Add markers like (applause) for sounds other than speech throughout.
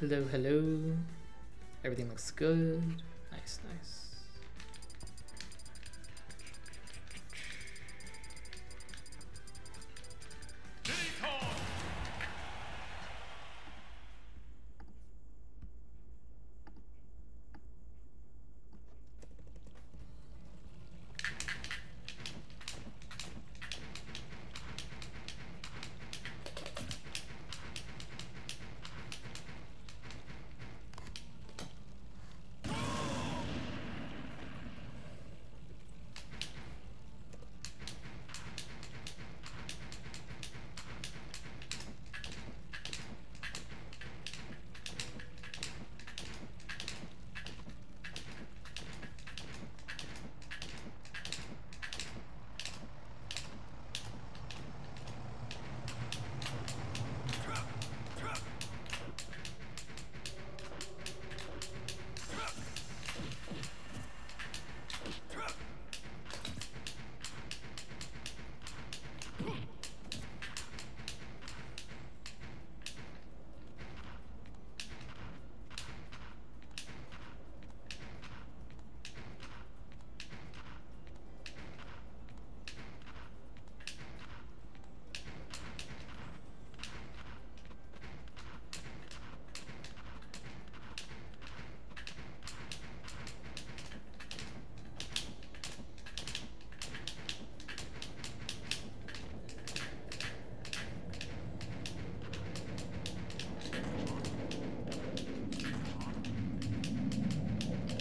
Hello, hello. Everything looks good. Nice, nice.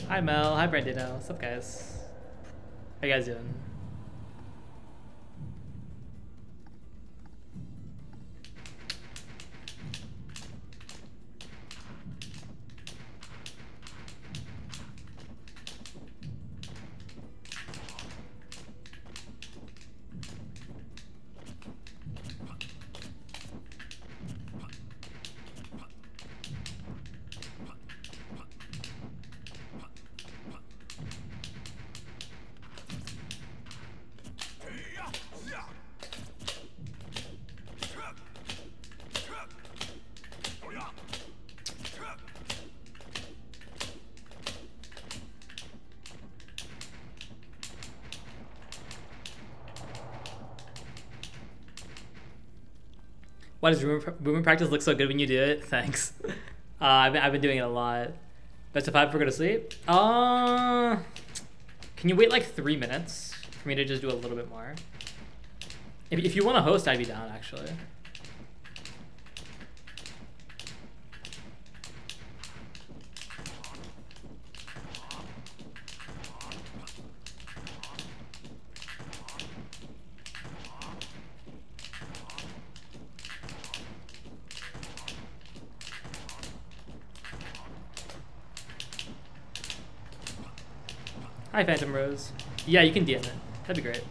Hi Mel, hi Brandino, what's up guys? How you guys doing? Why does movement practice look so good when you do it? (laughs) Thanks. Uh, I've, been, I've been doing it a lot. Best of five for go to sleep? Uh, can you wait like three minutes for me to just do a little bit more? If, if you want to host, I'd be down actually. Hi, Phantom Rose. Yeah, you can DM it. That'd be great.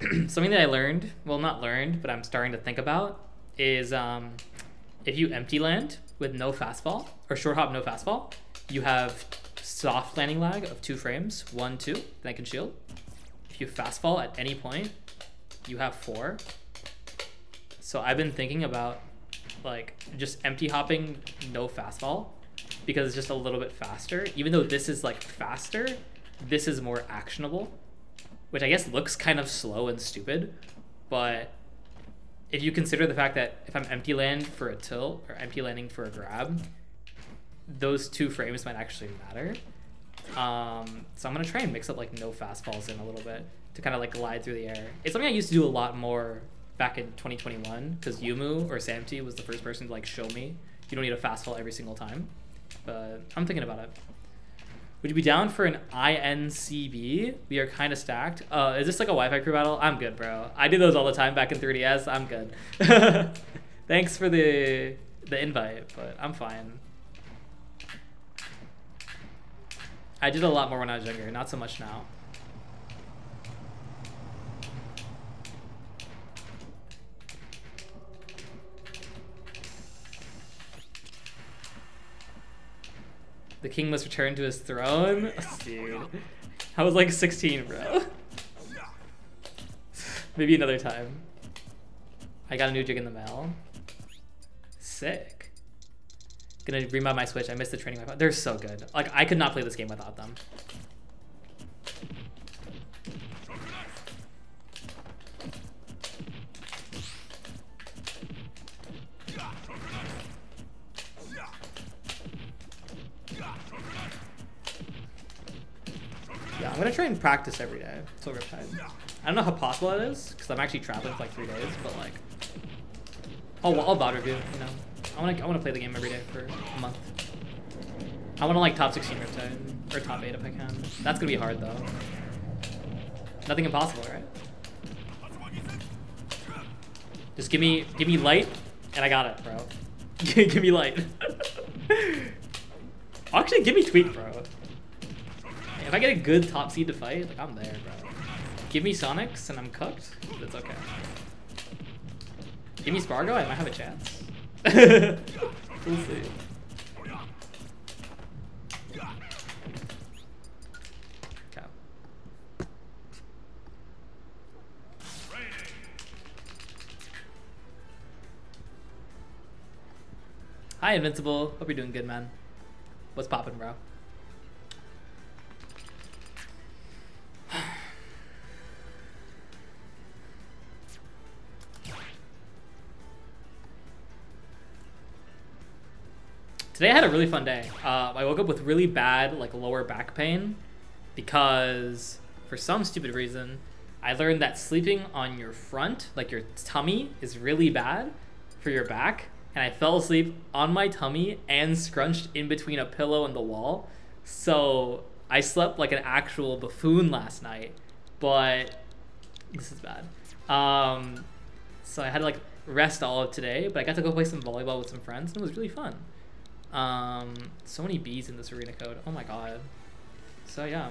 (clears throat) Something that I learned, well, not learned, but I'm starting to think about, is um, if you empty land with no fastfall, or short hop no fastfall, you have soft landing lag of two frames, one, two, then I can shield. If you fastfall at any point, you have four. So I've been thinking about like just empty hopping no fastfall because it's just a little bit faster. Even though this is like faster, this is more actionable, which I guess looks kind of slow and stupid, but if you consider the fact that if I'm empty land for a tilt or empty landing for a grab, those two frames might actually matter. Um, so I'm gonna try and mix up like no fastfalls in a little bit to kind of like glide through the air. It's something I used to do a lot more back in 2021 because Yumu or Samty was the first person to like show me you don't need a fastfall every single time. But I'm thinking about it. Would you be down for an INCB? We are kind of stacked. Uh, is this like a Wi-Fi crew battle? I'm good, bro. I do those all the time back in 3DS. I'm good. (laughs) Thanks for the the invite, but I'm fine. I did a lot more when I was younger, not so much now. The king must return to his throne? (laughs) Dude. I was like 16, bro. (laughs) Maybe another time. I got a new jig in the mail. Sick. Gonna remount my Switch. I missed the training. They're so good. Like, I could not play this game without them. I'm gonna try and practice every day till Riptide. I don't know how possible it is, because I'm actually traveling for like three days, but like, I'll, I'll VOD review, you know. I wanna, I wanna play the game every day for a month. I wanna like top 16 Riptide, or top 8 if I can. That's gonna be hard though. Nothing impossible, right? Just give me, give me light, and I got it, bro. (laughs) give me light. (laughs) Actually, give me Tweek, bro. If I get a good top seed to fight, like I'm there, bro. Give me Sonics and I'm cooked. That's okay. Give me Sparg0, I might have a chance. (laughs) we'll see. Hi, Invincible. Hope you're doing good, man. What's poppin', bro? Today I had a really fun day. Uh, I woke up with really bad like lower back pain because for some stupid reason I learned that sleeping on your front, like your tummy, is really bad for your back. And I fell asleep on my tummy and scrunched in between a pillow and the wall. So I slept like an actual buffoon last night, but this is bad. Um, so I had to like rest all of today, but I got to go play some volleyball with some friends and it was really fun. Um, so many bees in this arena code. Oh my god. So yeah.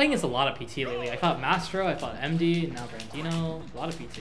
Playing against a lot of PT lately. I fought Mastro, I fought MD, now Brandino. A lot of PT.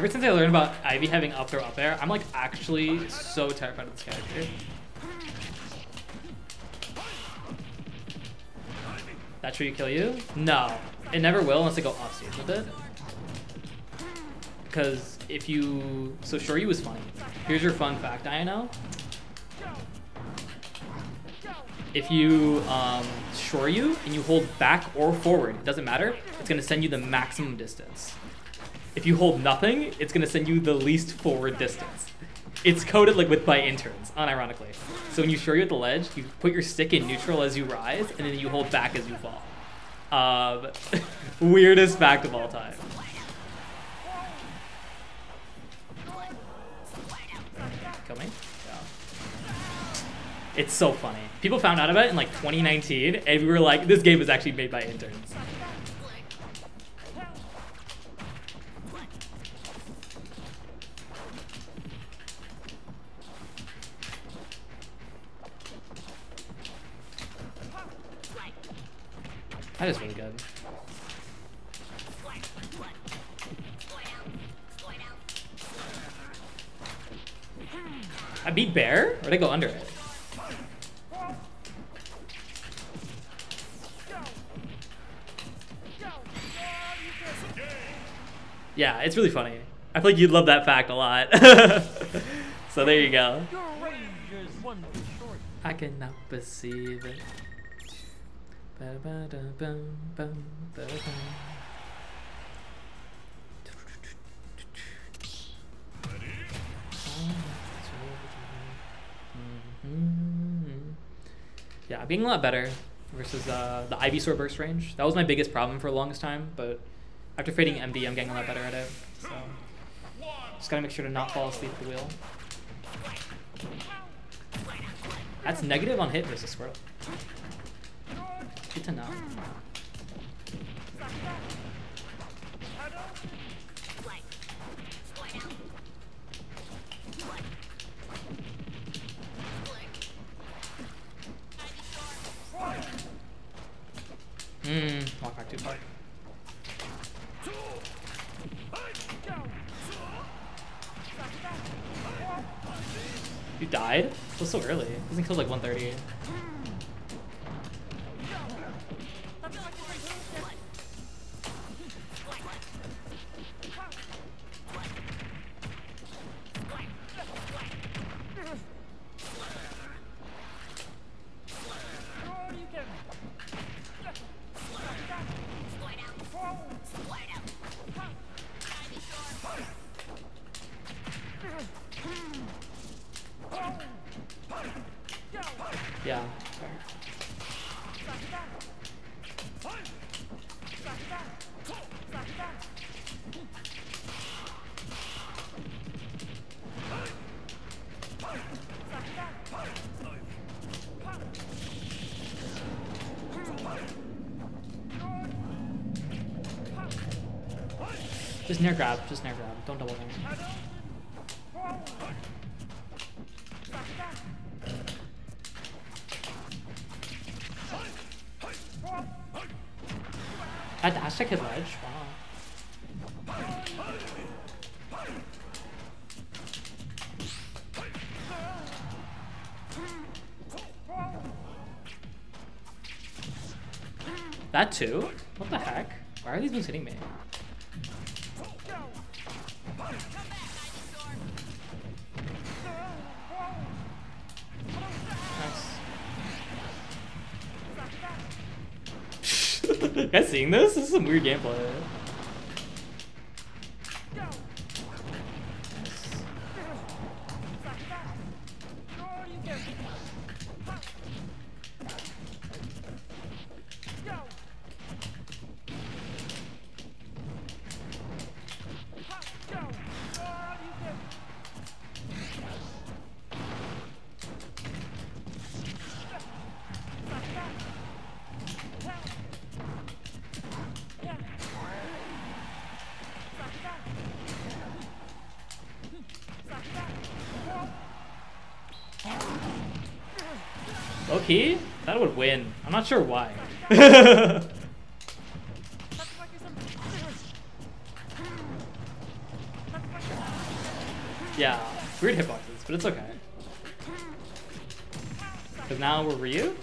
Ever since I learned about Ivy having up throw up air, I'm like actually so terrified of this character. That tree kill you? No. It never will unless I go off stage with it. Because if you... So Shoryu was funny. Here's your fun fact, I know. If you um, Shoryu and you hold back or forward, it doesn't matter, it's going to send you the maximum distance. If you hold nothing, it's gonna send you the least forward distance. It's coded like with by interns, unironically. So when you Shoryu at the ledge, you put your stick in neutral as you rise, and then you hold back as you fall. Um, (laughs) weirdest fact of all time. Kill me? Yeah. It's so funny. People found out about it in like 2019, and we were like, this game was actually made by interns. Or I go under it? Yeah, it's really funny. I feel like you'd love that fact a lot. (laughs) so there you go. I cannot perceive it. Ba-da-ba-da-bum, bum, Yeah, being a lot better versus uh, the Ivysaur burst range. That was my biggest problem for the longest time, but after fading MD, I'm getting a lot better at it. So just gotta make sure to not fall asleep at the wheel. That's negative on hit versus Squirtle. Good to know. Mmm, walk back too far. You died? It was so early. It doesn't kill like 130. What the heck? Why are these moves hitting me? Nice. (laughs) guys seeing this? This is some weird gameplay. Okay, that would win. I'm not sure why. (laughs) yeah, weird hitboxes, but it's okay. Because now we're Ryu.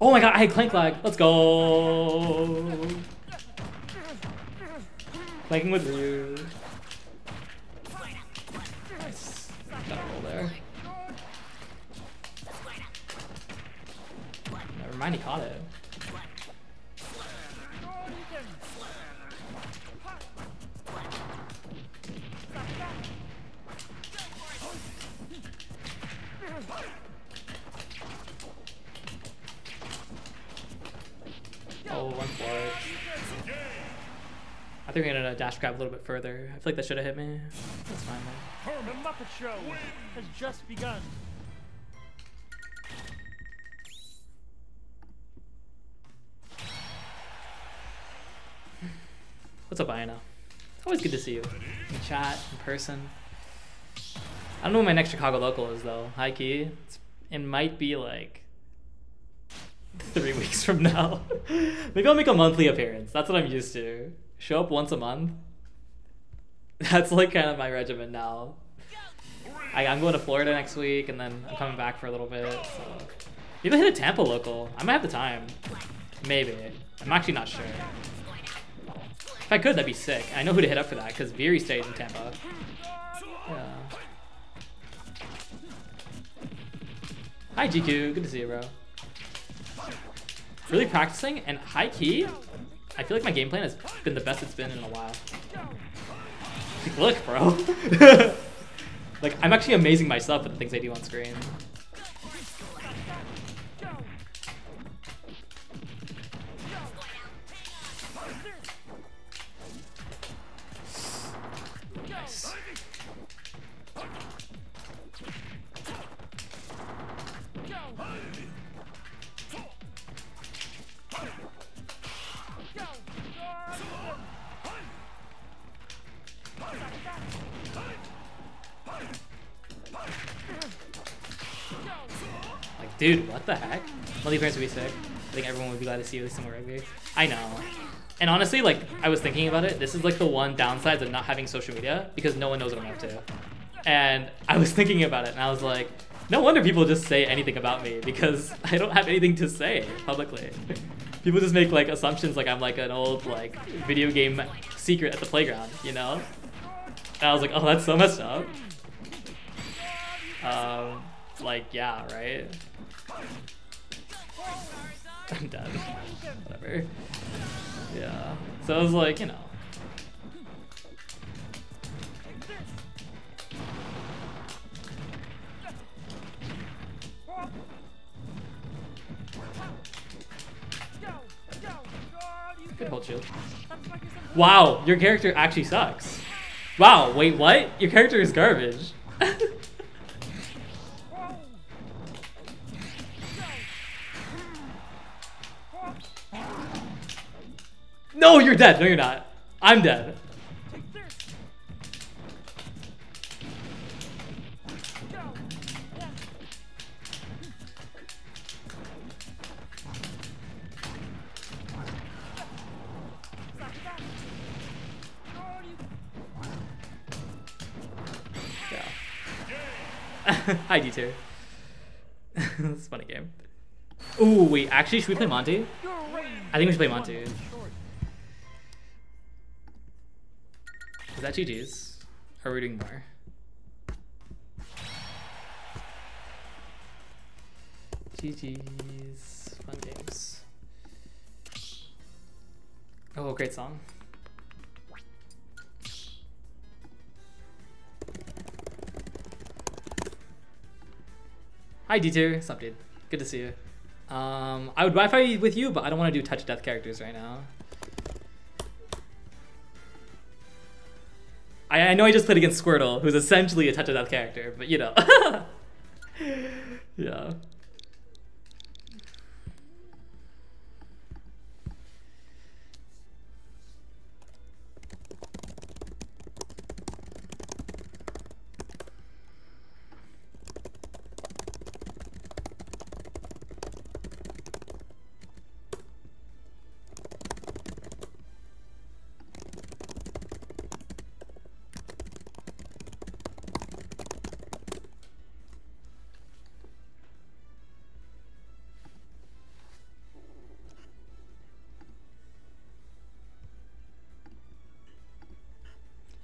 Oh my god, I had Clank lag. Let's go. Clanking with Ryu. I feel like that should have hit me. That's fine though. The Muppet Show has just begun. What's up, Iana? It's always good to see you. In chat, in person. I don't know when my next Chicago local is though. High key. It's, it might be like three (laughs) weeks from now. (laughs) Maybe I'll make a monthly appearance. That's what I'm used to. Show up once a month. (laughs) That's like kind of my regimen now. I, I'm going to Florida next week, and then I'm coming back for a little bit. So maybe I'll hit a Tampa local. I might have the time. Maybe. I'm actually not sure. If I could, that'd be sick. I know who to hit up for that because Veery stays in Tampa. Yeah. Hi GQ, good to see you, bro. Really practicing and high key. I feel like my game plan has been the best it's been in a while. Look, bro. (laughs) like I'm actually amazing myself with the things I do on screen. Dude, what the heck? Multi parents would be sick. I think everyone would be glad to see you somewhere rugby. I know. And honestly, like, I was thinking about it. This is like the one downside of not having social media because no one knows what I'm up to. And I was (laughs) thinking about it and I was like, no wonder people just say anything about me because (laughs) I don't have anything to say publicly. People just make like assumptions like I'm like an old like video game secret at the playground, you know? And I was like, oh, that's so messed up. Um, like, yeah, right? I'm done. Whatever. Yeah. So I was like, you know. Good hold shield. Wow, your character actually sucks. Wow, wait, what? Your character is garbage. (laughs) no, you're dead. No, you're not. I'm dead. (laughs) Hi, D2. (laughs) this is a funny game. Ooh, wait, actually, should we play Monte? I think we should play Monte. Is that GG's? Are we doing more? GG's. Fun games. Oh, great song. Hi D2, what's up dude? Good to see you. Um, I would Wi-Fi with you, but I don't want to do touch death characters right now. I, I know I just played against Squirtle, who's essentially a touch of death character, but you know. (laughs) yeah.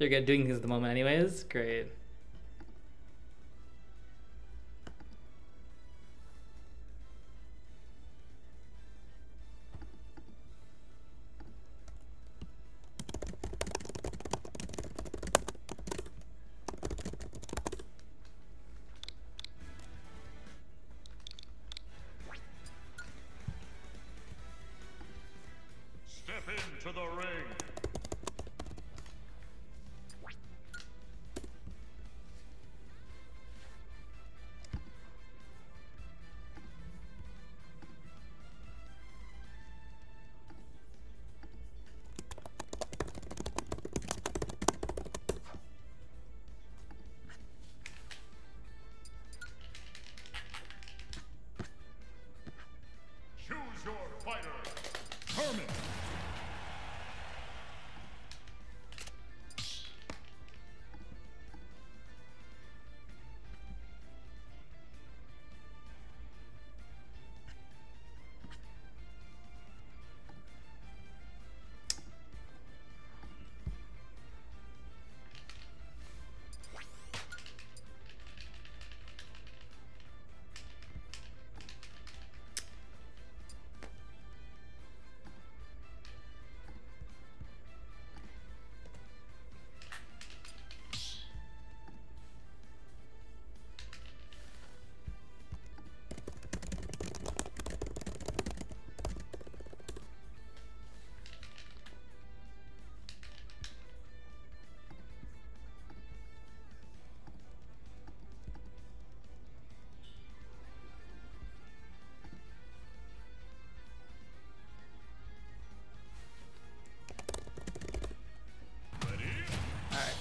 You're good doing things at the moment anyways? Great.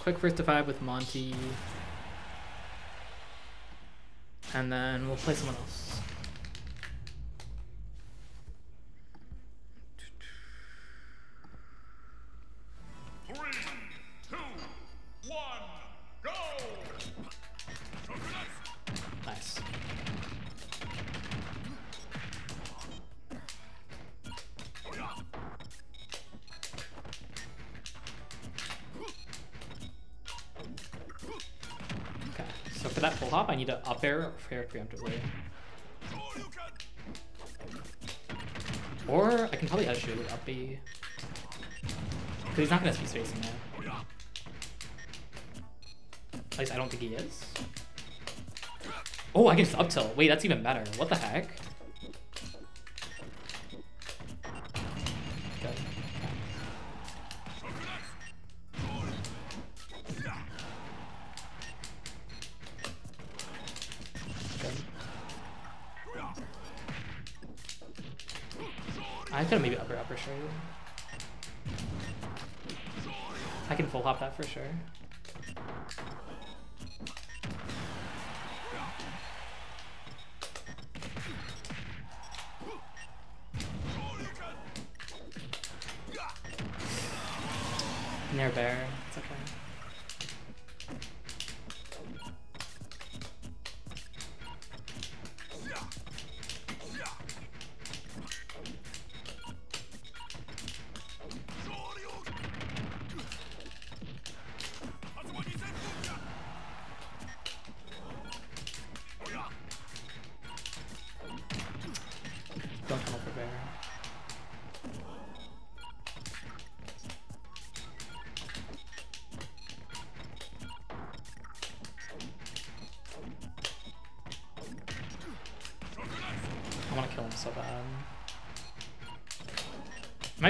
Quick first to five with Monte. And then we'll play someone else. I need to up air or fair preemptively. Or I can probably edge shoot with up B. Because he's not going to be spacing there. At least I don't think he is. Oh, I can just up tilt. Wait, that's even better. What the heck? I can full hop that for sure.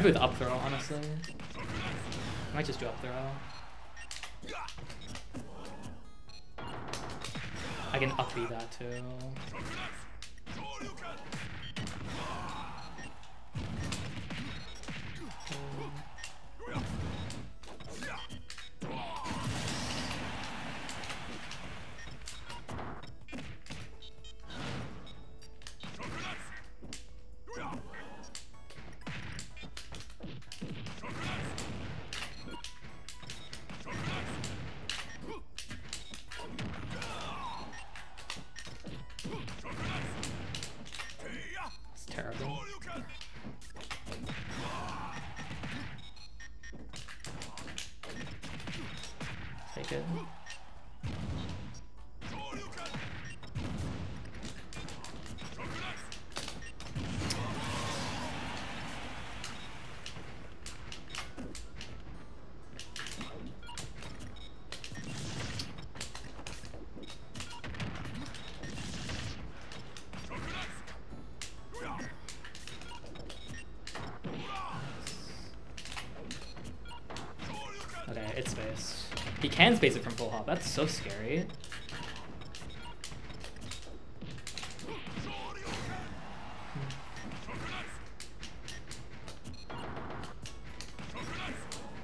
Might be with up throw, honestly. Might just do up throw. I can up that too. Can space it from full hop. That's so scary.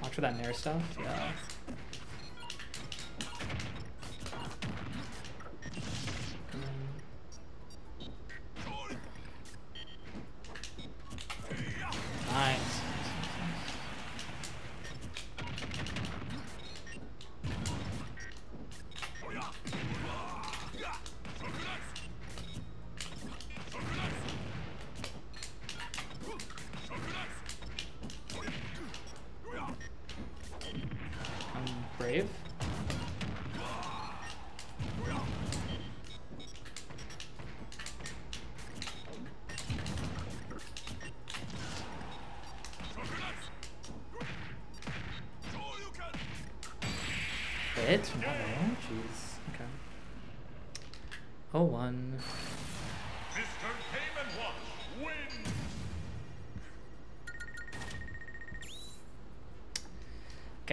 Watch for that nair stuff. Yeah.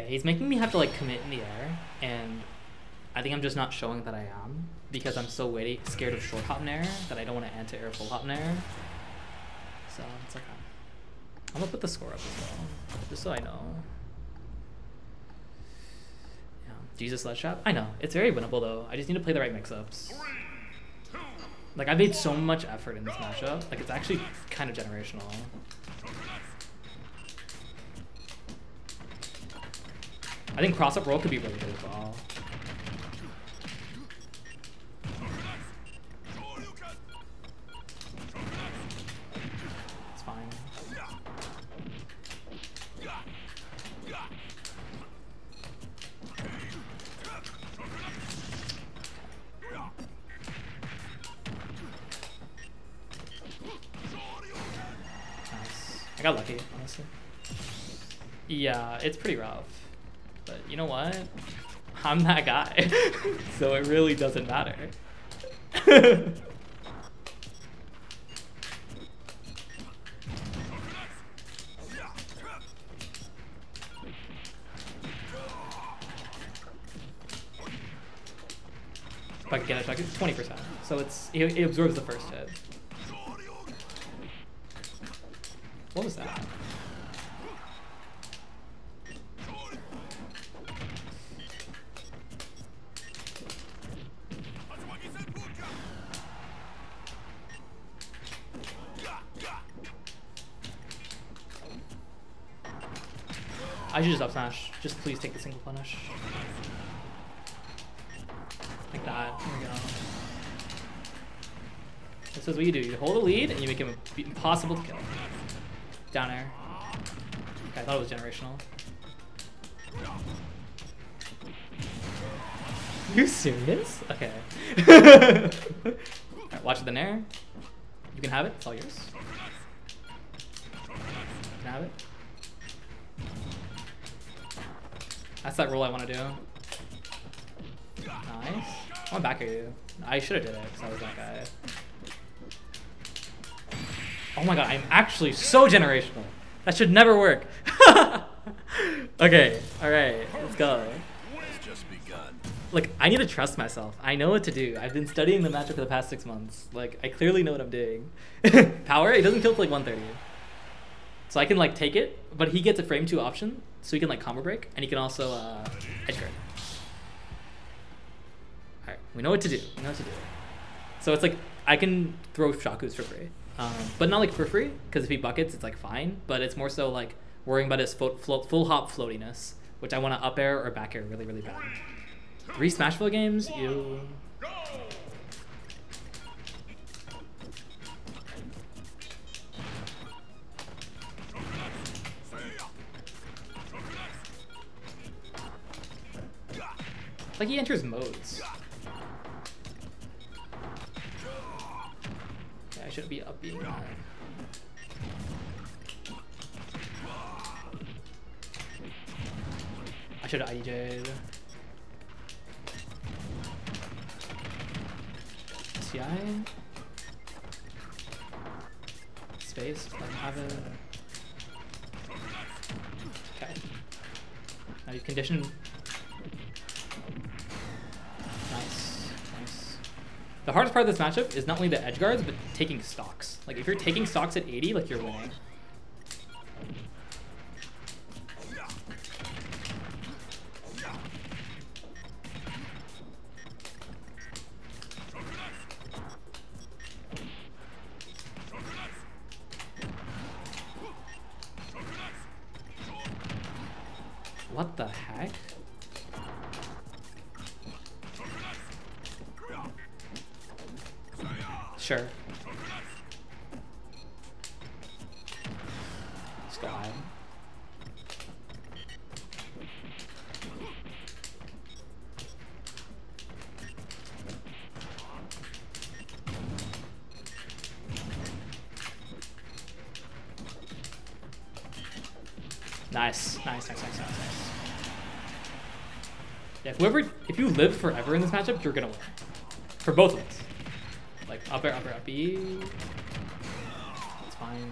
Okay, he's making me have to like commit in the air, and I think I'm just not showing that I am because I'm so waiting, scared of short hop air that I don't want to anti-air full hop air. So it's okay. I'm gonna put the score up as well, just so I know. Yeah. Jesus Sledge Trap. I know it's very winnable though. I just need to play the right mix-ups. Like I made so much effort in this matchup. Like it's actually kind of generational. I think cross-up roll could be really good as well. It's fine. Nice. I got lucky, honestly. Yeah, it's pretty rough. I'm that guy. (laughs) so it really doesn't matter. (laughs) if I can get a shot, it's 20%. So it's it, it absorbs the first hit. I should just up smash. Just please take the single punish. Like that. There we go. This is what you do. You hold the lead and you make him impossible to kill. Down air. Okay, I thought it was generational. You serious? Okay. (laughs) Watch the nair. You can have it. It's all yours. That's that roll I want to do. Nice. I want back at you. I should have did it because I was that guy. Oh my god, I'm actually so generational. That should never work. (laughs) okay, alright, let's go. Like, I need to trust myself. I know what to do. I've been studying the matchup for the past six months. Like, I clearly know what I'm doing. (laughs) Power, it doesn't kill till like 130. So I can like take it, but he gets a frame two option, so he can like combo break, and he can also uh, edge guard. Alright, we know what to do. We know what to do. So it's like I can throw Shakus for free, um, but not like for free because if he buckets, it's like fine. But it's more so like worrying about his fo- full hop floatiness, which I want to up air or back air really really bad. Three Smashville games, you. Like he enters modes. Yeah, I shouldn't be up being that. I should have IDJ'd. CI? Space, him have it. Okay. Now you condition The hardest part of this matchup is not only the edge guards, but taking stocks. Like if you're taking stocks at 80, like you're winning. In this matchup, you're gonna win. For both of us. Like up air, up air, up B. It's fine.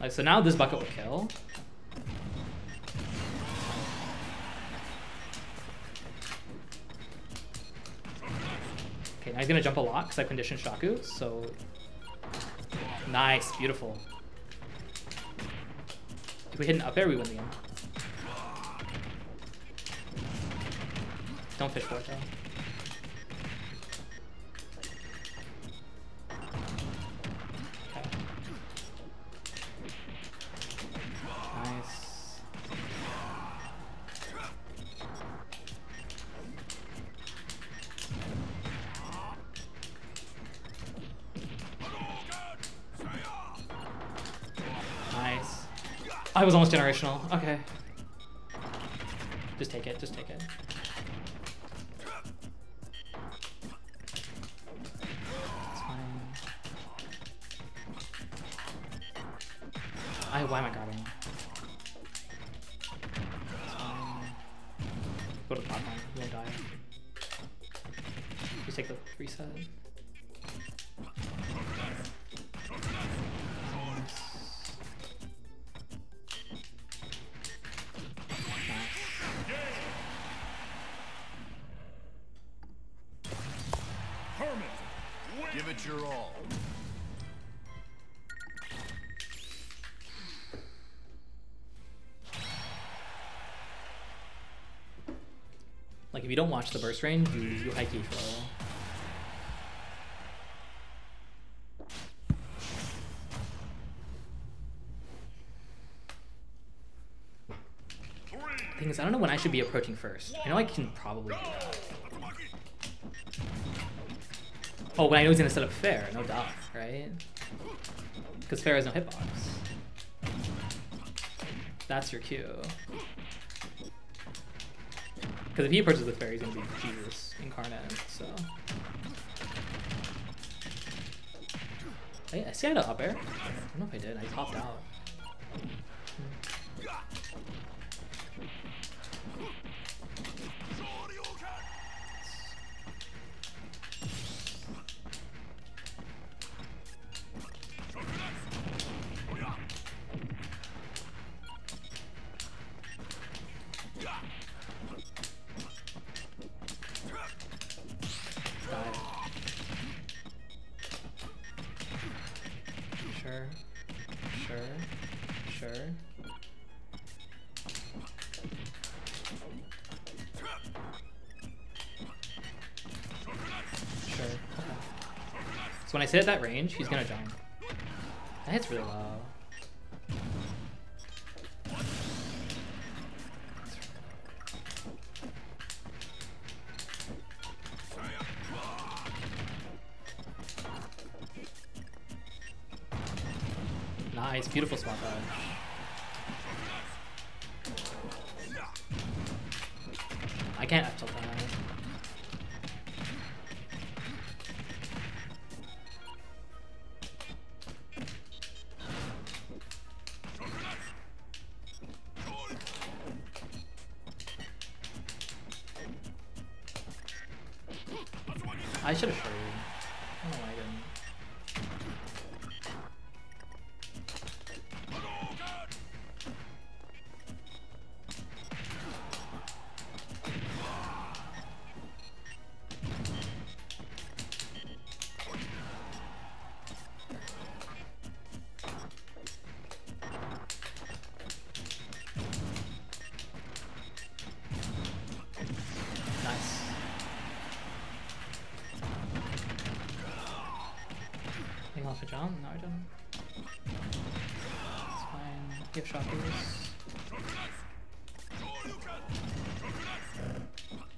Like so now this bucket will kill. Okay, now he's gonna jump a lot because I conditioned Shaku, so nice, beautiful. If we hit an up air, we win the game. Don't fish for it though. Nice. Nice. I was almost generational. Okay. Just take it, just take it. Like if you don't watch the burst range, you you high key throw. Thing is, I don't know when I should be approaching first. I know I can probably do that. Oh, when I know he's gonna set up fair, no doubt, right? Because fair has no hitbox. That's your cue. Because if he approaches the fair, he's gonna be Jesus incarnate. So. I, I see I had a up air. I don't know if I did. I popped out. I sit at that range, he's gonna jump. That hits really low. Nice, beautiful spot dodge. I should have showed. I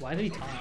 Why did he taunt?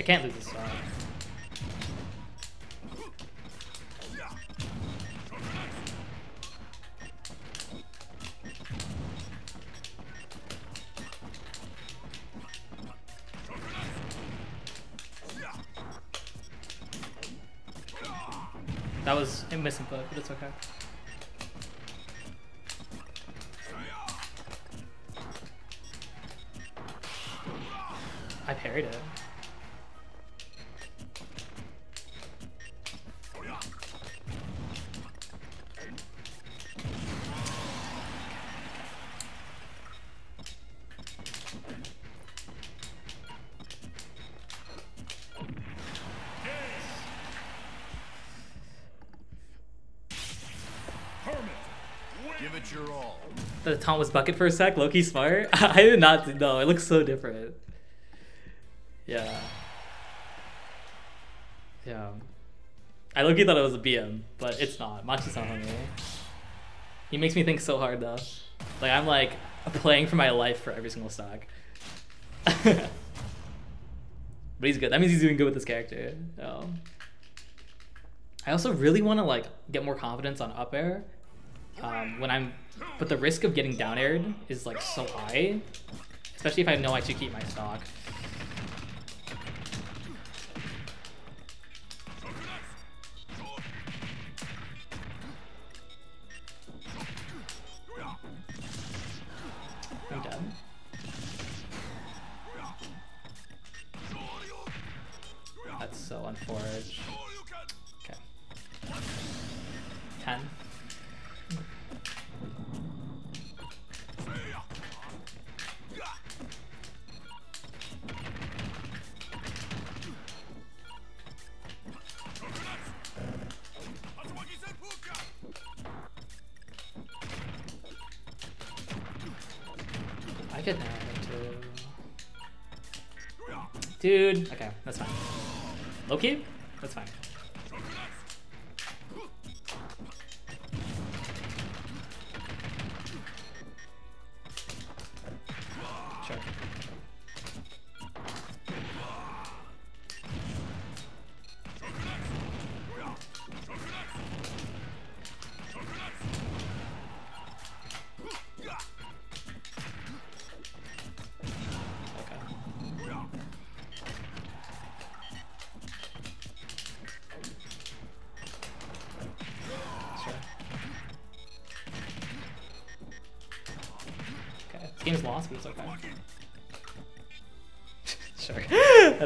I can't lose this stock. That was a misinput, but it's okay. The was bucket for a sec. Loki smart. (laughs) I did not know. It looks so different. Yeah. Yeah. I Loki thought it was a BM, but it's not. Machi's not. He makes me think so hard though. Like I'm like playing for my life for every single stock. (laughs) but he's good. That means he's doing good with this character. Um, I also really want to like get more confidence on up air. Um, when I'm, but the risk of getting down aired is like so high, especially if I know I should keep my stock.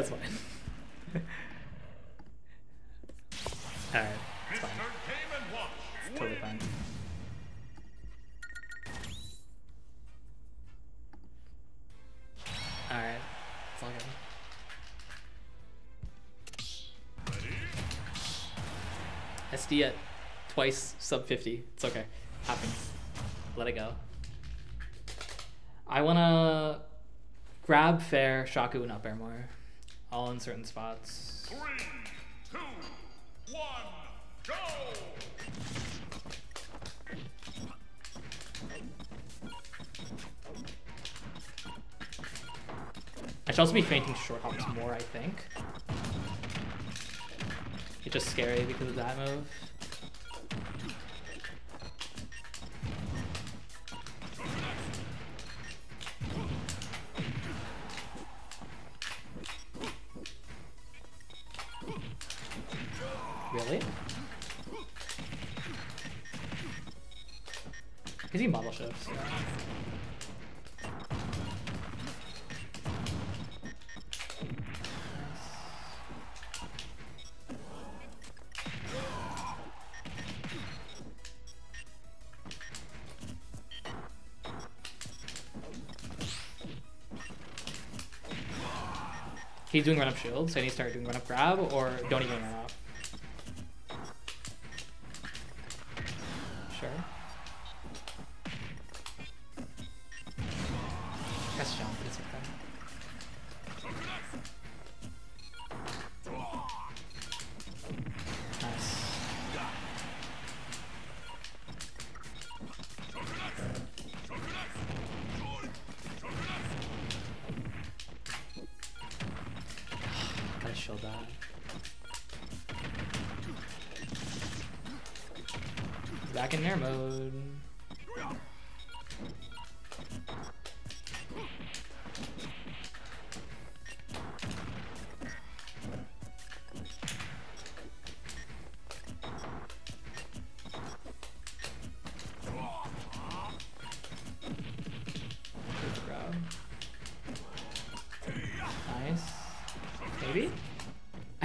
That's fine. (laughs) Alright, it's fine. It's totally fine. Alright, it's all good. SD at twice sub 50. It's okay. Happens. Let it go. I want to grab Fair, Shaku, and up air more. In certain spots. Three, two, one, go! I should also be feinting short hops more, I think. It's just scary because of that move. He's doing run up shields, and he started doing run up grab or don't even run up.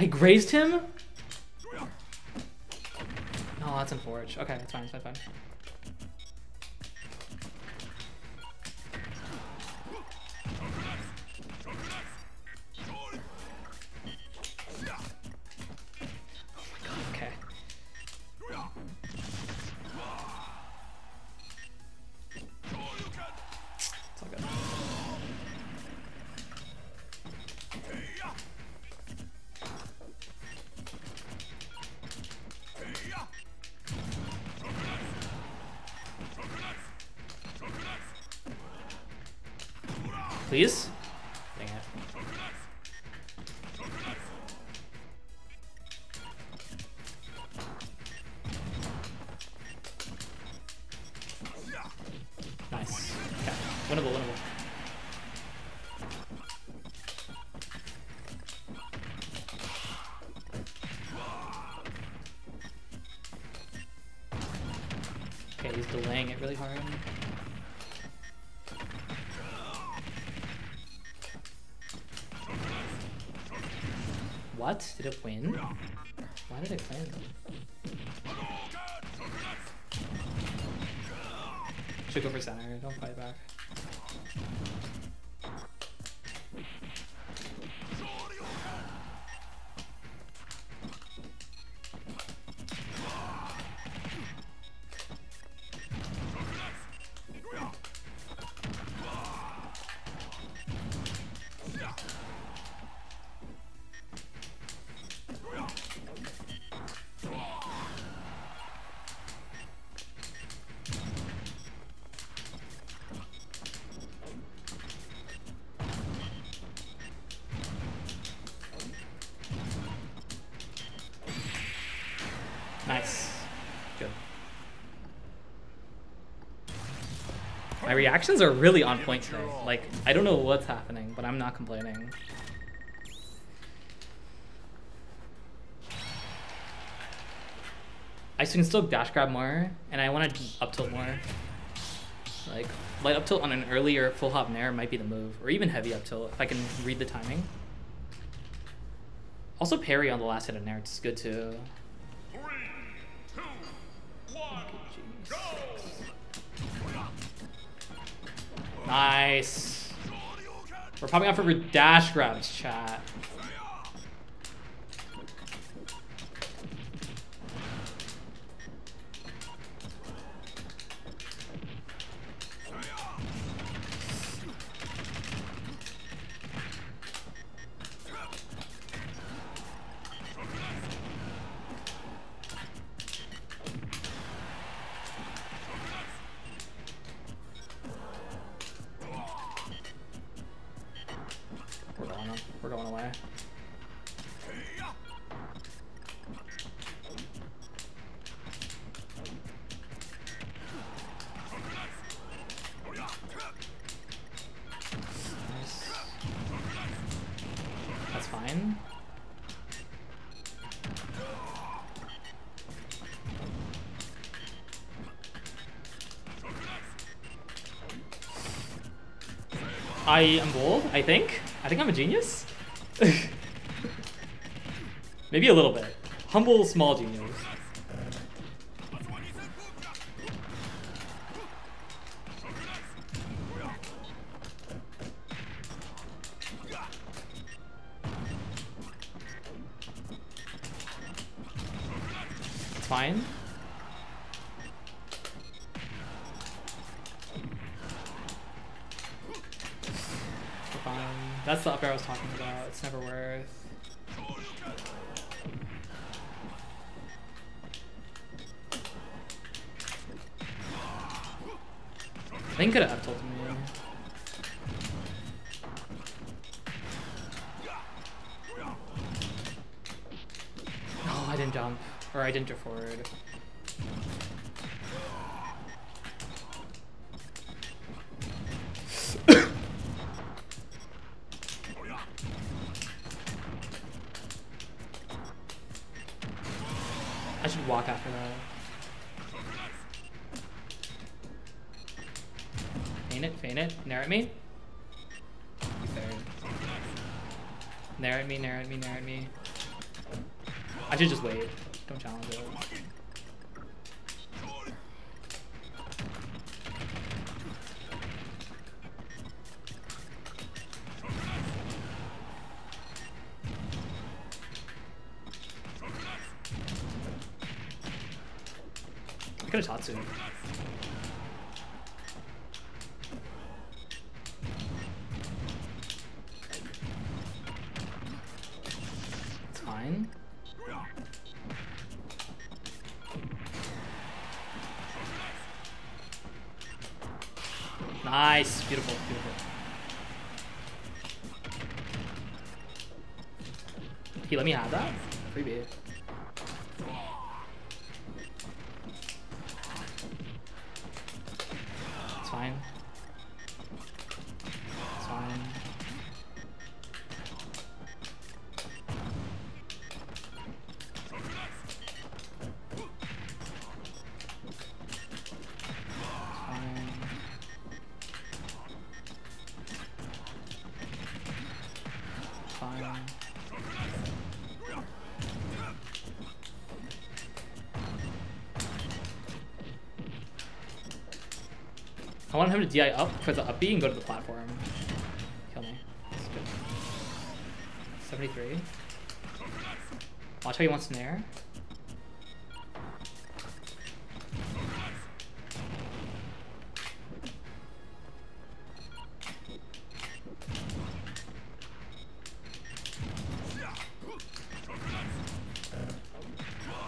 I grazed him? Oh, that's unfortunate. Okay, it's fine, it's fine, fine. Really hard. What? Did it win? My reactions are really on point today. Like, I don't know what's happening, but I'm not complaining. I can still dash grab more, and I want to up tilt more. Like, light up tilt on an earlier full hop nair might be the move, or even heavy up tilt if I can read the timing. Also parry on the last hit of nair, it's good too. Nice. We're popping out for dash grabs, chat. I am bold, I think. I think I'm a genius. (laughs) Maybe a little bit. Humble, small genius. Want him to DI up for the up B and go to the platform. Kill me. That's good. 73. Watch how he wants snare.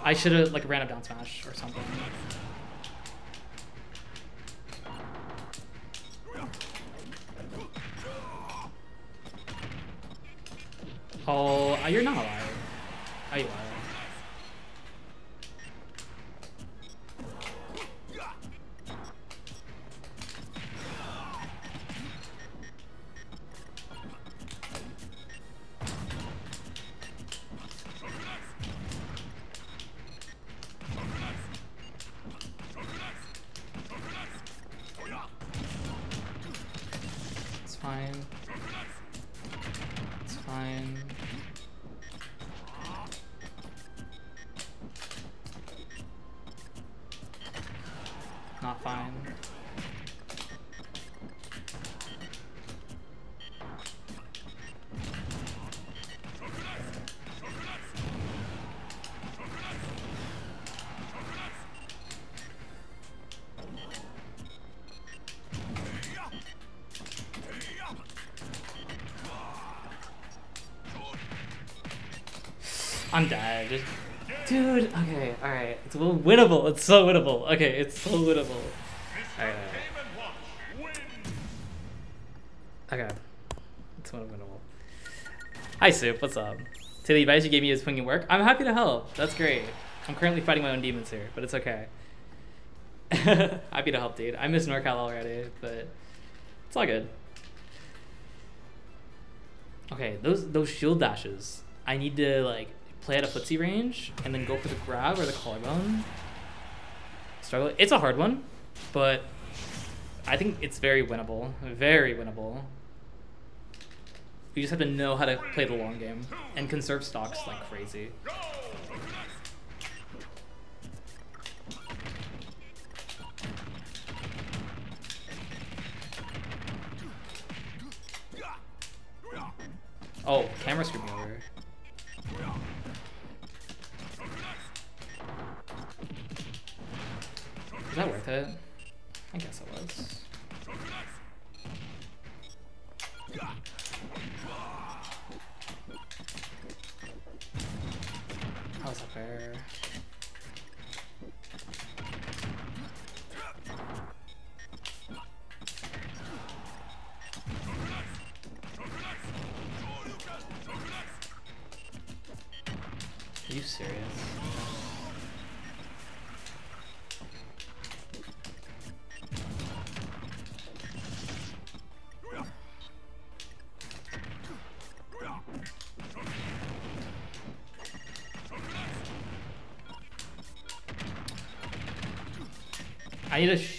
I should have like ran up down smash or something. You're not alive. Oh, It's wi- winnable. It's so winnable. Okay, it's so winnable. Alright, alright. Game Watch wins. Okay. It's winnable. Hi, Soup. What's up? To the advice you gave me is in work. I'm happy to help. That's great. I'm currently fighting my own demons here, but it's okay. (laughs) happy to help, dude. I miss NorCal already, but it's all good. Okay, those those shield dashes. I need to like play at a footsie range and then go for the grab or the collarbone. Struggle. It's a hard one, but I think it's very winnable. Very winnable. You just have to know how to play the long game and conserve stocks like crazy.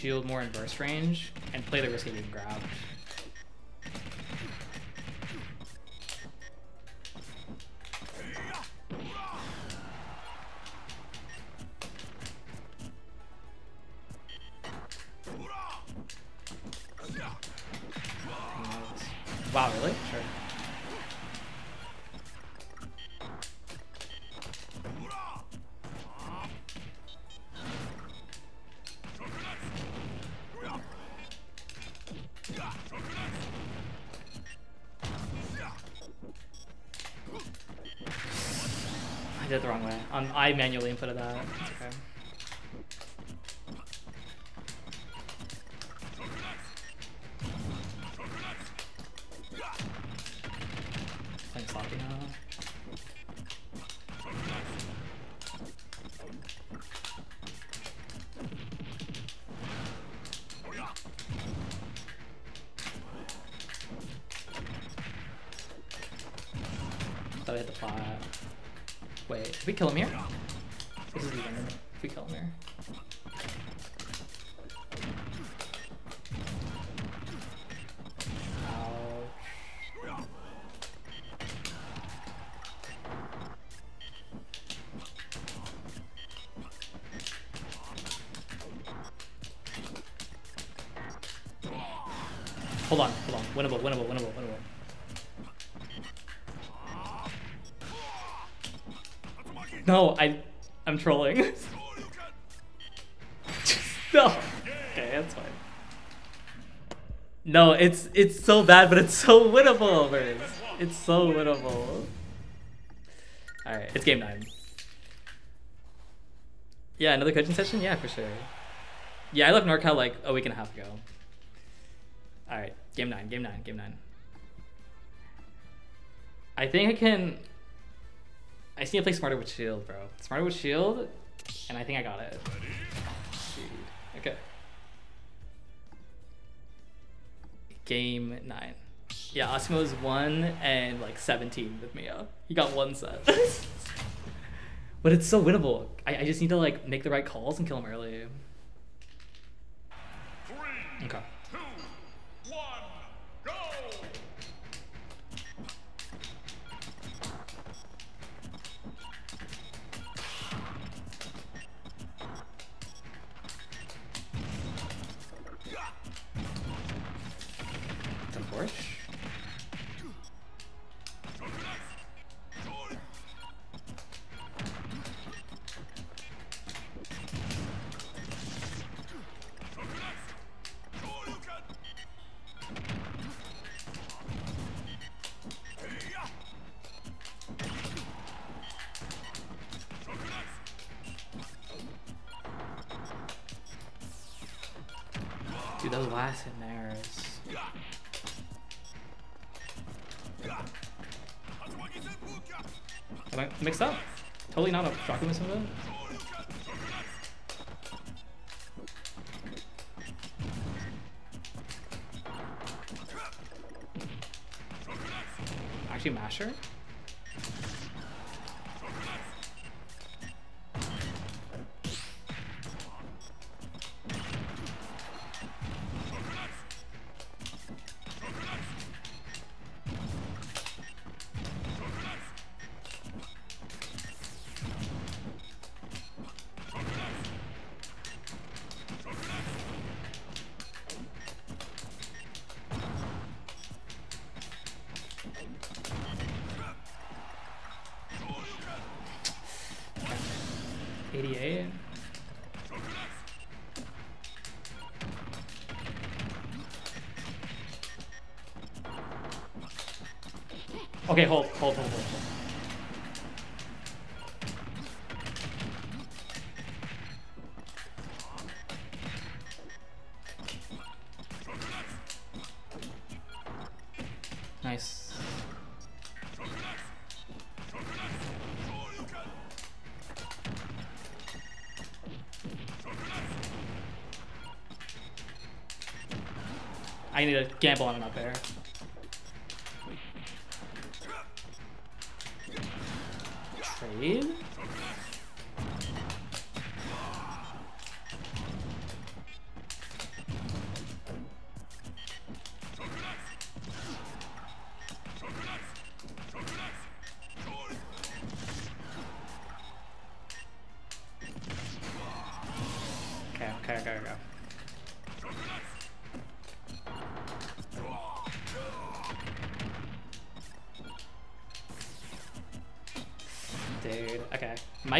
Shield more in burst range and play the risk of being grabbed. I manually inputted that. No, it's it's so bad, but it's so winnable, Verz. It's so winnable. All right, it's game nine. Yeah, another coaching session. Yeah, for sure. Yeah, I left NorCal like a week and a half ago. All right, game nine, game nine, game nine. I think I can. I just need to play smarter with shield, bro. Smarter with shield, and I think I got it. Osmo's one and like 17 with Mia. He got one set. (laughs) but it's so winnable. I, I just need to like make the right calls and kill him early. Okay, hold, hold, hold, hold. hold. Nice. I need to gamble on another.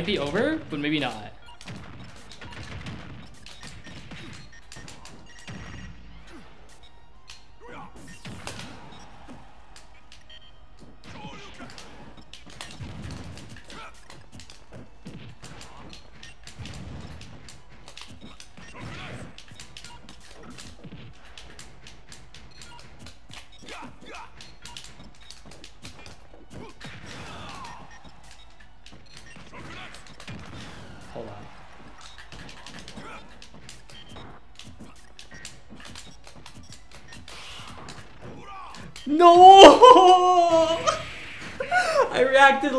Might be over, but maybe not.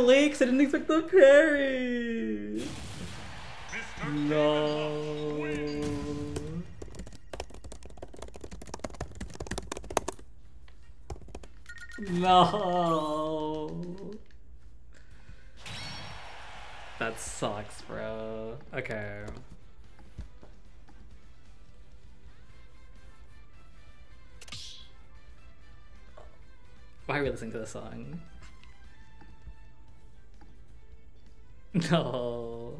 'Cause I didn't expect the parry. No. No. That sucks, bro. Okay. Why are we listening to this song? (laughs) No.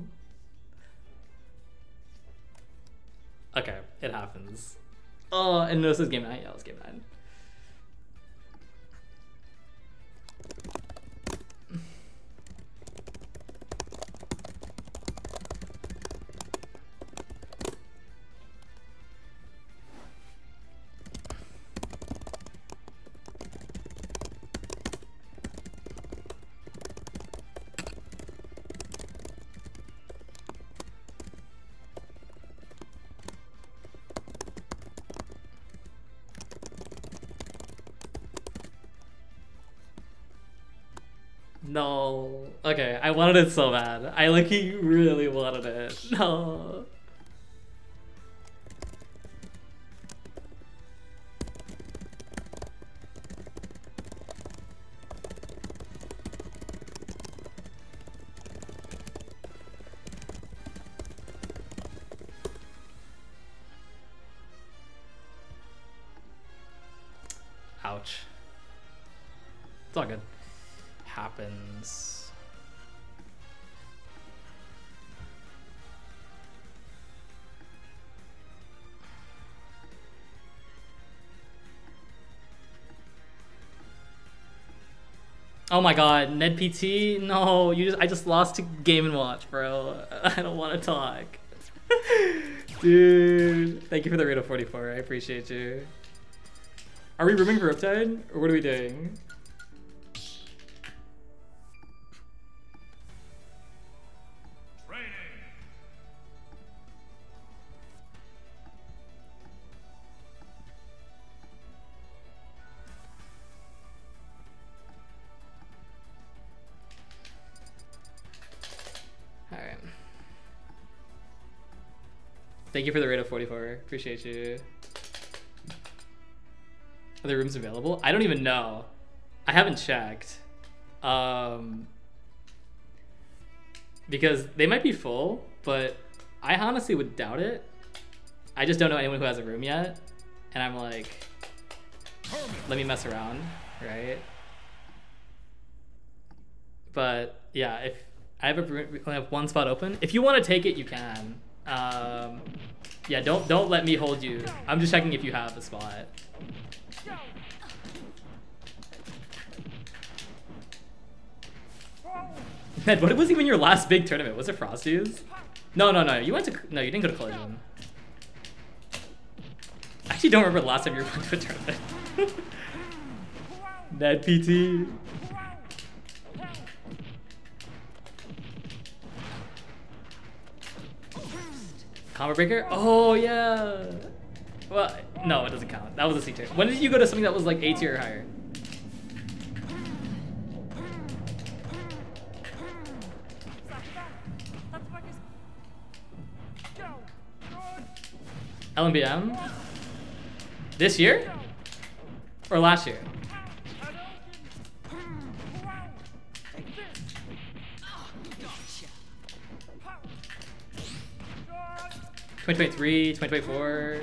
Okay, it happens. Oh, and this is game nine. Yeah, it was game nine. I wanted it so bad. I like he really wanted it. (laughs) No. Oh my god, Ned PT? No, you just I just lost to Game and Watch, bro. (laughs) I don't want to talk. (laughs) Dude, thank you for the rate of 44. I appreciate you. Are we rooming for Riptide? Or what are we doing? Thank you for the rate of 44. Appreciate you. Are there rooms available? I don't even know. I haven't checked. Um, because they might be full, but I honestly would doubt it. I just don't know anyone who has a room yet. And I'm like, let me mess around, right? But yeah, if I have a only have one spot open, if you want to take it, you can. Um, yeah, don't don't let me hold you. I'm just checking if you have a spot. (laughs) Man, what was even your last big tournament? Was it Frosties? No, no, no. You went to no, you didn't go to Collision. I actually don't remember the last time you went (laughs) to a tournament. (laughs) Ned PT. Combo Breaker? Oh yeah. Well, no, it doesn't count. That was a C tier. When did you go to something that was like A tier or higher? LMBM? This year? Or last year? 2023, 2024.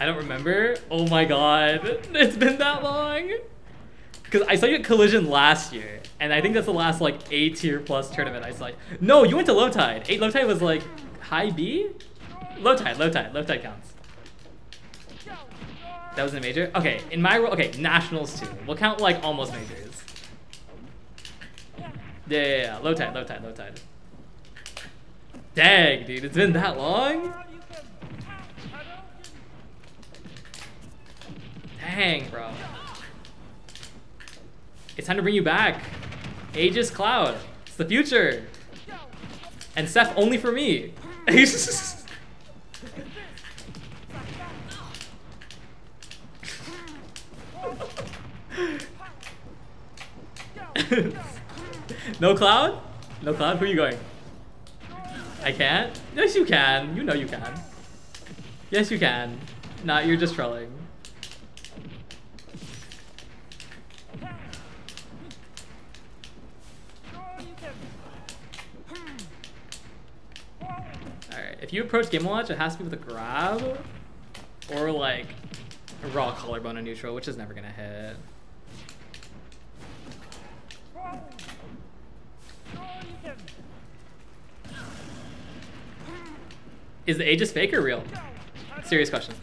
I don't remember. Oh my god. It's been that long. Because I saw you at Collision last year. And I think that's the last like A tier plus tournament I saw. No, you went to Low Tide. Eight Low Tide was like high B? Low Tide, Low Tide, Low Tide counts. That was in a major? Okay, in my role, okay, nationals too. We'll count like almost majors. Yeah, yeah, yeah, low tide, low tide, low tide. Dang, dude, it's been that long? Dang, bro. It's time to bring you back. Aegis Cloud. It's the future. And Seth only for me. No cloud? No cloud? Who are you going? I can't? Yes, you can. You know you can. Yes, you can. Not, you're just trolling. If you approach Game Watch, it has to be with a grab or like a raw collarbone and neutral, which is never gonna hit. Is the Aegis fake or real? Serious question.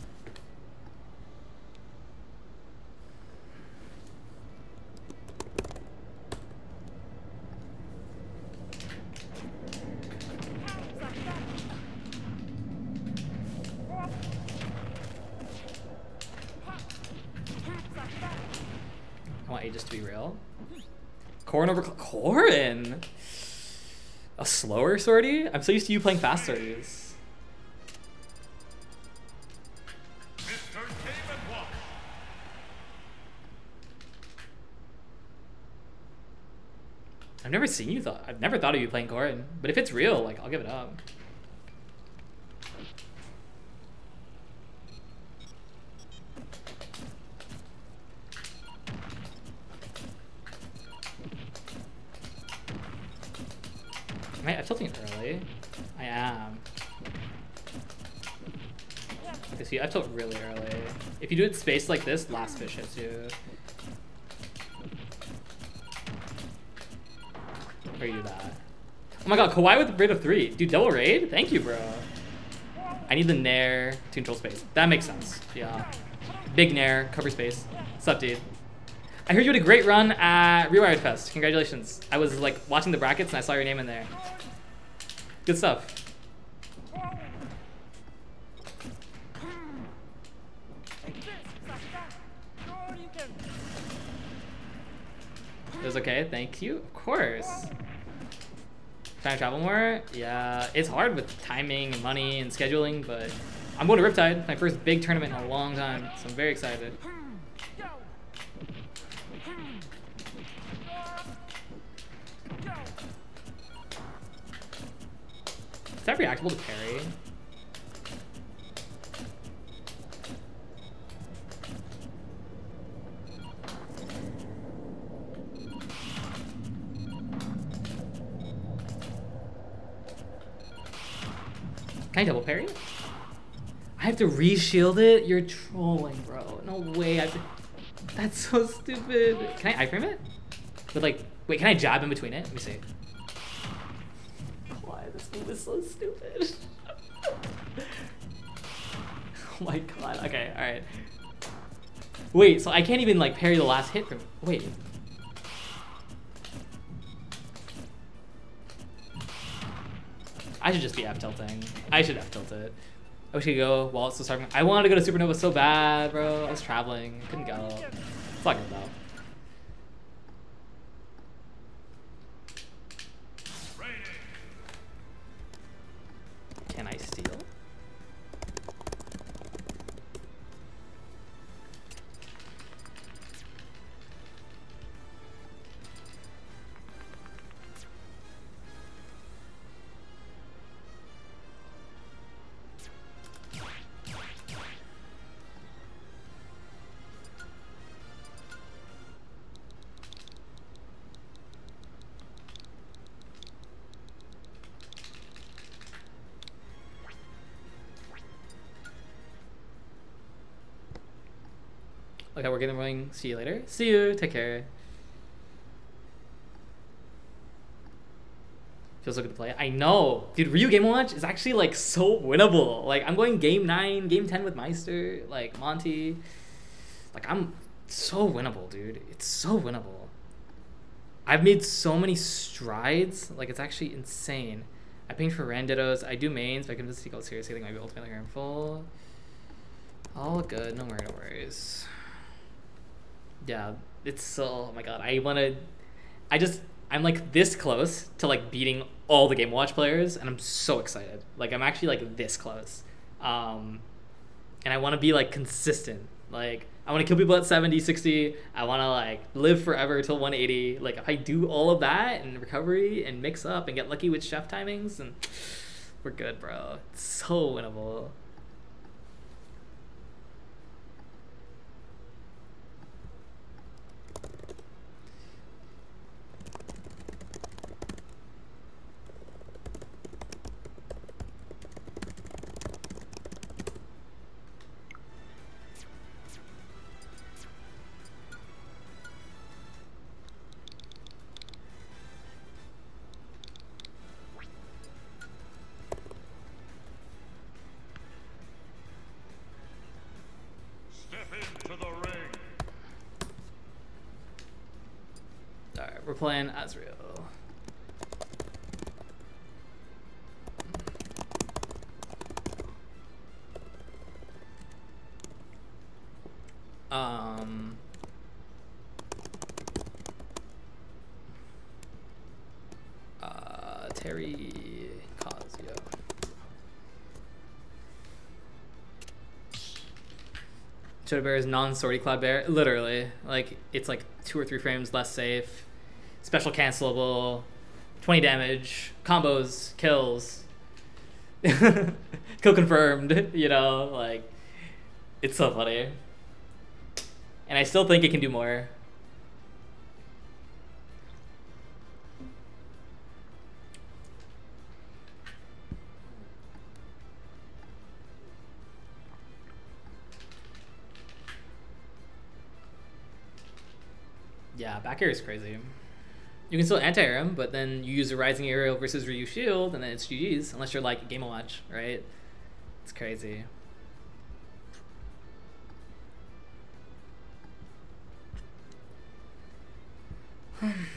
Corrin over Corrin. A slower sortie? I'm so used to you playing fast sorties. I've never seen you thought. I've never thought of you playing Corrin, But if it's real, like I'll give it up. Tilting early? I am. Okay, see, I tilt really early. If you do it spaced like this, last fish hits you. Or you do that. Oh my god, Kawhi with raid of three. Dude, double raid? Thank you, bro. I need the Nair to control space. That makes sense. Yeah. Big Nair, cover space. What's up, dude? I heard you had a great run at Rewired Fest. Congratulations. I was like watching the brackets and I saw your name in there. Good stuff. It was okay, thank you. Of course. To travel more? Yeah, it's hard with timing and money and scheduling, but I'm going to Riptide, my first big tournament in a long time, so I'm very excited. That reactable to parry? Can I double parry? I have to re-shield it? You're trolling, bro. No way. I have. That's so stupid. Can I iframe it? But like, wait, can I jab in between it? Let me see. This is so stupid? (laughs) oh my god. Okay, all right. Wait, so I can't even like parry the last hit from. Wait. I should just be F tilting. I should F tilt it. Oh, I wish I could go while it's still starting. I wanted to go to Supernova so bad, bro. I was traveling. Couldn't go. All good though. Can I steal? Okay, we're getting rolling. See you later. See you. Take care. Feels so good to play. I know, dude. Ryu Game Watch is actually like so winnable. Like I'm going game nine, game ten with Maister, like Monte. Like I'm so winnable, dude. It's so winnable. I've made so many strides. Like it's actually insane. I paint for Randitos. I do mains, but I can just all seriously. I think my ultimately are in full. All good. No worries. no worries. Yeah, it's so. Oh my god, I want to. I just. I'm like this close to like beating all the Game Watch players, and I'm so excited. Like I'm actually like this close, um, and I want to be like consistent. Like I want to kill people at 70, 60. I want to like live forever till 180. Like if I do all of that and recovery and mix up and get lucky with chef timings, and we're good, bro. It's so winnable. Playing Azrael. Um. Uh, Terry Cosio. Shadow Bear is non-sortie Cloud Bear. Literally, like it's like two or three frames less safe, special cancelable, twenty damage, combos, kills, (laughs) kill confirmed. You know, like it's so funny, and I still think it can do more. Yeah, back air is crazy. You can still anti air him, but then you use a rising aerial versus Ryu shield, and then it's GG's, unless you're like Game of Watch, right? It's crazy. (sighs) (sighs)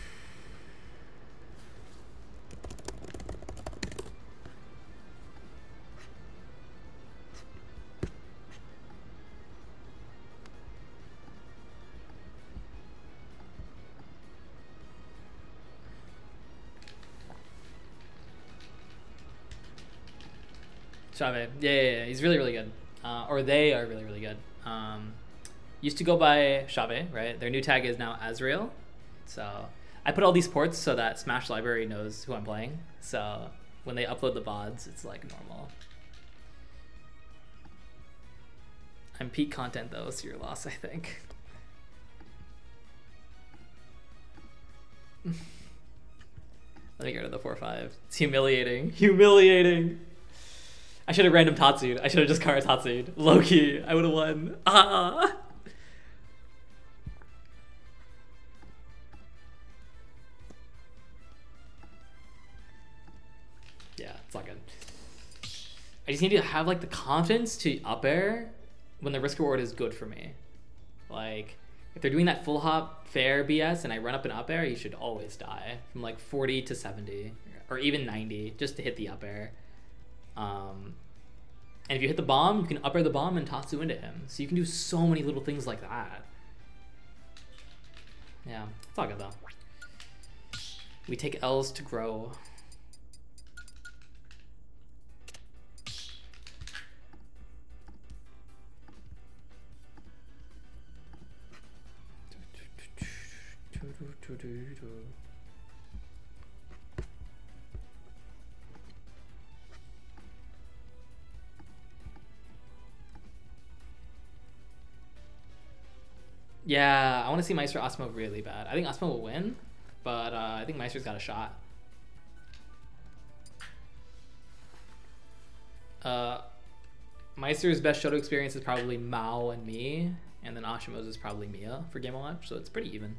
Chave. Yeah, yeah, yeah, he's really, really good. Uh, or they are really, really good. Um, used to go by Chave, right? Their new tag is now Azrael. So I put all these ports so that Smash Library knows who I'm playing. So when they upload the VODs, it's like normal. I'm peak content though, so your loss, I think. (laughs) Let me get rid of the 4-5. It's humiliating. (laughs) Humiliating! I should have random Tatsu'd. I should have just Kara Tatsu'd. Loki, I would have won. Ah! Yeah, it's not good. I just need to have like the confidence to up air when the risk reward is good for me. Like, if they're doing that full hop fair BS and I run up an up air, you should always die from like 40 to 70 or even 90 just to hit the up air. Um, And if you hit the bomb, you can up air the bomb and Tatsu into him. So you can do so many little things like that. Yeah, it's all good though. We take L's to grow. Yeah, I want to see Maister Osmo really bad. I think Osmo will win, but uh, I think Maister's got a shot. Uh, Maister's best Shoto experience is probably Mao and me, and then Ashimo's is probably Mia for Game Watch, so it's pretty even.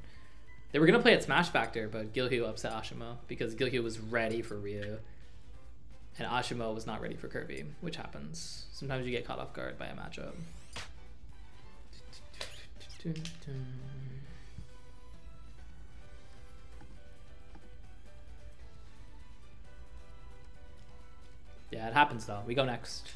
They were gonna play at Smash Factor, but Gilhue upset Ashimo because Gilhue was ready for Ryu, and Ashimo was not ready for Kirby, which happens. Sometimes you get caught off guard by a matchup. Yeah, it happens though. We go next.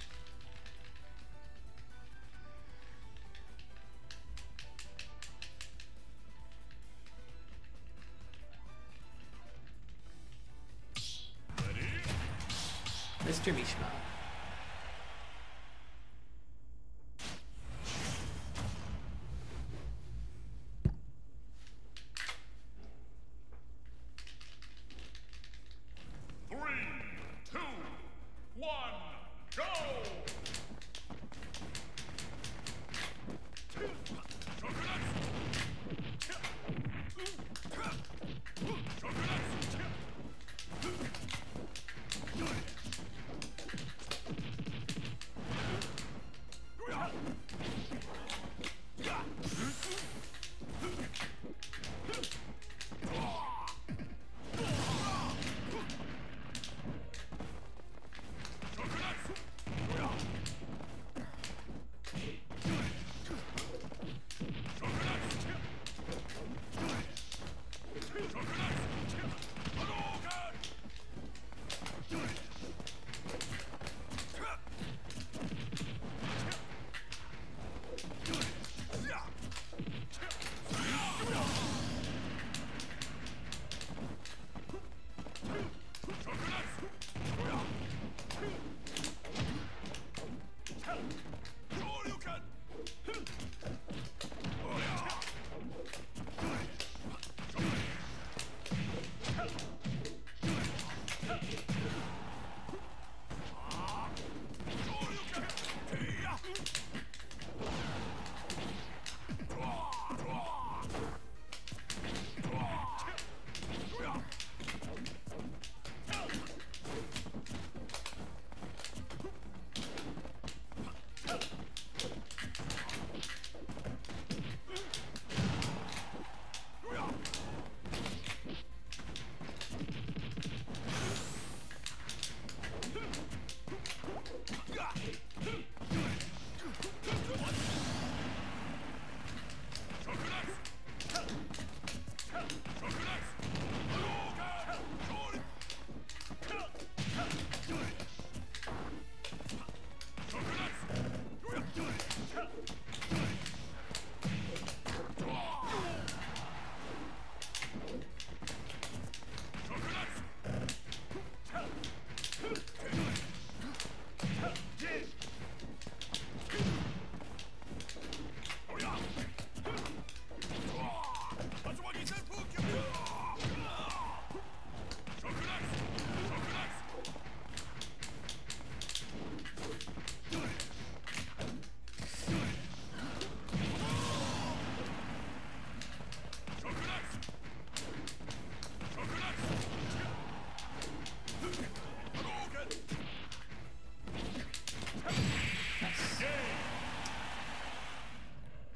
Mr. Mishima.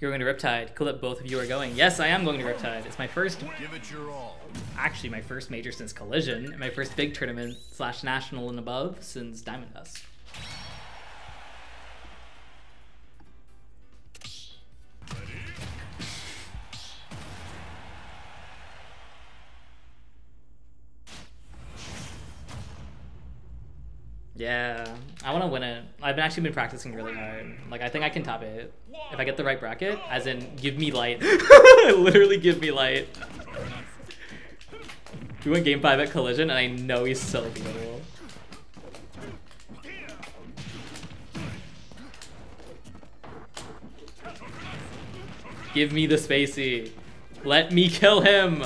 You're going to Riptide. Cool that both of you are going. Yes, I am going to Riptide. It's my first, Give it your all. actually my first major since Collision, and my first big tournament slash national and above since Diamond actually been practicing really hard. Like I think I can top it if I get the right bracket. As in, give me light. (laughs) (laughs) Literally, give me light. We went game five at Collision, and I know he's so beautiful. Give me the spacey. Let me kill him.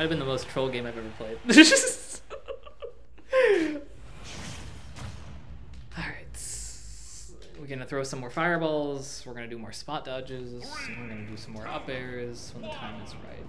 Might have been the most troll game I've ever played. (laughs) Alright. We're gonna throw some more fireballs. We're gonna do more spot dodges. We're gonna do some more up airs when the time is right.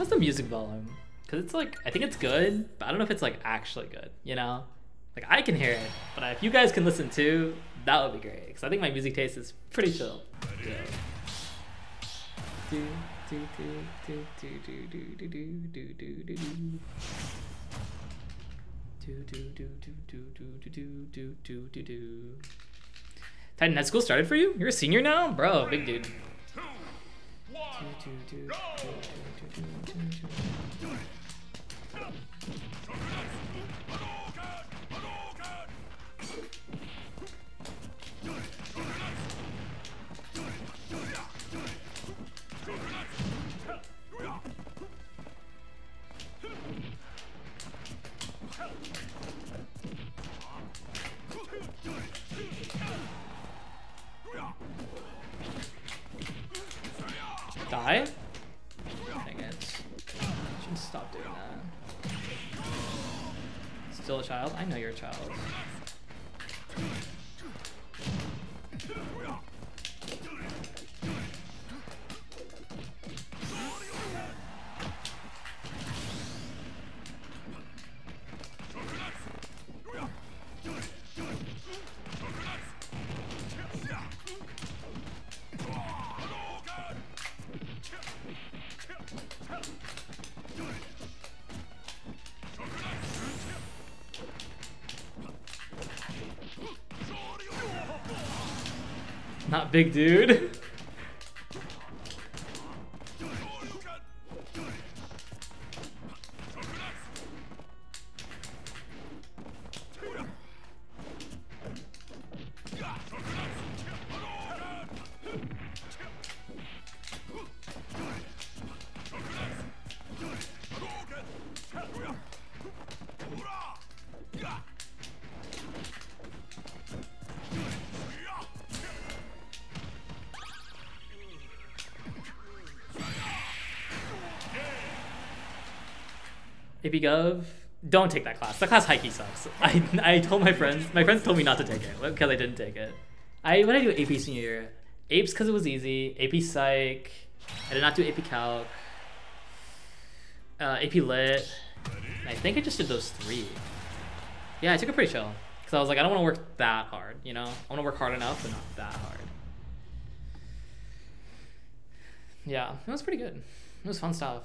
How's the music volume? Cause it's like I think it's good, but I don't know if it's like actually good. You know, like I can hear it, but if you guys can listen too, that would be great. Cause I think my music taste is pretty chill. Yeah. Do, do, do, do, do, do, do, do, do, do, do, do. Do, do, do, do, do, do, do, do, do, do, do. Titan, has school started for you? You're a senior now? Bro, big dude. Two, one, Do, do, do, go! Child? I know you're a child. Big dude. AP Gov, don't take that class. That class Heike sucks. (laughs) I, I told my friends, my friends told me not to take it because I didn't take it. I did I do AP senior year? Apes because it was easy. AP Psych. I did not do AP Calc. Uh, AP Lit. I think I just did those three. Yeah, I took it pretty chill because I was like, I don't want to work that hard. You know, I want to work hard enough, but not that hard. Yeah, it was pretty good. It was fun stuff.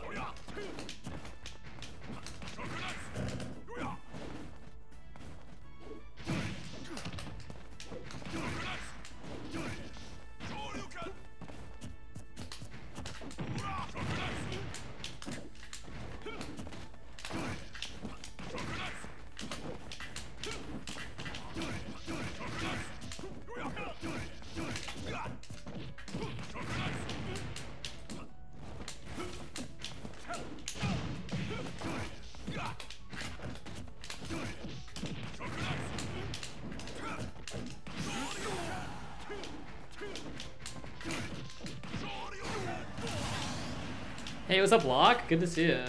Hey, what's up, Lock? Good to see you.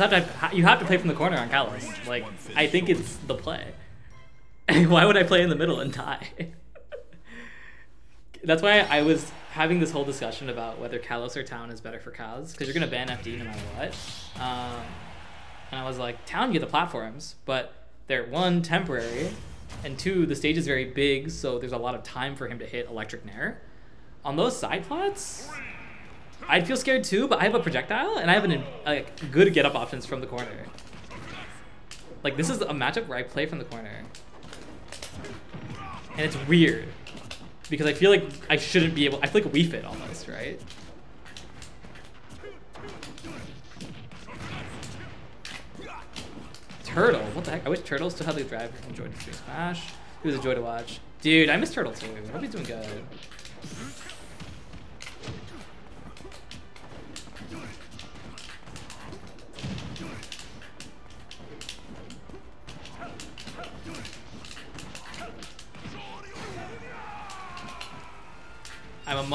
This have to, you have to play from the corner on Kalos. Like, I think it's the play. (laughs) Why would I play in the middle and die? (laughs) That's why I was having this whole discussion about whether Kalos or Town is better for Kaz, because you're gonna ban FD no matter what. Um, and I was like, Town get the platforms, but they're one temporary, and two the stage is very big, so there's a lot of time for him to hit Electric Nair. On those side plots, I'd feel scared too, but I have a projectile and I have an like good get up options from the corner. Like this is a matchup where I play from the corner. And it's weird. Because I feel like I shouldn't be able I feel like we fit almost, right? Turtle, what the heck? I wish Turtle still had the drive and the smash. It was a joy to watch. Dude, I miss Turtle too. Hope he's doing good.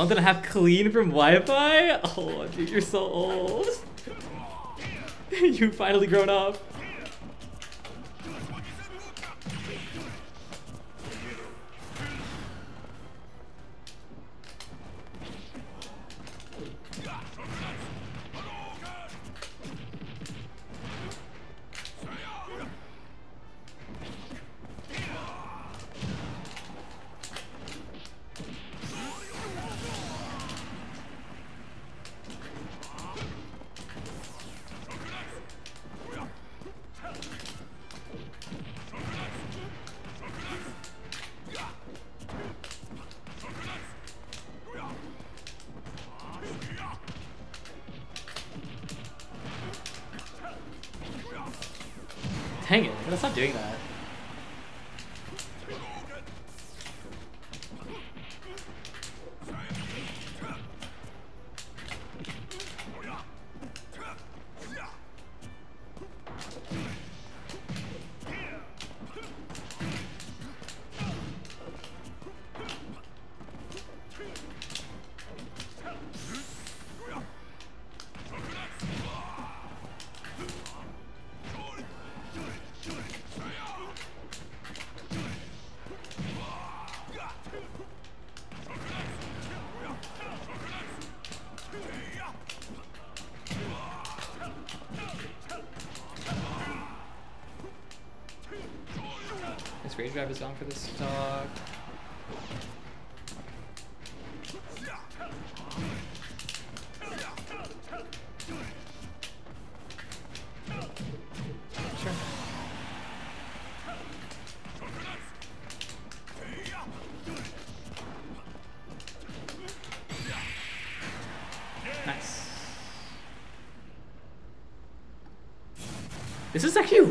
Month and a half clean from Wi-Fi? Oh, dude, you're so old. (laughs) you finally grown up.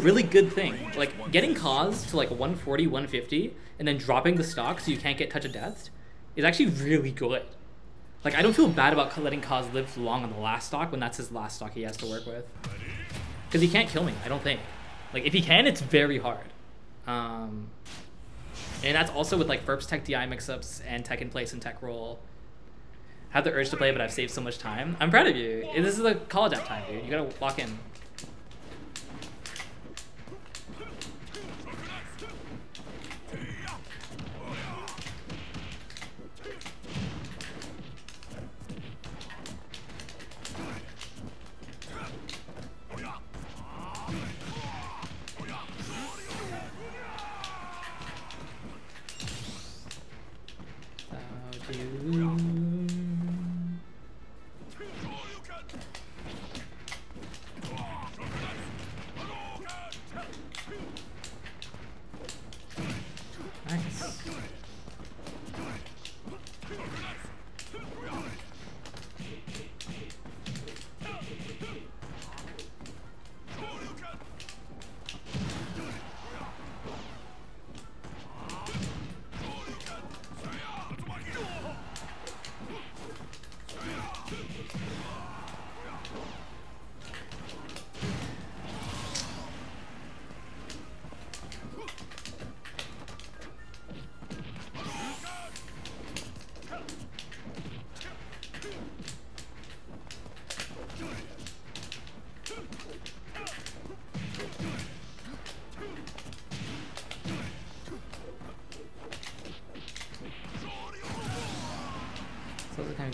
Really good thing. Like, getting Kaz to like 140, 150, and then dropping the stock so you can't get Touch of Death is actually really good. Like, I don't feel bad about letting Kaz live long on the last stock when that's his last stock he has to work with. Because he can't kill me, I don't think. Like, if he can, it's very hard. Um, and that's also with like Verps Tech DI mix-ups and Tech in Place and Tech Roll. Have the urge to play, but I've saved so much time. I'm proud of you. This is a college app time, dude. You gotta walk in.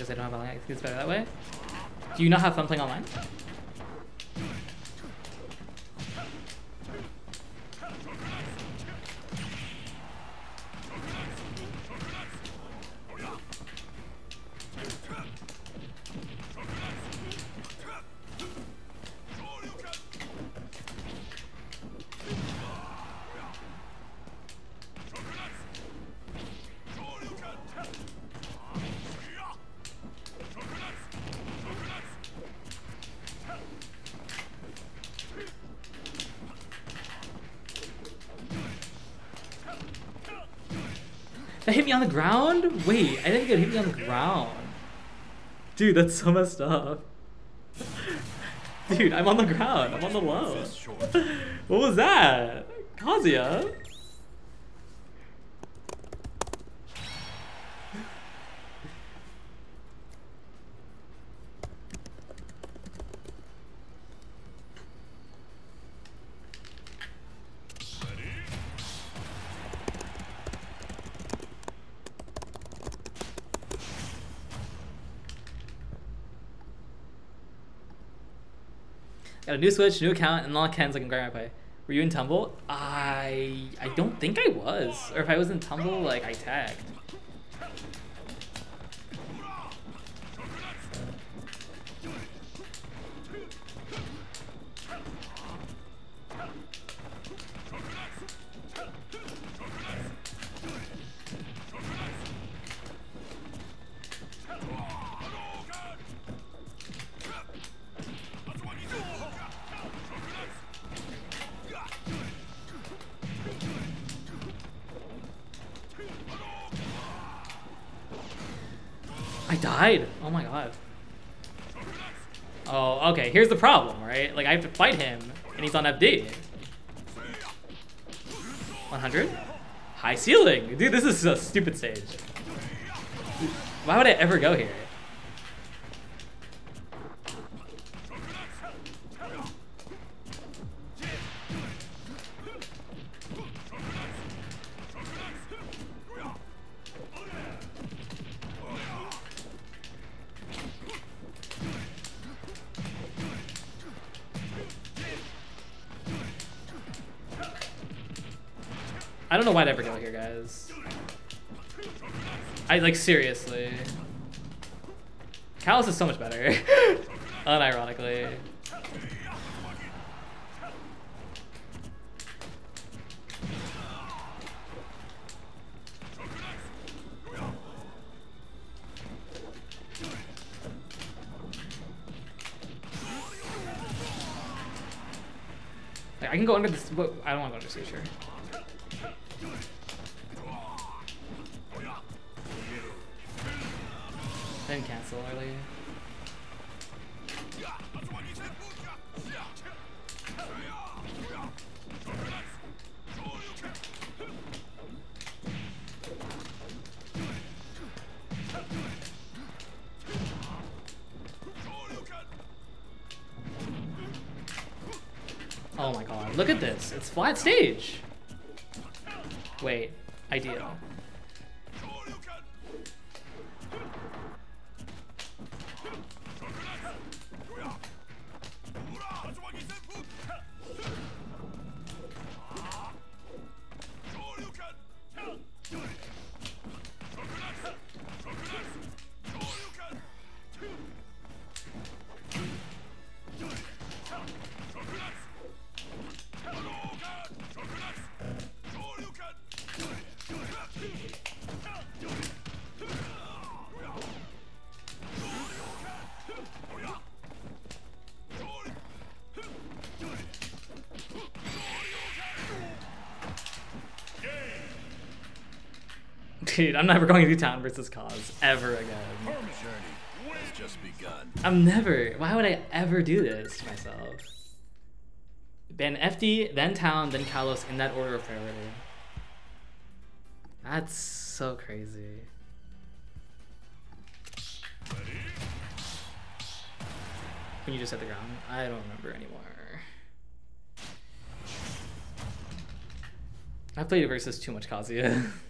Because I don't have online. It's better that way. Do you not have fun playing online? Ground? Wait, I didn't get hit on the ground. Dude, that's so messed up. Dude, I'm on the ground. I'm on the low. (laughs) What was that? Kazuya? Got a new Switch, new account, and all Ken's like grind my. Were you in Tumble? I I don't think I was. Or if I was in Tumble, like I tagged. I have to fight him, and he's on FD. 100. High ceiling, dude. This is a stupid stage. Why would I ever go here? Seriously. Kalos is so much better. (laughs) Unironically. I can go under this. but I don't want to go under sea sure. Flat stage. Dude, I'm never going to do town versus cause ever again. I'm never. Why would I ever do this to myself? Ban FD, then town, then Kalos in that order of priority. That's so crazy. When you just hit the ground? I don't remember anymore. I played versus too much Kazuya. (laughs)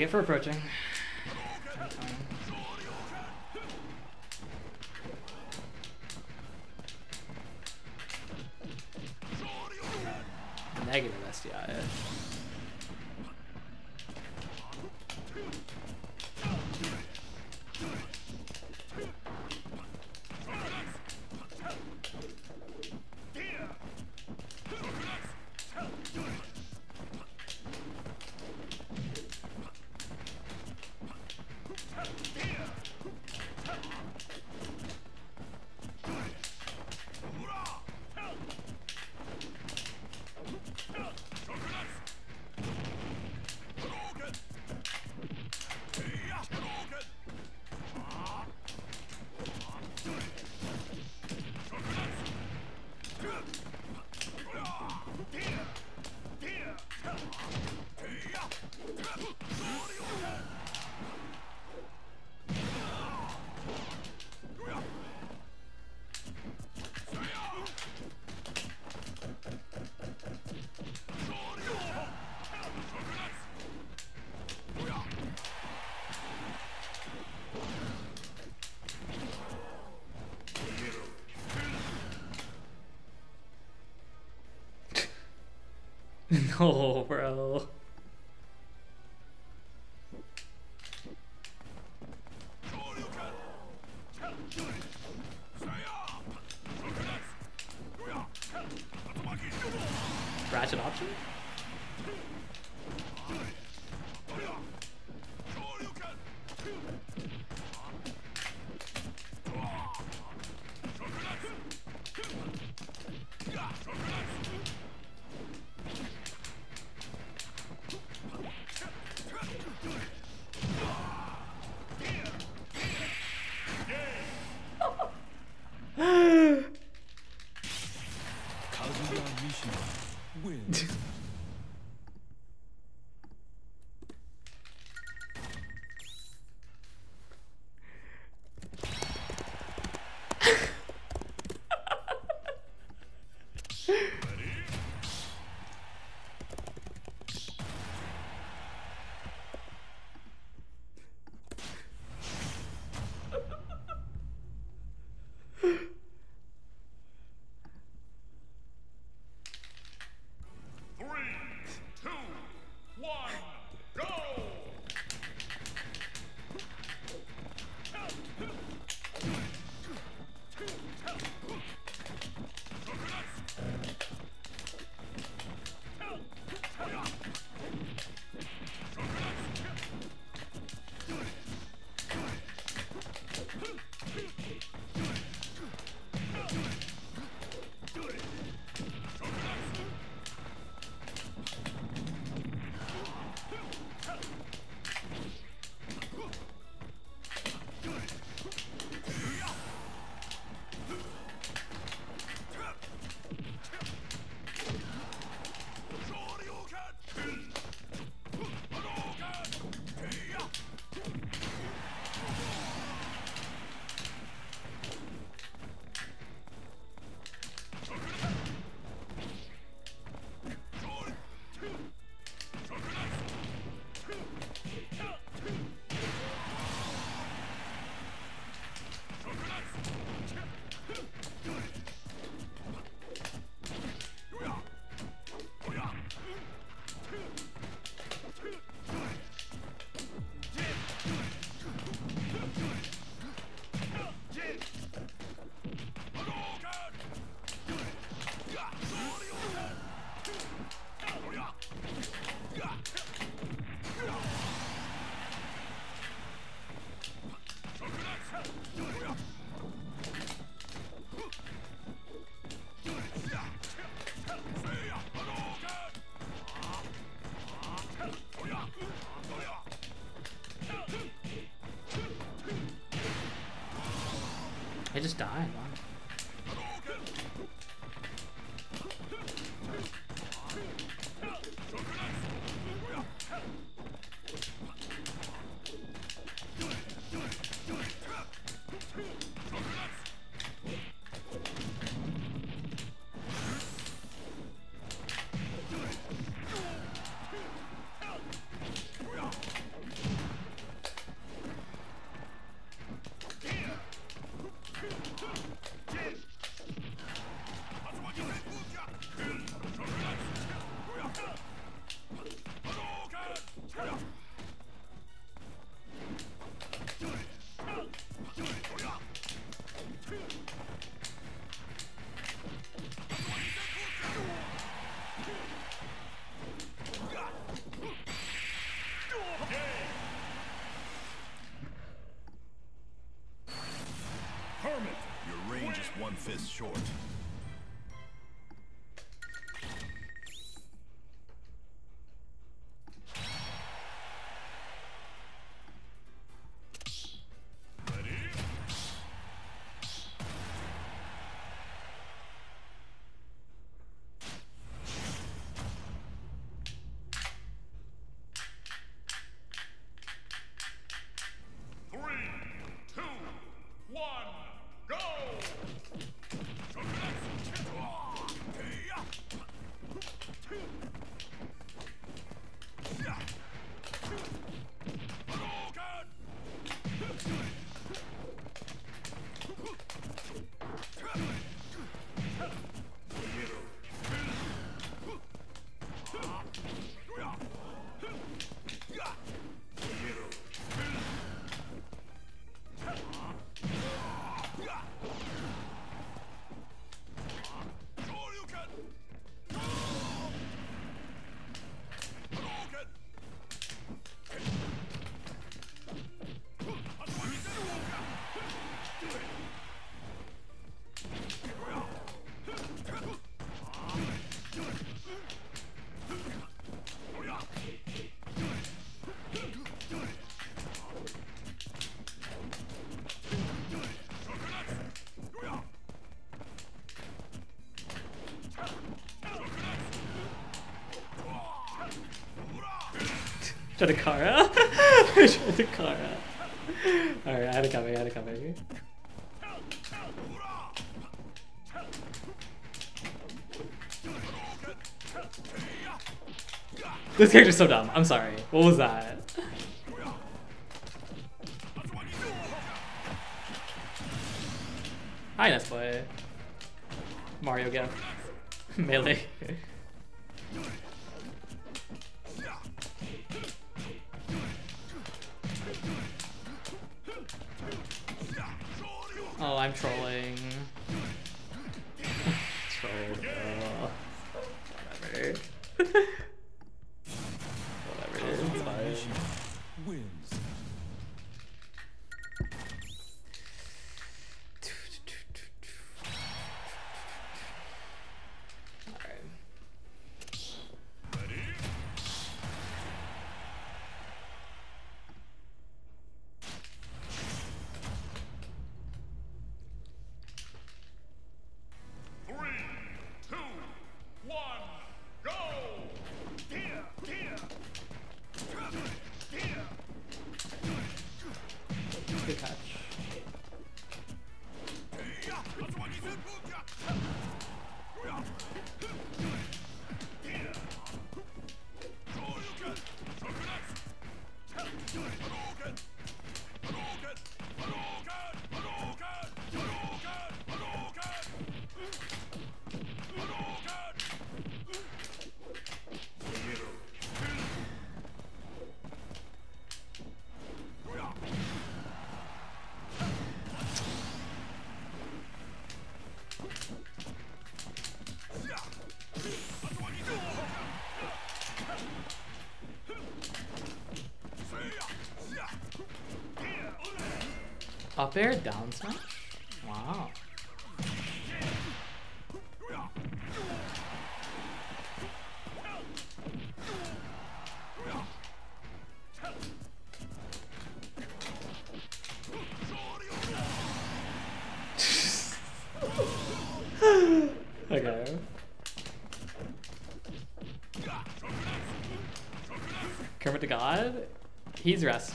Get for approaching. (laughs) no, bro. One, I just. Wow. One fist short. Try to Kara. (laughs) I to Kara. Alright, I had it coming, I had it coming. This character's so dumb. I'm sorry. What was that? Up air, down smash? Wow. (laughs) okay. Kermit the God? He's resting.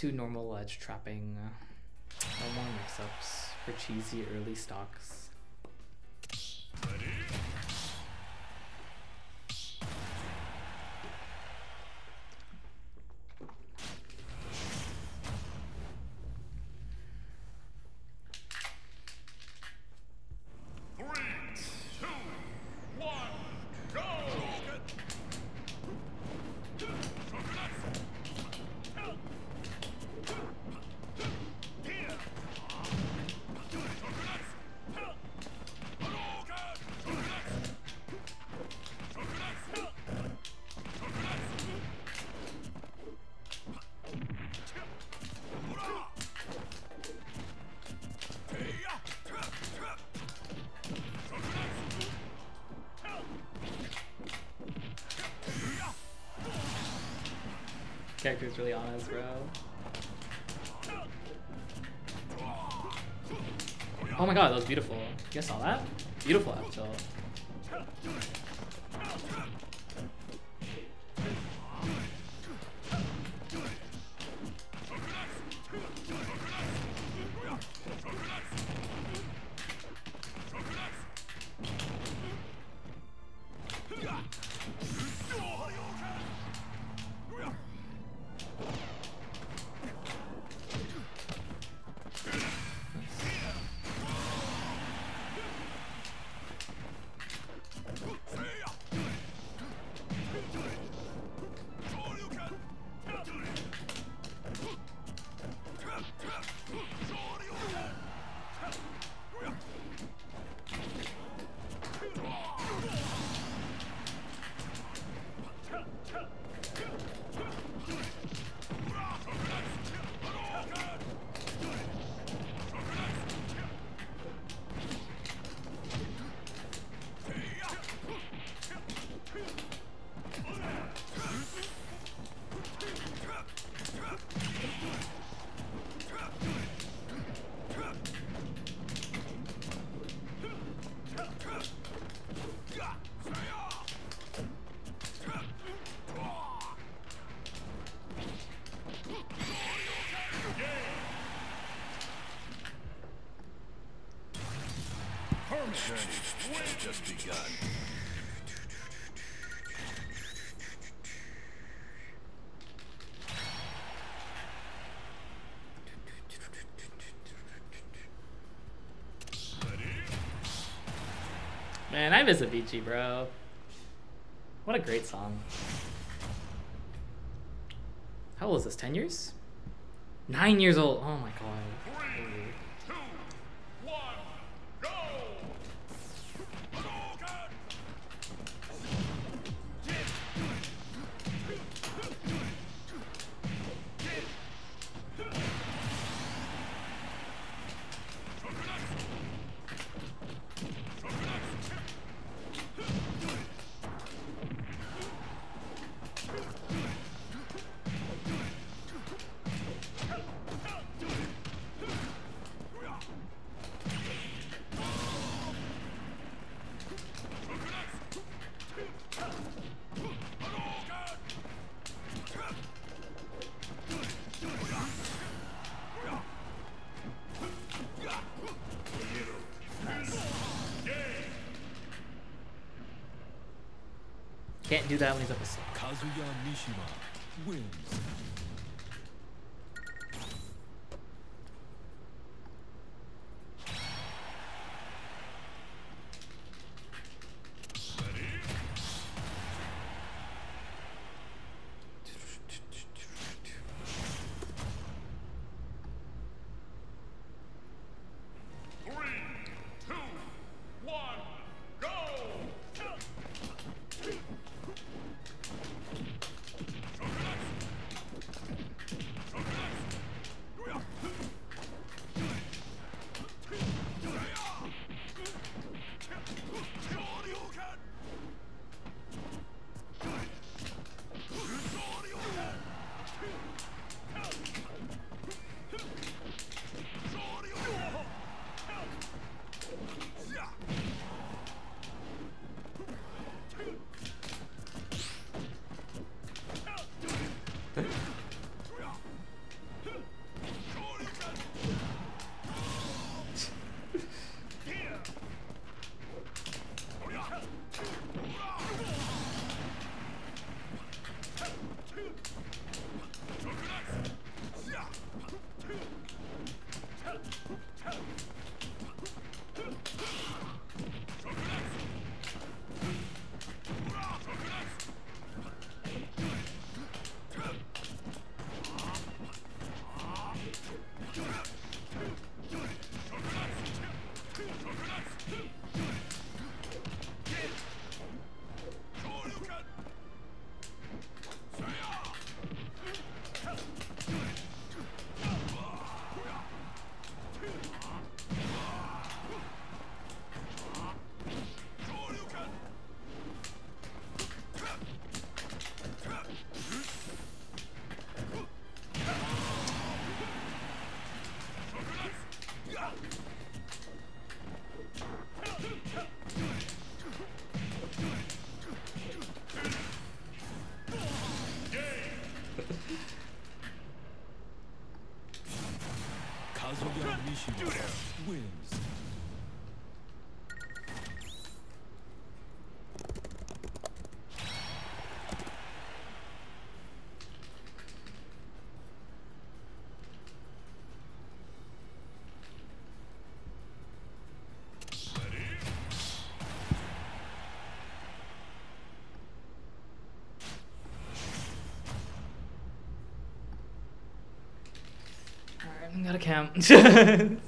To normal ledge trapping. Uh, no more mix-ups for cheesy early stocks. Character's really honest, bro. Oh my god, that was beautiful. You guys saw that? Beautiful F I miss Avicii, bro. What a great song. How old is this? 10 years? Nine years old. Oh my god. Kazuya Mishima Alright, I gotta camp. (laughs)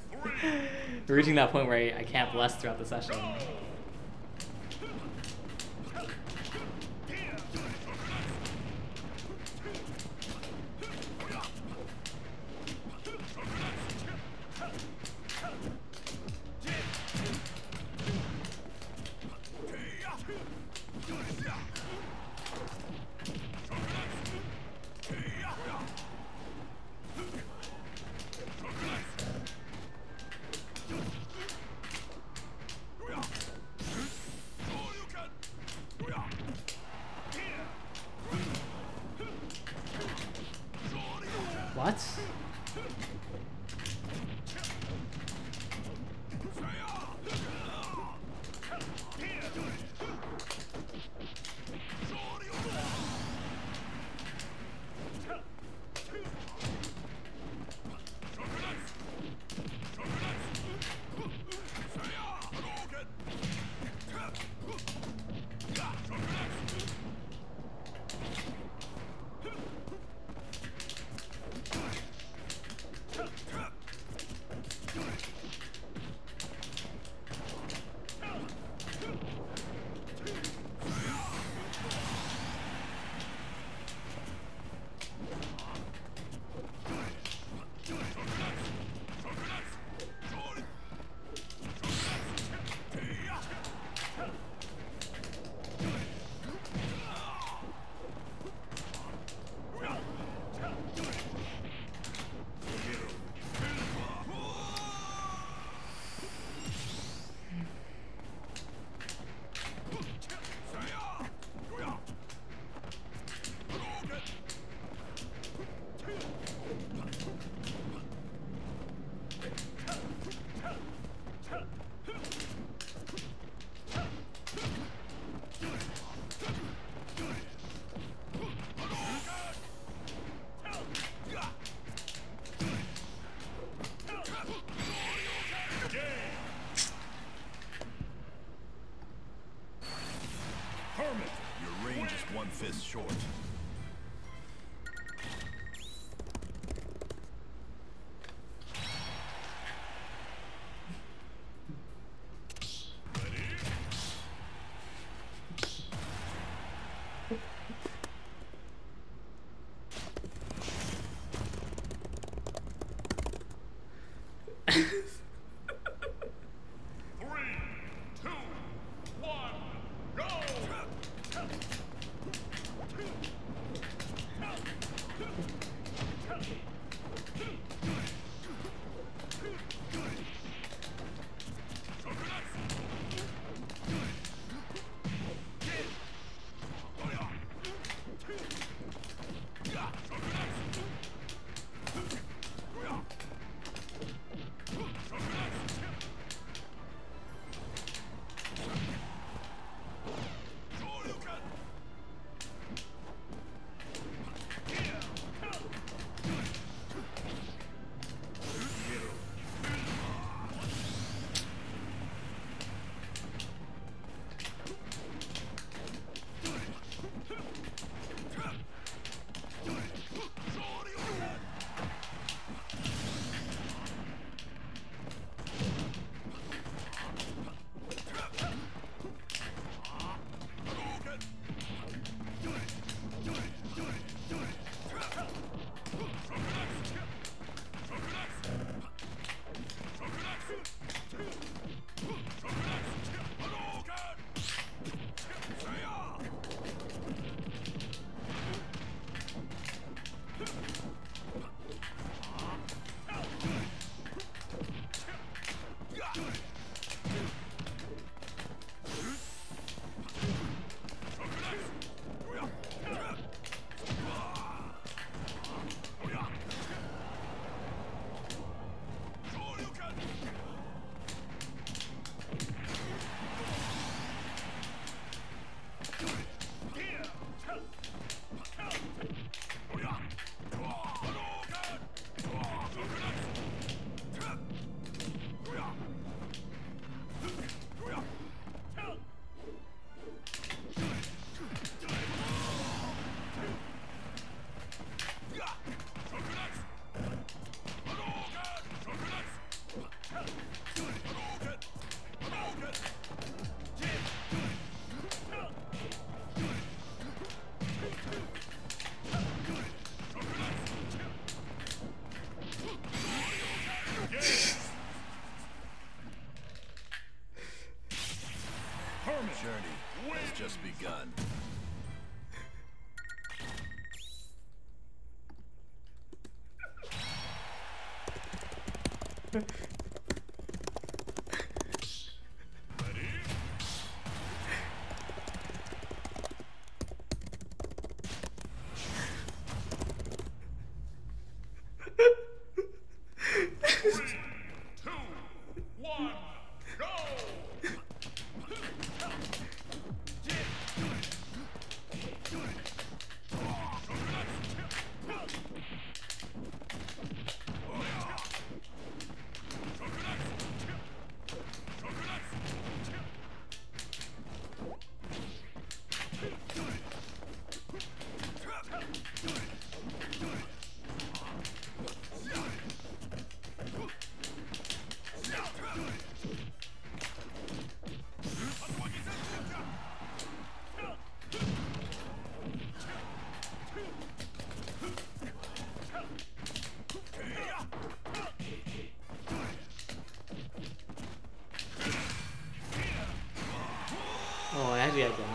We're reaching that point where I, I camp less throughout the session. Oh, I actually got down.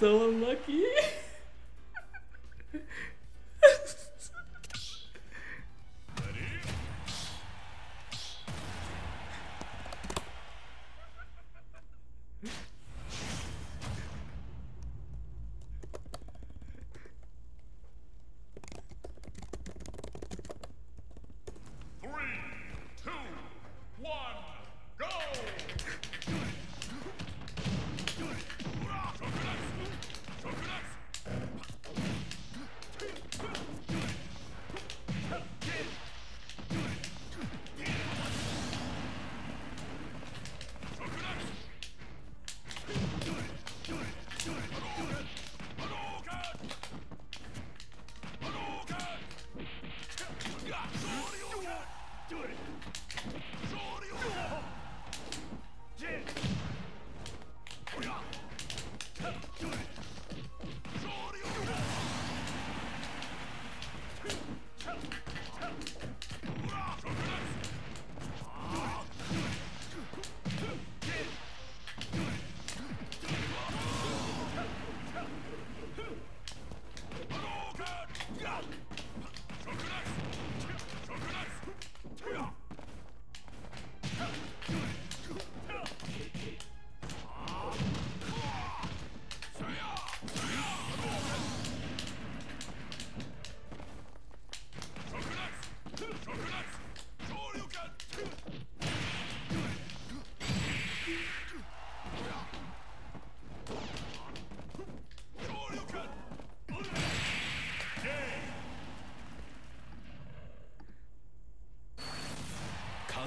So unlucky.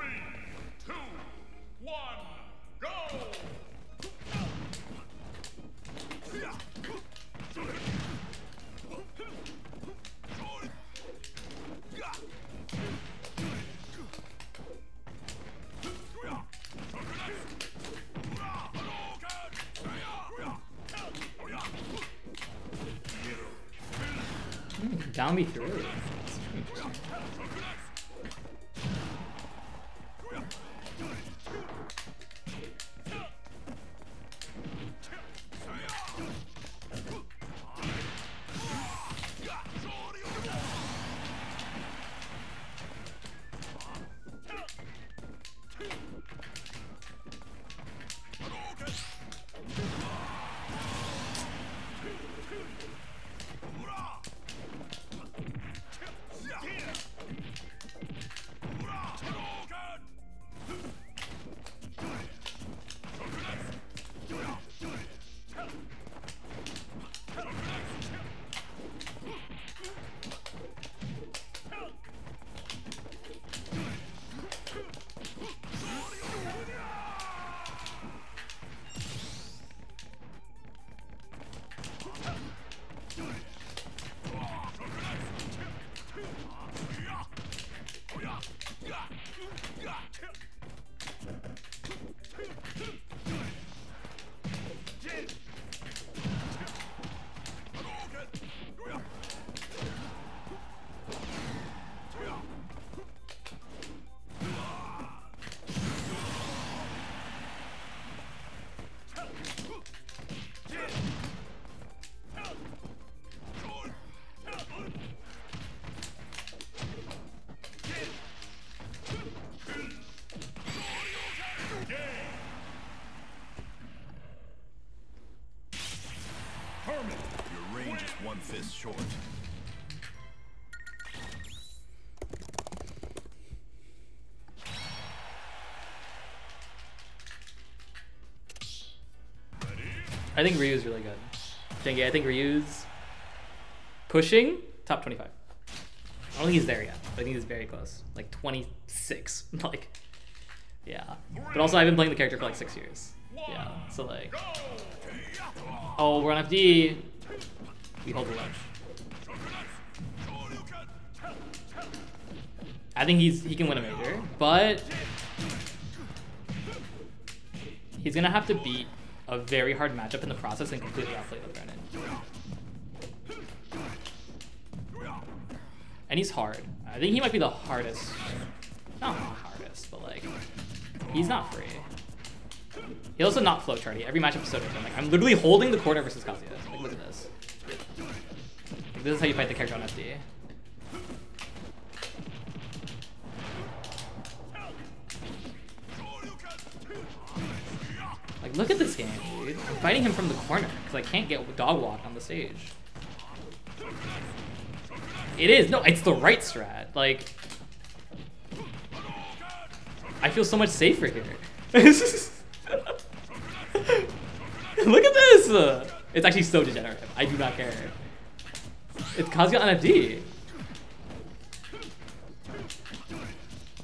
Three, two, one, go! Down me through. One fist short. I think Ryu's really good. Dengue, I think Ryu's pushing top 25. I don't think he's there yet, but I think he's very close. Like 26. (laughs) like, yeah. But also, I've been playing the character for like six years. Yeah, so like. Oh, we're on FD. We hold the ledge. I think he's he can win a major, but he's gonna have to beat a very hard matchup in the process and completely outplay the Brennan. And he's hard. I think he might be the hardest. Not the hardest, but like he's not free. He's also not flow flowcharty. Every matchup is so different. Like I'm literally holding the corner versus Kazuya. This is how you fight the character on SD. Like, look at this game, dude. I'm fighting him from the corner because I can't get dog walk on the stage. It is. No, it's the right strat. Like, I feel so much safer here. (laughs) look at this. It's actually so degenerative. I do not care. It's Kazuya on a D.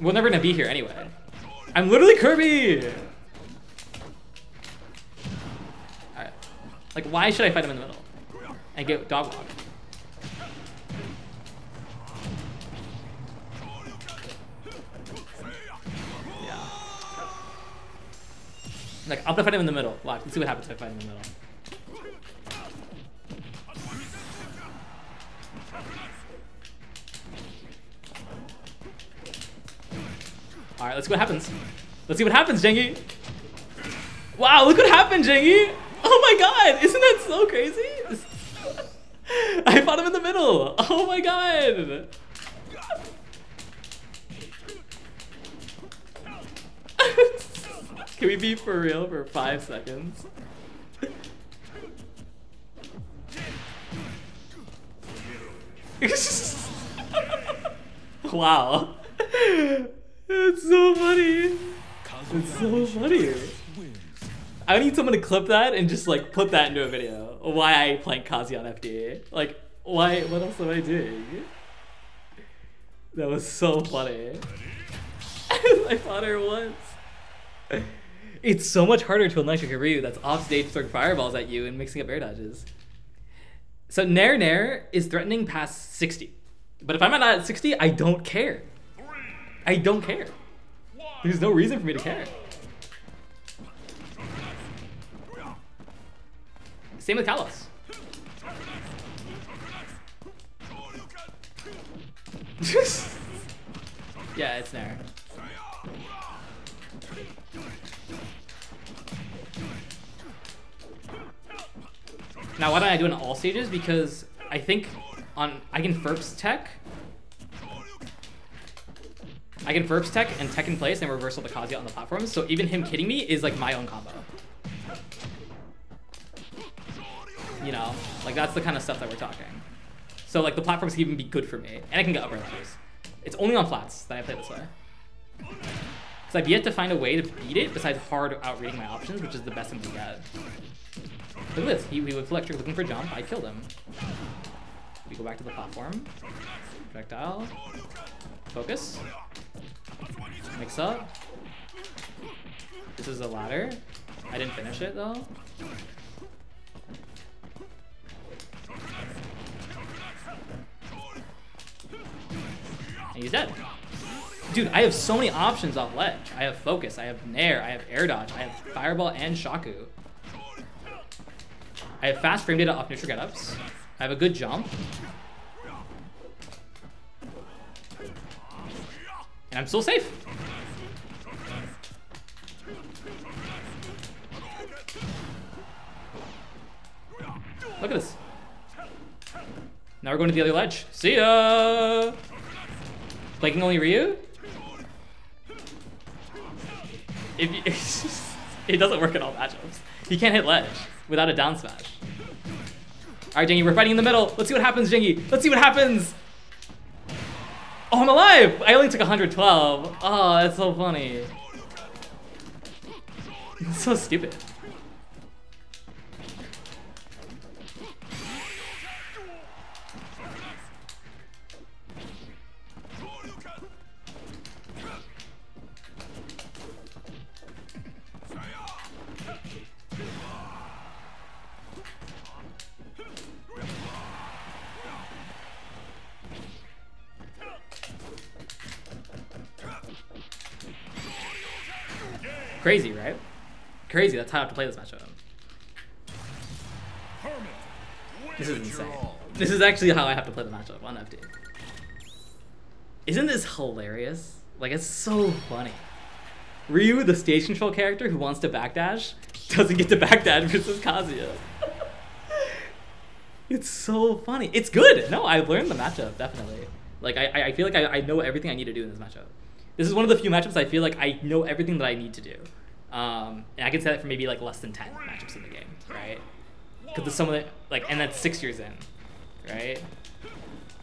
We're never gonna be here anyway. I'm literally Kirby! Like, why should I fight him in the middle? And get dog walk? Yeah. Like, I'm gonna fight him in the middle. Watch, let's see what happens if I fight him in the middle. Let's see what happens. Let's see what happens, Jengi. Wow, look what happened, Jengi. Oh my god, isn't that so crazy? (laughs) I fought him in the middle. Oh my god. (laughs) Can we be for real for five seconds? (laughs) wow. So funny. It's so funny. I need someone to clip that and just like put that into a video. Why I playing Kazi on FDA. Like, why? What else am I doing? That was so funny. (laughs) I fought her once. It's so much harder to a Ryu that's off stage throwing fireballs at you and mixing up air dodges. So Nair Nair is threatening past 60. But if I'm not at 60, I don't care. I don't care. There's no reason for me to care. Same with Kalos. (laughs) yeah, it's there. Now, why don't I do it on all stages? Because I think on I can Ferps tech. I can Ferps tech and tech in place and reversal the Kazuya on the platforms. So even him kidding me is like my own combo. You know, like that's the kind of stuff that we're talking. So like the platforms can even be good for me, and I can get upper levels. It's only on flats that I play this way. Because I've yet to find a way to beat it besides hard outreading my options, which is the best thing to get. Look at this. He, he was electric looking for jump. I killed him. We go back to the platform. Projectile. Focus. Mix up. This is a ladder. I didn't finish it though. And he's dead. Dude, I have so many options off ledge. I have focus, I have nair, I have air dodge, I have fireball and shaku. I have fast frame data off neutral get-ups. I have a good jump. And I'm still safe. Look at this. Now we're going to the other ledge. See ya! Flanking only Ryu? If you, (laughs) it doesn't work in all matchups. He can't hit ledge without a down smash. Alright, Jengi, we're fighting in the middle. Let's see what happens, Jengi. Let's see what happens. Oh, I'm alive! I only took 112. Oh, that's so funny. It's so stupid. Crazy, right? Crazy. That's how I have to play this matchup. This is insane. This is actually how I have to play the matchup on FD. Isn't this hilarious? Like, it's so funny. Ryu, the stage control character who wants to backdash, (laughs) doesn't get to backdash versus Kazuya. (laughs) it's so funny. It's good. No, I've learned the matchup, definitely. Like, I, I- I feel like I, I know everything I need to do in this matchup. This is one of the few matchups I feel like I know everything that I need to do. Um, and I can say that for maybe like less than 10 matchups in the game, right? Because some of the, like, and that's six years in, right?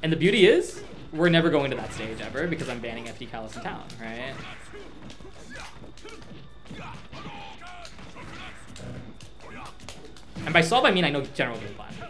And the beauty is, we're never going to that stage ever because I'm banning FD Kalos in town, right? And by solve, I mean I know general game plan,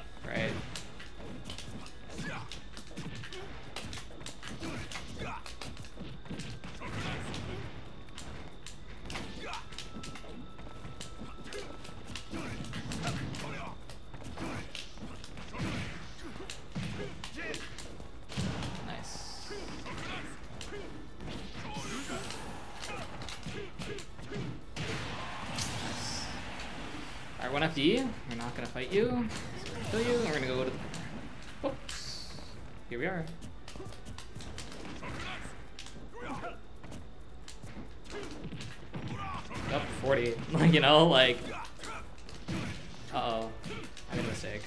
One FD. We're not gonna fight you. We're gonna kill you, we're gonna go to the. Oops. Here we are. Up 40. Like, (laughs) you know, like. Uh oh. I made a mistake.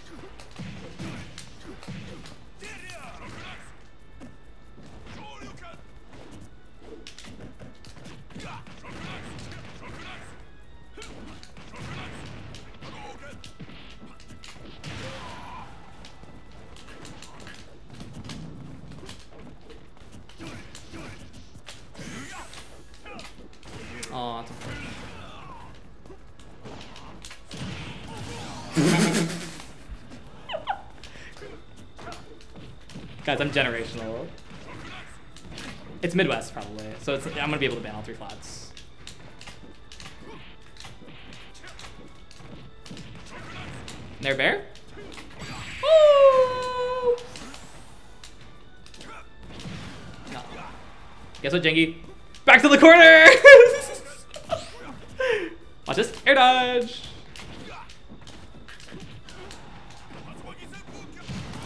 Guys, I'm generational. It's Midwest probably, so I'm gonna be able to ban all three flats. There, bear. Woo! Guess what, Jengi? Back to the corner! (laughs) Watch this. Air dodge!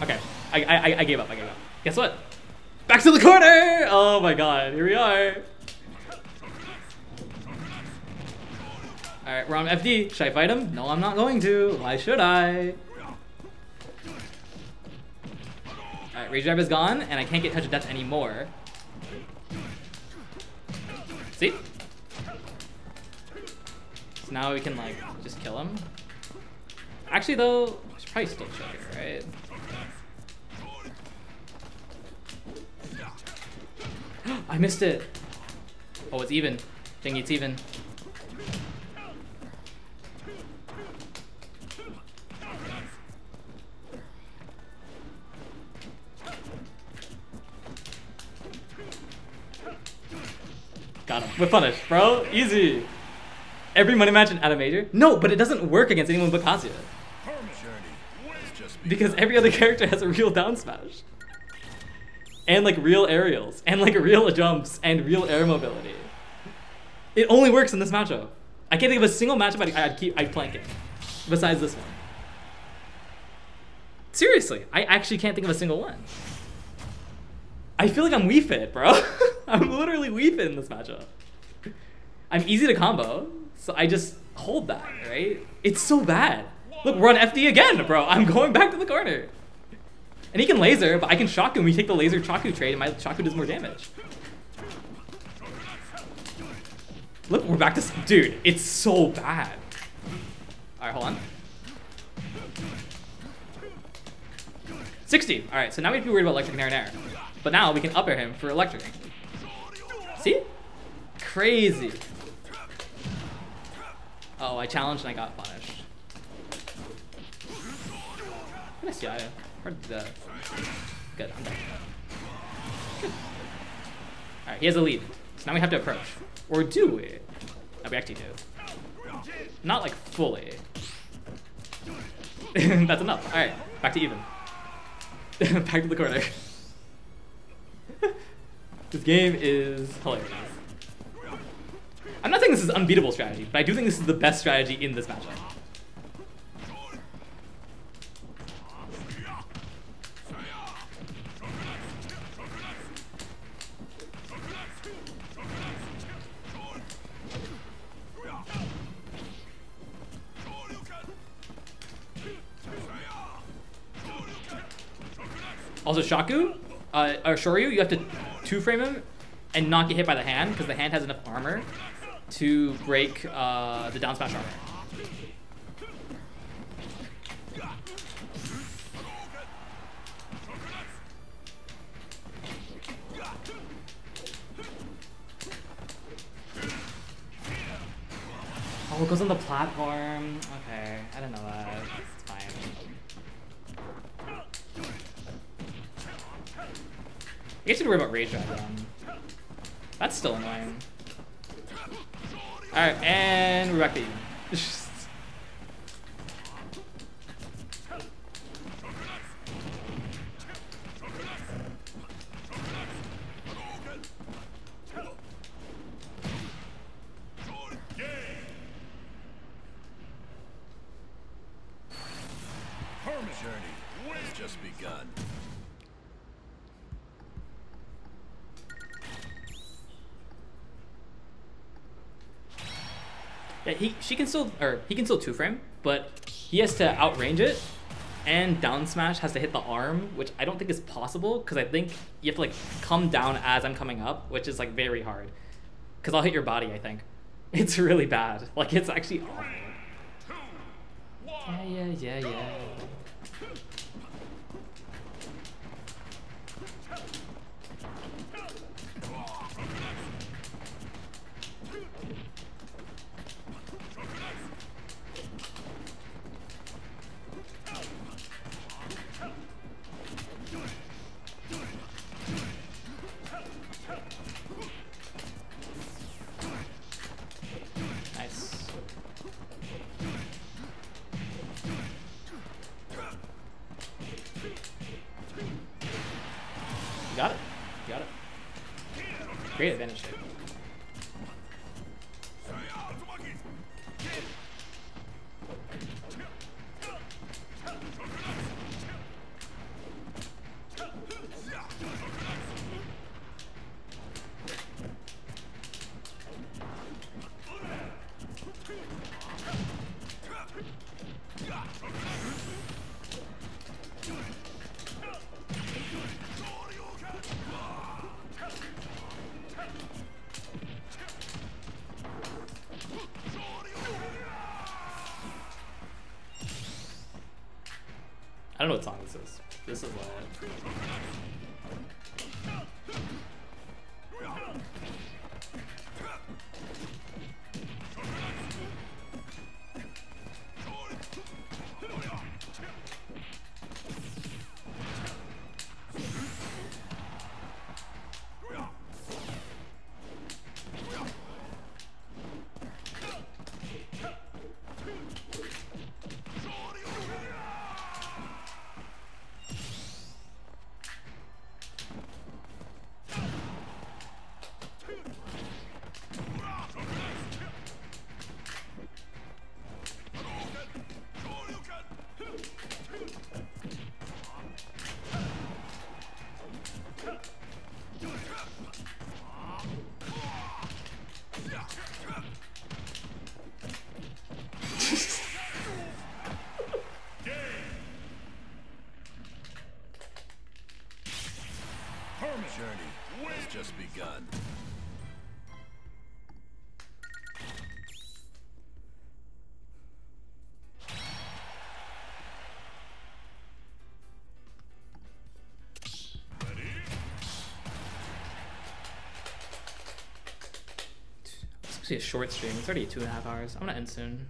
Okay. I, I, I gave up. I gave up. Guess what? Back to the corner! Oh my god. Here we are. Alright, we're on FD. Should I fight him? No, I'm not going to. Why should I? Alright, Rage Drive is gone, and I can't get Touch of Death anymore. See? So now we can, like, just kill him. Actually, though, I should probably still chill here, right? (gasps) I missed it. Oh, it's even. Dang, it's even. Got him. With punish, bro. Easy. Every money match in Adam Major? No, but it doesn't work against anyone but Kazuya. Hermit. Journey has just begun. Because every other (laughs) character has a real down smash. And like real aerials. And like real jumps. And real air mobility. It only works in this matchup. I can't think of a single matchup I'd, I'd keep I'd plank it. Besides this one. Seriously, I actually can't think of a single one. I feel like I'm Wii Fit, bro. (laughs) I'm literally Wii Fit in this matchup. I'm easy to combo, so I just hold that, right? It's so bad. Look, we're on FD again, bro. I'm going back to the corner. And he can laser, but I can shock him. We take the laser Shaku trade, and my Shaku does more damage. Look, we're back to... Dude, it's so bad. Alright, hold on. 60. Alright, so now we have to be worried about electric nair nair. But now we can up air him for electric. See? Crazy. Oh, I challenged and I got punished. Nice yeah, Hard Good. Alright, he has a lead. So now we have to approach. Or do we? No, we actually do. Not like fully. (laughs) That's enough. Alright, back to even. (laughs) back to the corner. (laughs) this game is hilarious. I'm not saying this is unbeatable strategy, but I do think this is the best strategy in this matchup. Also, Shaku, uh, or Shoryu, you have to two frame him and not get hit by the hand because the hand has enough armor to break uh, the down smash armor. Oh, it goes on the platform. Okay, I didn't know that. I guess you worry about rage drive. That's still annoying. Alright, and we're back to you. (laughs) she can still or he can still two frame, but he has to outrange it, and down smash has to hit the arm, which I don't think is possible because I think you have to like come down as I'm coming up, which is like very hard. Because I'll hit your body. I think (laughs) it's really bad. Like it's actually awful. Yeah, yeah, yeah, yeah. Great advantage. This is. This is what. Begun. It's a short stream. It's already two and a half hours. I'm gonna end soon.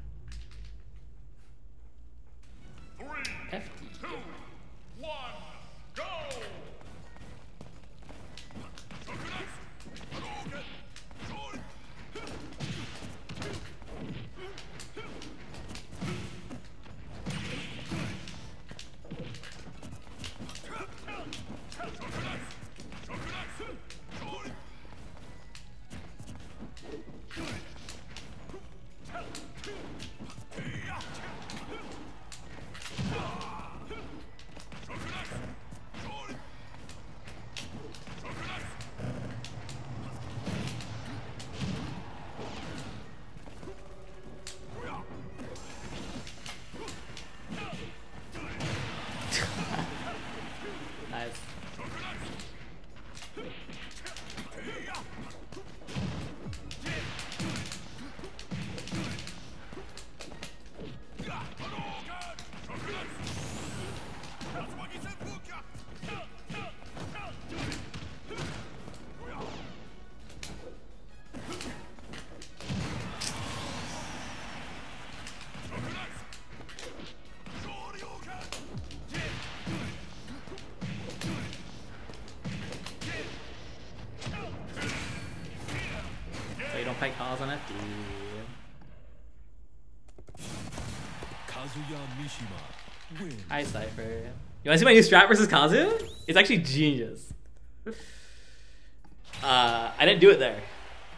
Hi, Cypher. You wanna see my new strat versus Kazu? It's actually genius. (laughs) Uh, I didn't do it there,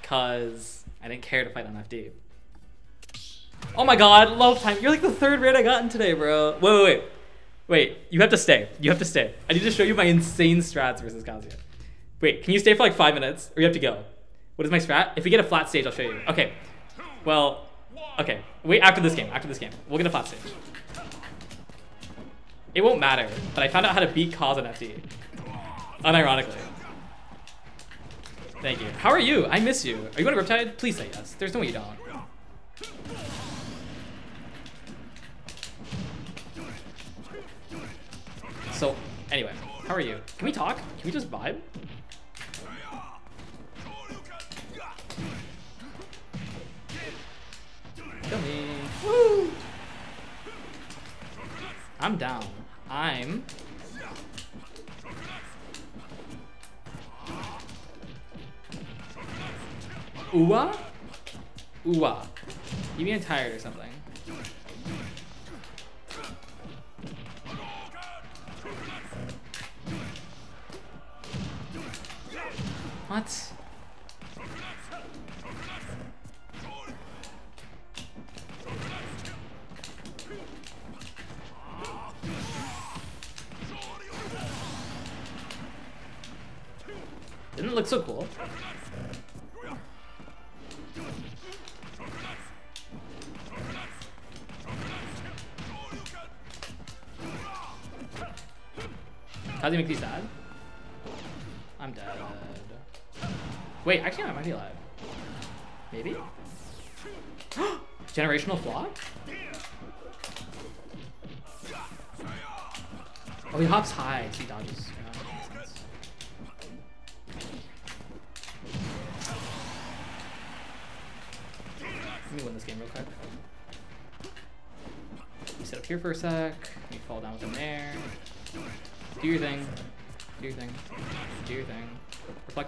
cause I didn't care to fight on FD. Oh my god, love time. You're like the third raid I got in today, bro. Wait, wait, wait. Wait, you have to stay. You have to stay. I need to show you my insane strats versus Kazuya. Wait, can you stay for like five minutes? Or you have to go? What is my strat? If we get a flat stage, I'll show you. Okay. Well, okay. Wait, after this game. After this game. We'll get a flat stage. Matter, but I found out how to beat Kaz on FD. Unironically. Thank you. How are you? I miss you. Are you going to Riptide? Please say yes. There's no way you don't.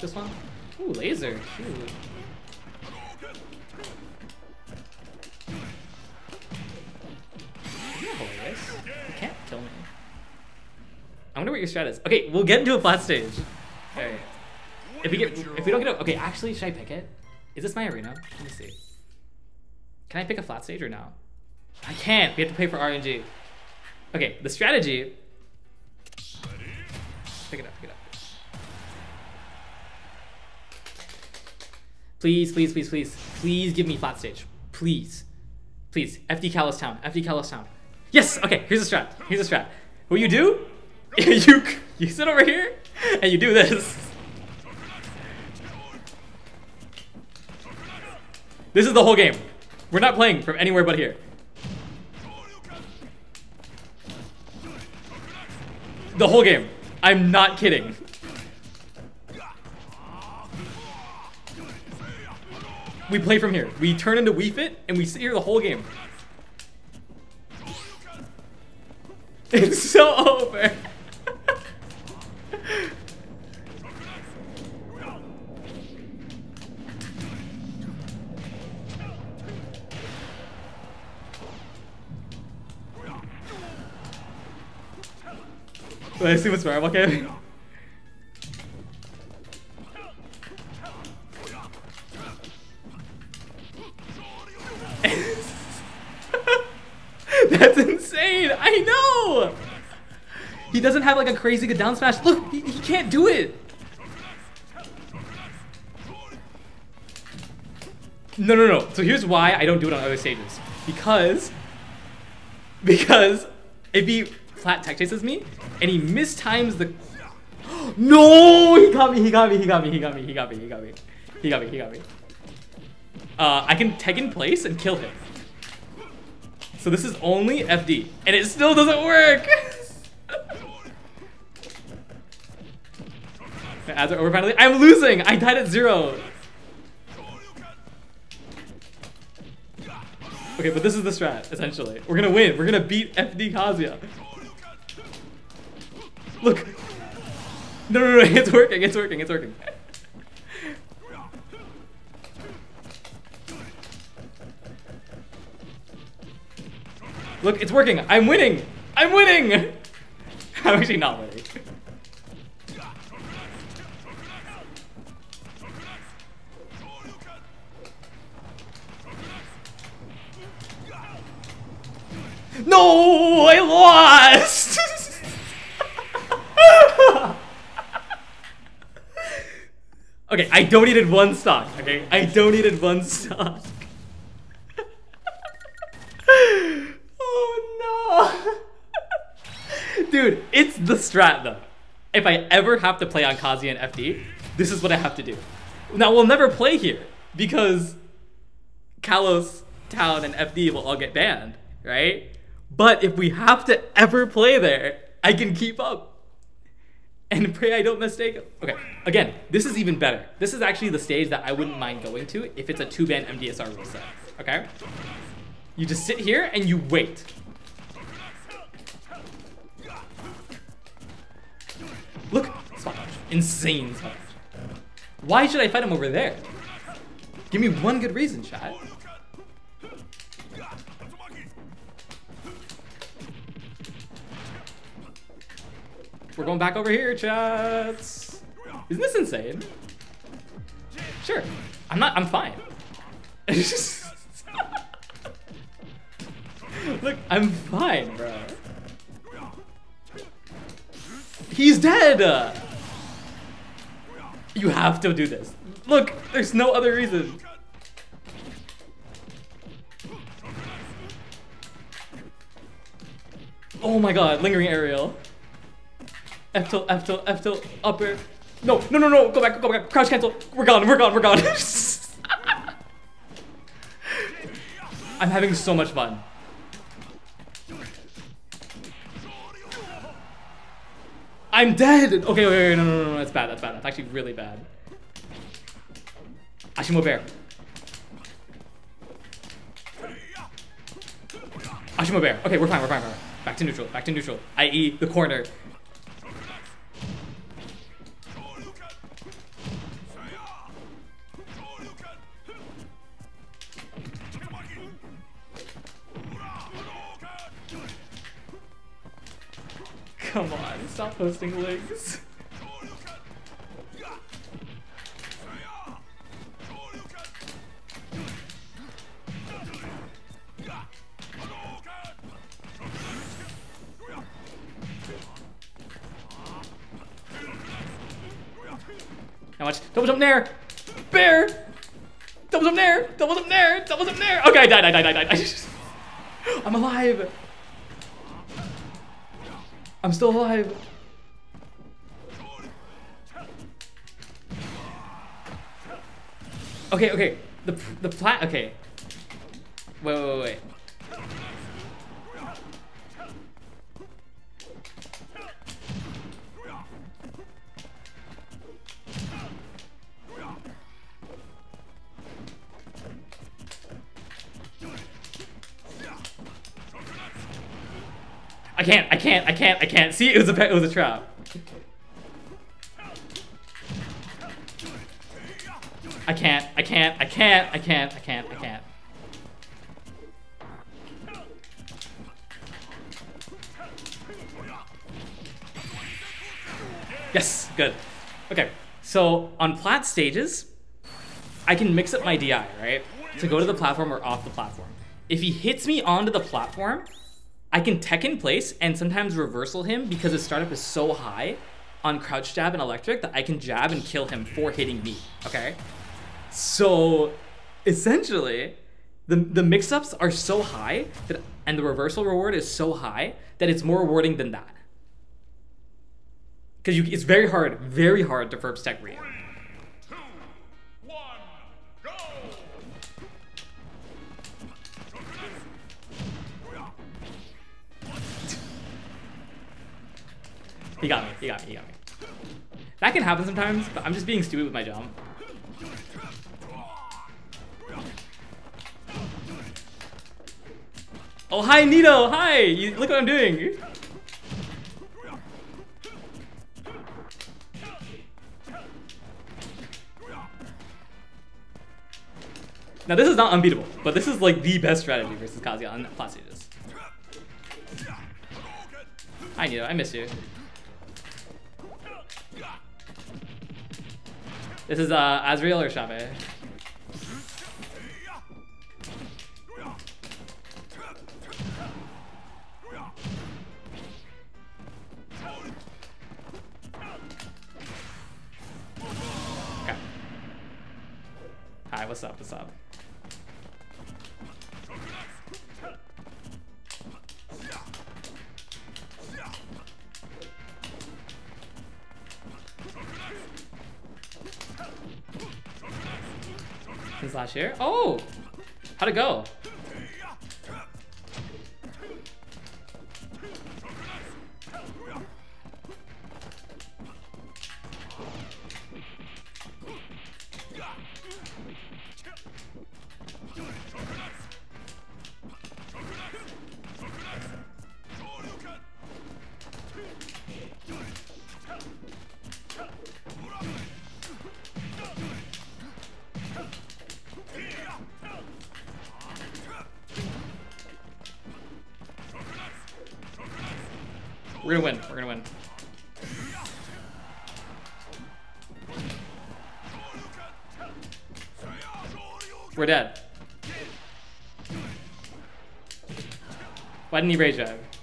This one. Ooh, laser. Hilarious. You can't kill me. I wonder what your strat is. Okay, we'll get into a flat stage. Okay. If we get, if we don't get a, okay, actually, should I pick it? Is this my arena? Let me see. Can I pick a flat stage or no? I can't. We have to pay for RNG. Okay, the strategy. Please, please, please, please, please give me flat stage. Please. Please. FD Kalos Town. FD Kalos Town. Yes! Okay, here's a strat. Here's a strat. What you do? (laughs) you you sit over here and you do this. This is the whole game. We're not playing from anywhere but here. The whole game. I'm not kidding. We play from here. We turn into Wii Fit and we sit here the whole game. (laughs) It's so over. (laughs) I see what's wrong, okay? I know! He doesn't have like a crazy good down smash. Look, he, he can't do it! No, no, no. So here's why I don't do it on other stages. Because, because if he flat tech chases me and he mistimes the... (gasps) no! He got me, he got me, he got me, he got me, he got me, he got me. He got me, he got me. Uh, I can tech in place and kill him. So this is only FD, and it still doesn't work. (laughs) Are over finally. I'm losing. I died at zero. Okay, but this is the strat, essentially. We're gonna win. We're gonna beat FD Kazuya. Look. No, no, no, (laughs) it's working, it's working, it's working. Look, it's working. I'm winning. I'm winning. (laughs) I'm actually not winning. No, I lost. (laughs) okay, I donated one stock. Okay, I donated one stock. (laughs) oh no, (laughs) dude, it's the strat though. If I ever have to play on Kazi and FD, this is what I have to do. Now we'll never play here because Kalos, Town, and FD will all get banned, right? But if we have to ever play there, I can keep up. And pray I don't mistake. Okay, again, this is even better. This is actually the stage that I wouldn't mind going to if it's a two-band MDSR rule set. Okay? You just sit here and you wait. Look. Insane. Why should I fight him over there? Give me one good reason, chat. We're going back over here, chats. Isn't this insane? Sure. I'm not, I'm fine. (laughs) Look, I'm fine, bro. He's dead! You have to do this. Look, there's no other reason. Oh my god, lingering aerial. F tilt, F tilt, F tilt, up air. No, no, no, no, go back, go back, crouch cancel. We're gone, we're gone, we're gone. (laughs) I'm having so much fun. I'm dead! Okay, wait, wait, no, no, no, no, that's bad, that's bad. That's actually really bad. Ashimo Bear. Ashimo Bear. Okay, we're fine, we're fine, we're fine. Back to neutral, back to neutral. I.e. the corner. Come on, stop posting links. How much? Double jump there! Bear! Double jump there! Double jump there! Double jump there! Okay, I died, I died, I died, I (laughs) died. I'm alive! I'm still alive. Okay, okay. The the plat. Okay. Wait, wait, wait. Can't, I can't, I can't, I can't. See, it was a, it was a trap. I can't, I can't, I can't, I can't, I can't, I can't. Yes, good. Okay, so on plat stages, I can mix up my DI, right? To go to the platform or off the platform. If he hits me onto the platform, I can tech in place and sometimes reversal him because his startup is so high on crouch jab and electric that I can jab and kill him for hitting me, okay? So essentially, the, the mix-ups are so high that, and the reversal reward is so high that it's more rewarding than that. Because it's very hard, very hard to Ferbs tech read. He got me. He got me. He got me. That can happen sometimes, but I'm just being stupid with my jump. Oh, hi, Nito. Hi. You, look what I'm doing. Now, this is not unbeatable, but this is like the best strategy versus Kazuya on plat stages. I knew. I miss you. This is uh, Azrael or Shave? Okay. Hi, what's up? What's up? Last year? Oh! How'd it go?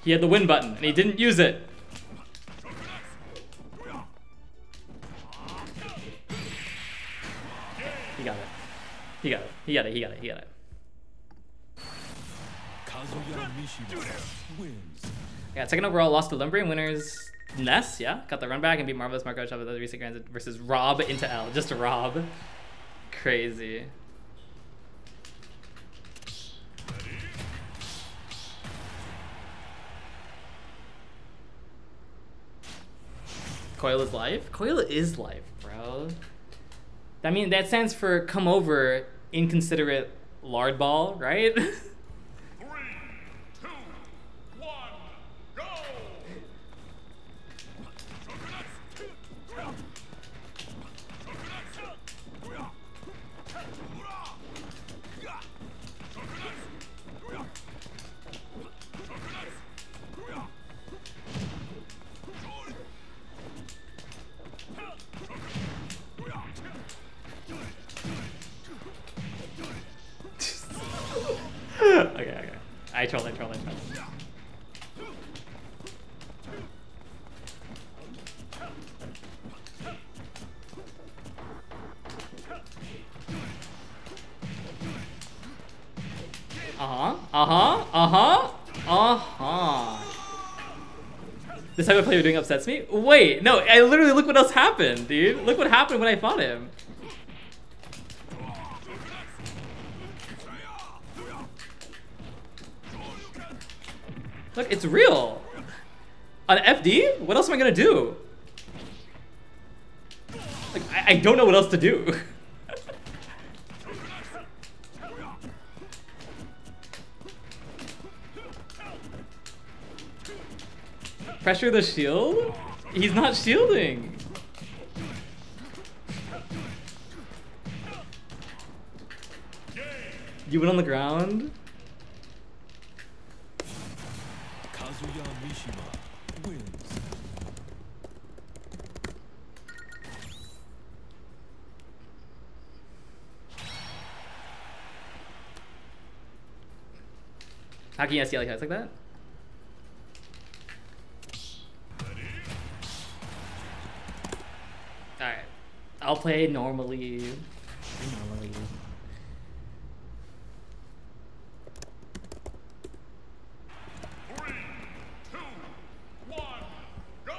He had the win button and he didn't use it. He got it. He got it. He got it. He got it. He got it. Yeah, second overall, lost to Lumbrian winners. Ness, yeah, got the run back and beat Marvelous Marco Chavez versus Rob into L. Just Rob. Crazy. Coil is life? Coil is life, bro. I mean, that stands for come over, inconsiderate lard ball, right? (laughs) Upsets me? Wait, no, I literally look what else happened, dude. Look what happened when I fought him. Look, it's real. On FD? What else am I gonna do? Like, I, I don't know what else to do. (laughs) Pressure the shield? He's not shielding. You went on the ground? Kazuya Mishima wins. How can you see like like that? Alright. I'll play normally. Normally. Three, two, one, go!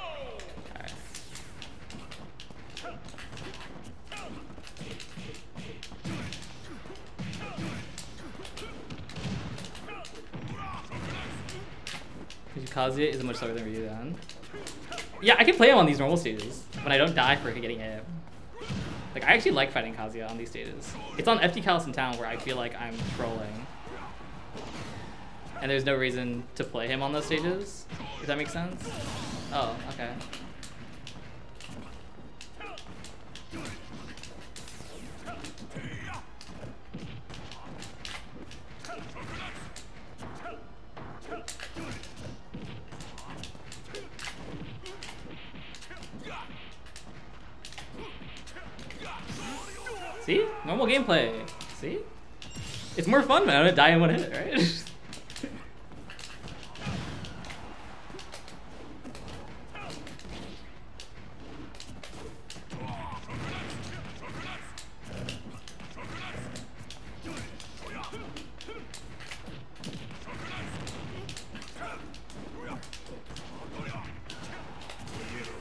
Kazuya is much slower than Ryu then. Yeah, I can play him on these normal stages when I don't die for getting hit. Like, I actually like fighting Kazuya on these stages. It's on FD Kalos in town where I feel like I'm trolling. And there's no reason to play him on those stages. Does that make sense? Oh, okay. Normal gameplay. See? It's more fun, man. I die in one hit, right? (laughs)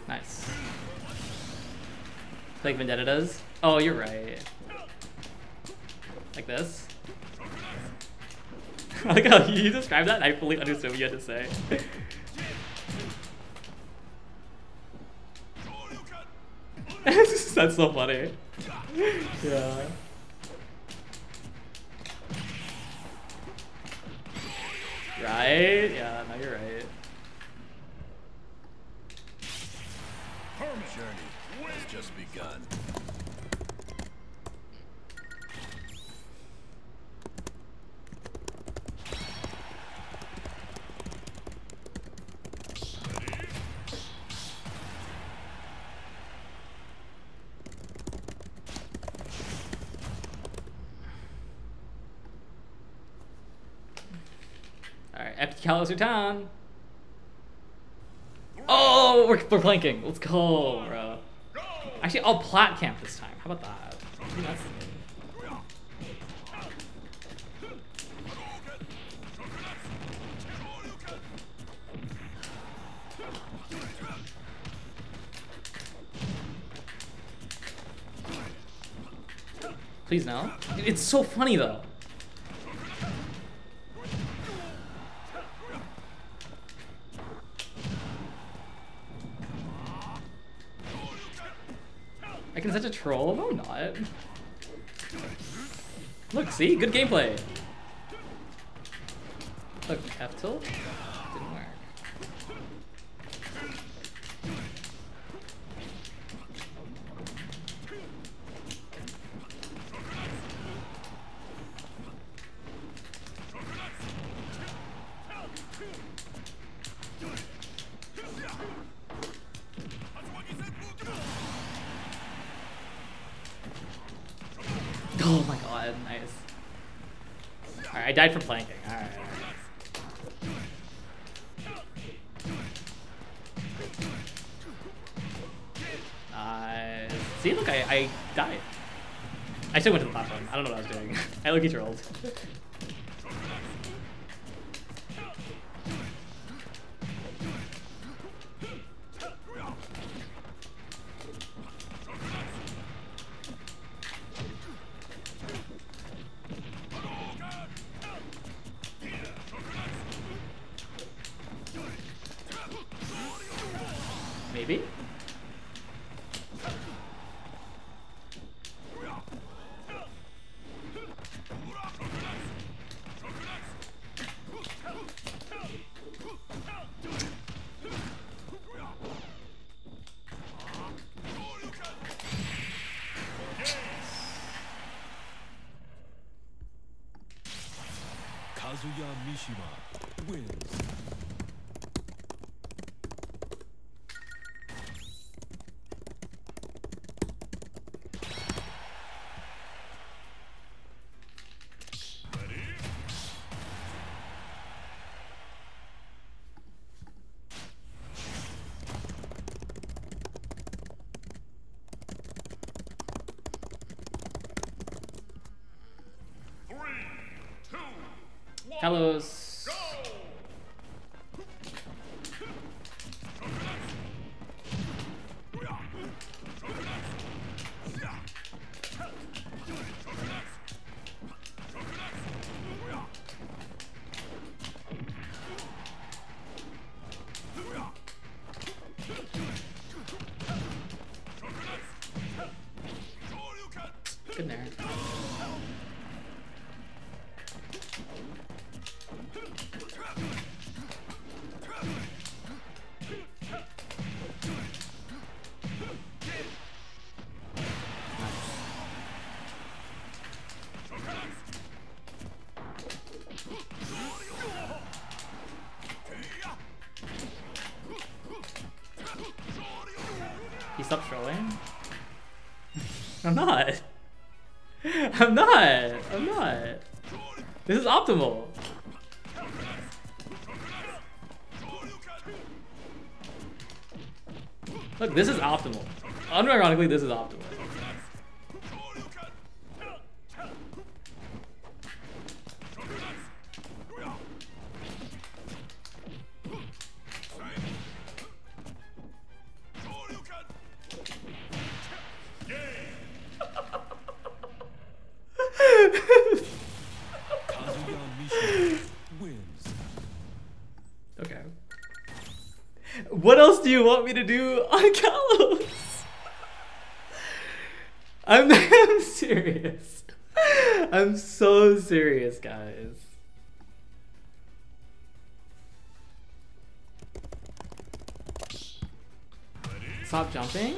nice. Like Vendetta does? Oh, you're right. Like this? I (laughs) like how you described that and I fully understood what you had to say. (laughs) That's so funny. Yeah. Right? Yeah, no, you're right. Journey has just begun. Callister Town. Oh, we're, we're planking. Let's go, bro. Actually, I'll plat camp this time. How about that? Please no. It's so funny though. Troll? No, I'm not. Look, see? Good gameplay. Look, F tilt? Died from planking. Alright. Uh, see, look, I, I died. I still went to the platform. I don't know what I was doing. (laughs) I look trolled. Hellos. I'm not. I'm not. I'm not. This is optimal. Look, this is optimal. Unironically, this is optimal. Want me to do on Kalos? I'm, (laughs) I'm serious. I'm so serious, guys. Stop jumping?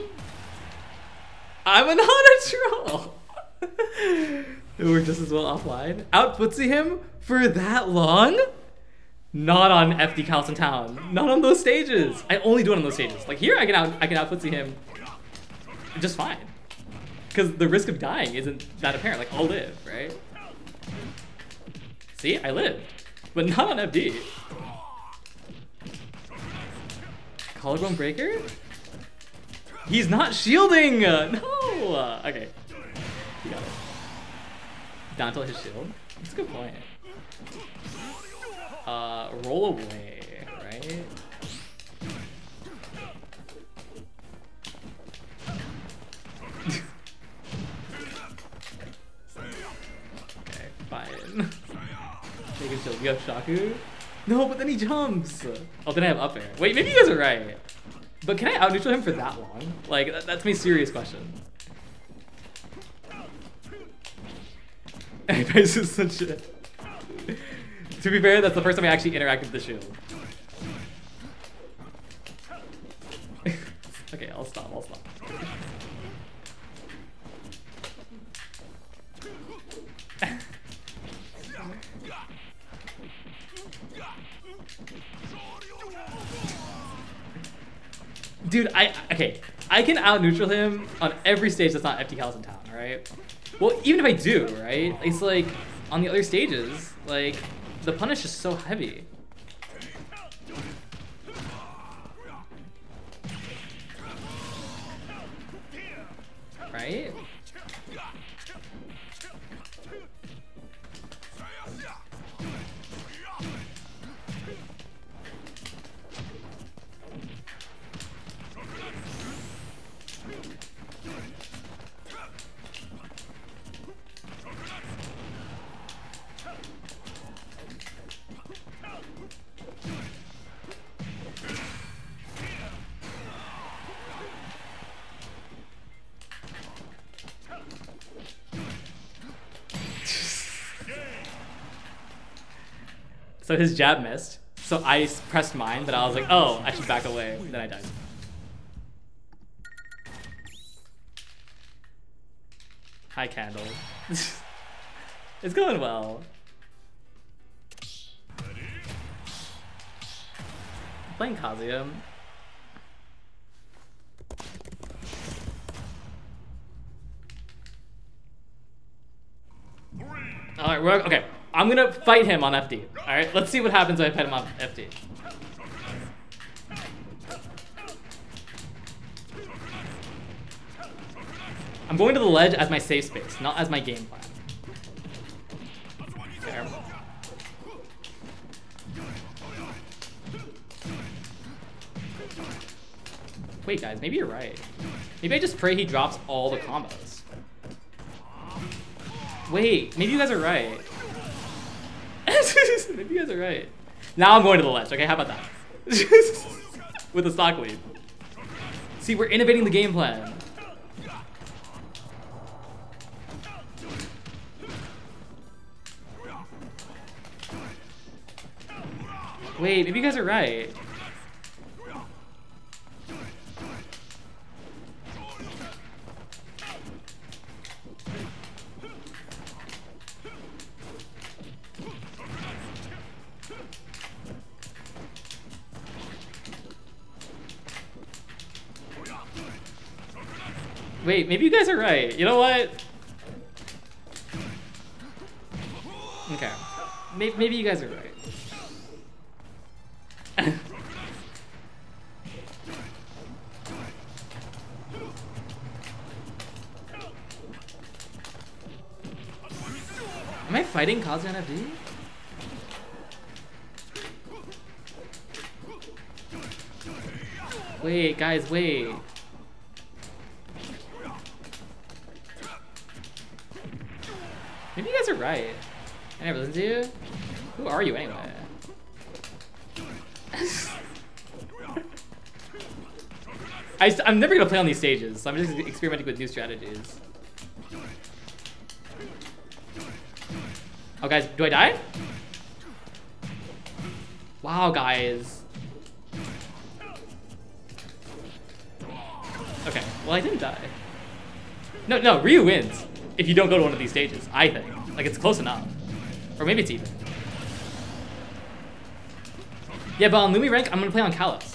I'm not a troll. (laughs) worked just as well offline. Out footsie him for that long? Not on FD Carlson Town. Not on those stages. I only do it on those stages. Like here, I can out I can out footsie him just fine. Because the risk of dying isn't that apparent. Like I'll live, right? See, I lived, but not on FD. Collarbone breaker? He's not shielding. No. Okay. You got it. Down his shield. That's a good point. Roll away, right? okay, fine. Take a shield. You have Shaku? No, but then he jumps. Oh, then I have up air. Wait, maybe you guys are right. But can I out neutral him for that long? Like, that, that's my serious question. (laughs) This is such a. to be fair, that's the first time I actually interacted with the shield. (laughs) okay, I'll stop, I'll stop. (laughs) Dude, I okay. I can out neutral him on every stage that's not FT House in town, alright? Well, even if I do, right? It's like on the other stages, like the punish is so heavy. Right? So his jab missed. So I pressed mine, but I was like, oh, I should back away. Then I died. Hi, Candle. (laughs) it's going well. Playing Kazuya. All right, we're okay. I'm gonna fight him on FD. All right, let's see what happens if I fight him on FD. I'm going to the ledge as my safe space, not as my game plan. Wait, guys, maybe you're right. Maybe I just pray he drops all the combos. Wait, maybe you guys are right. Maybe you guys are right. Now I'm going to the ledge. Okay, how about that? (laughs) With a stock lead. See, we're innovating the game plan. Wait, maybe you guys are right. Wait, maybe you guys are right. You know what? Okay. Maybe, you guys are right. (laughs) Am I fighting Kazuya FD? Wait, guys, wait. Right. I never listened to you. Who are you anyway? (laughs) I, I'm never gonna play on these stages, so I'm just experimenting with new strategies. Oh, guys, do I die? Wow, guys. Okay, well, I didn't die. No, no, Ryu wins if you don't go to one of these stages, I think. Like, it's close enough. Or maybe it's even. Yeah, but on LumiRank, I'm gonna play on Kalos.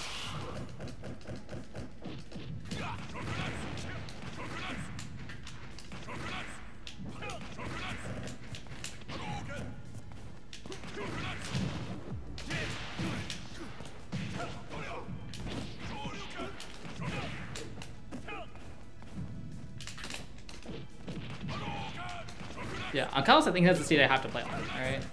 Kalos, I have to play on, alright?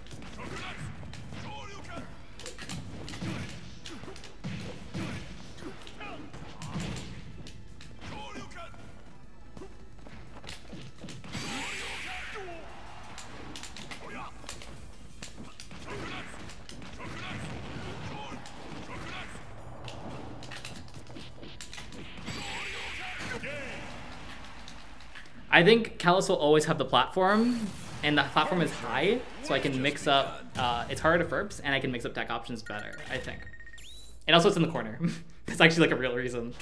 I think Kalos will always have the platform, and the platform is high, so I can mix up. Uh, it's harder to FERPs, and I can mix up tech options better. I think, and also it's in the corner. (laughs) it's actually like a real reason.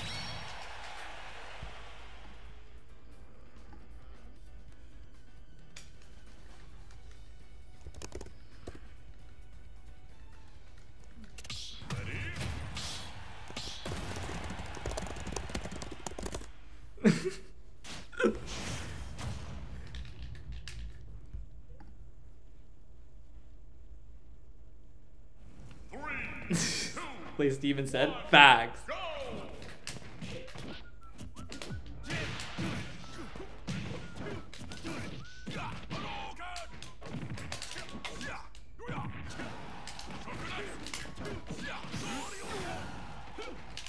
Steven said, facts.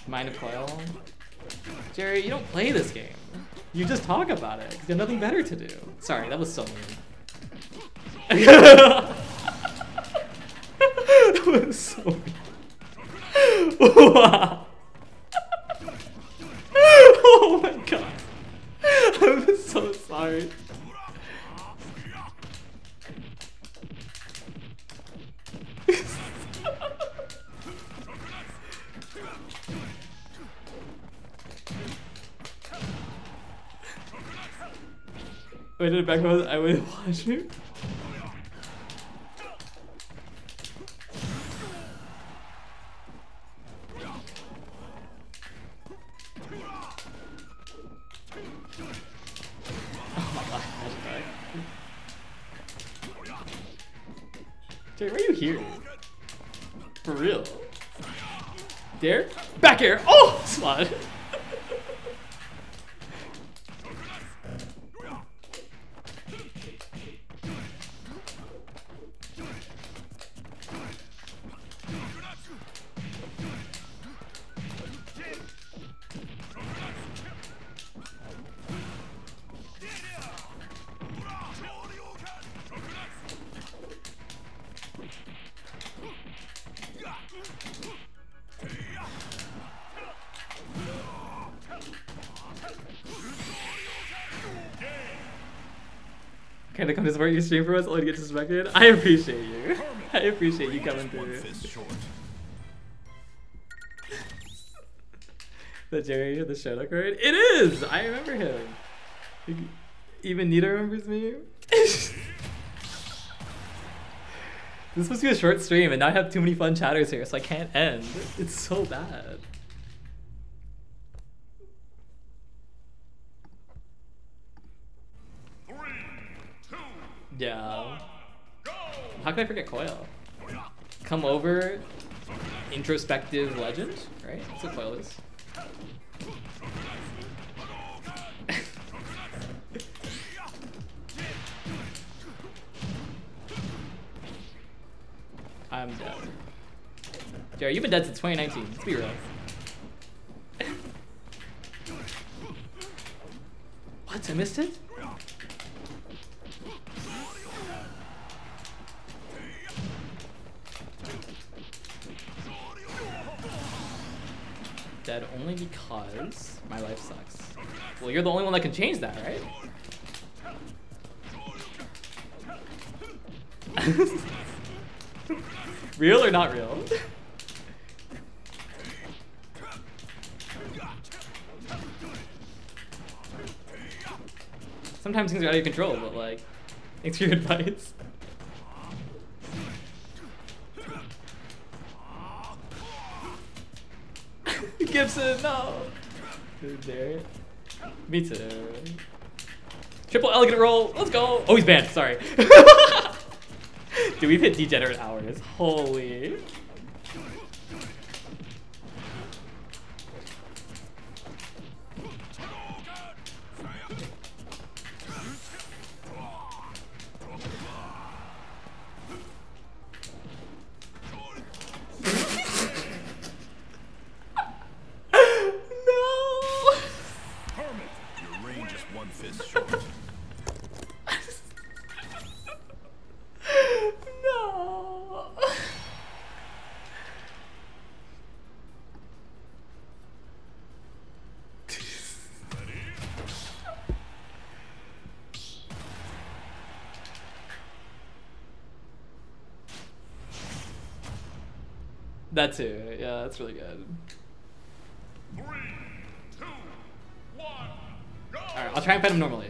Mind of Coil? Jerry, you don't play this game. You just talk about it. You have nothing better to do. Sorry, that was so mean. (laughs) (laughs) oh my god. I'm so sorry. Wait, did it back I would watch you? Stream for us only to get suspected. I appreciate you. I appreciate you coming through. (laughs) The Jerry, the Shadow card? It is! I remember him. Even Nita remembers me. (laughs) this was supposed to be a short stream, and now I have too many fun chatters here, so I can't end. It's so bad. Come over, introspective legend, right? That's what Coil is. (laughs) I'm dead. Jerry, you've been dead since 2019. Let's be real. (laughs) what? I missed it? Dead only because my life sucks. Well, you're the only one that can change that, right? (laughs) real or not real? Sometimes things are out of your control, but like, thanks for your (laughs) advice. No. There? Me too. Triple elegant roll. Let's go. Oh, he's banned. Sorry. (laughs) Dude, we've hit degenerate hours. Holy. Too. Yeah, that's really good. Three, two, one, go! Alright, I'll try and fight him normally.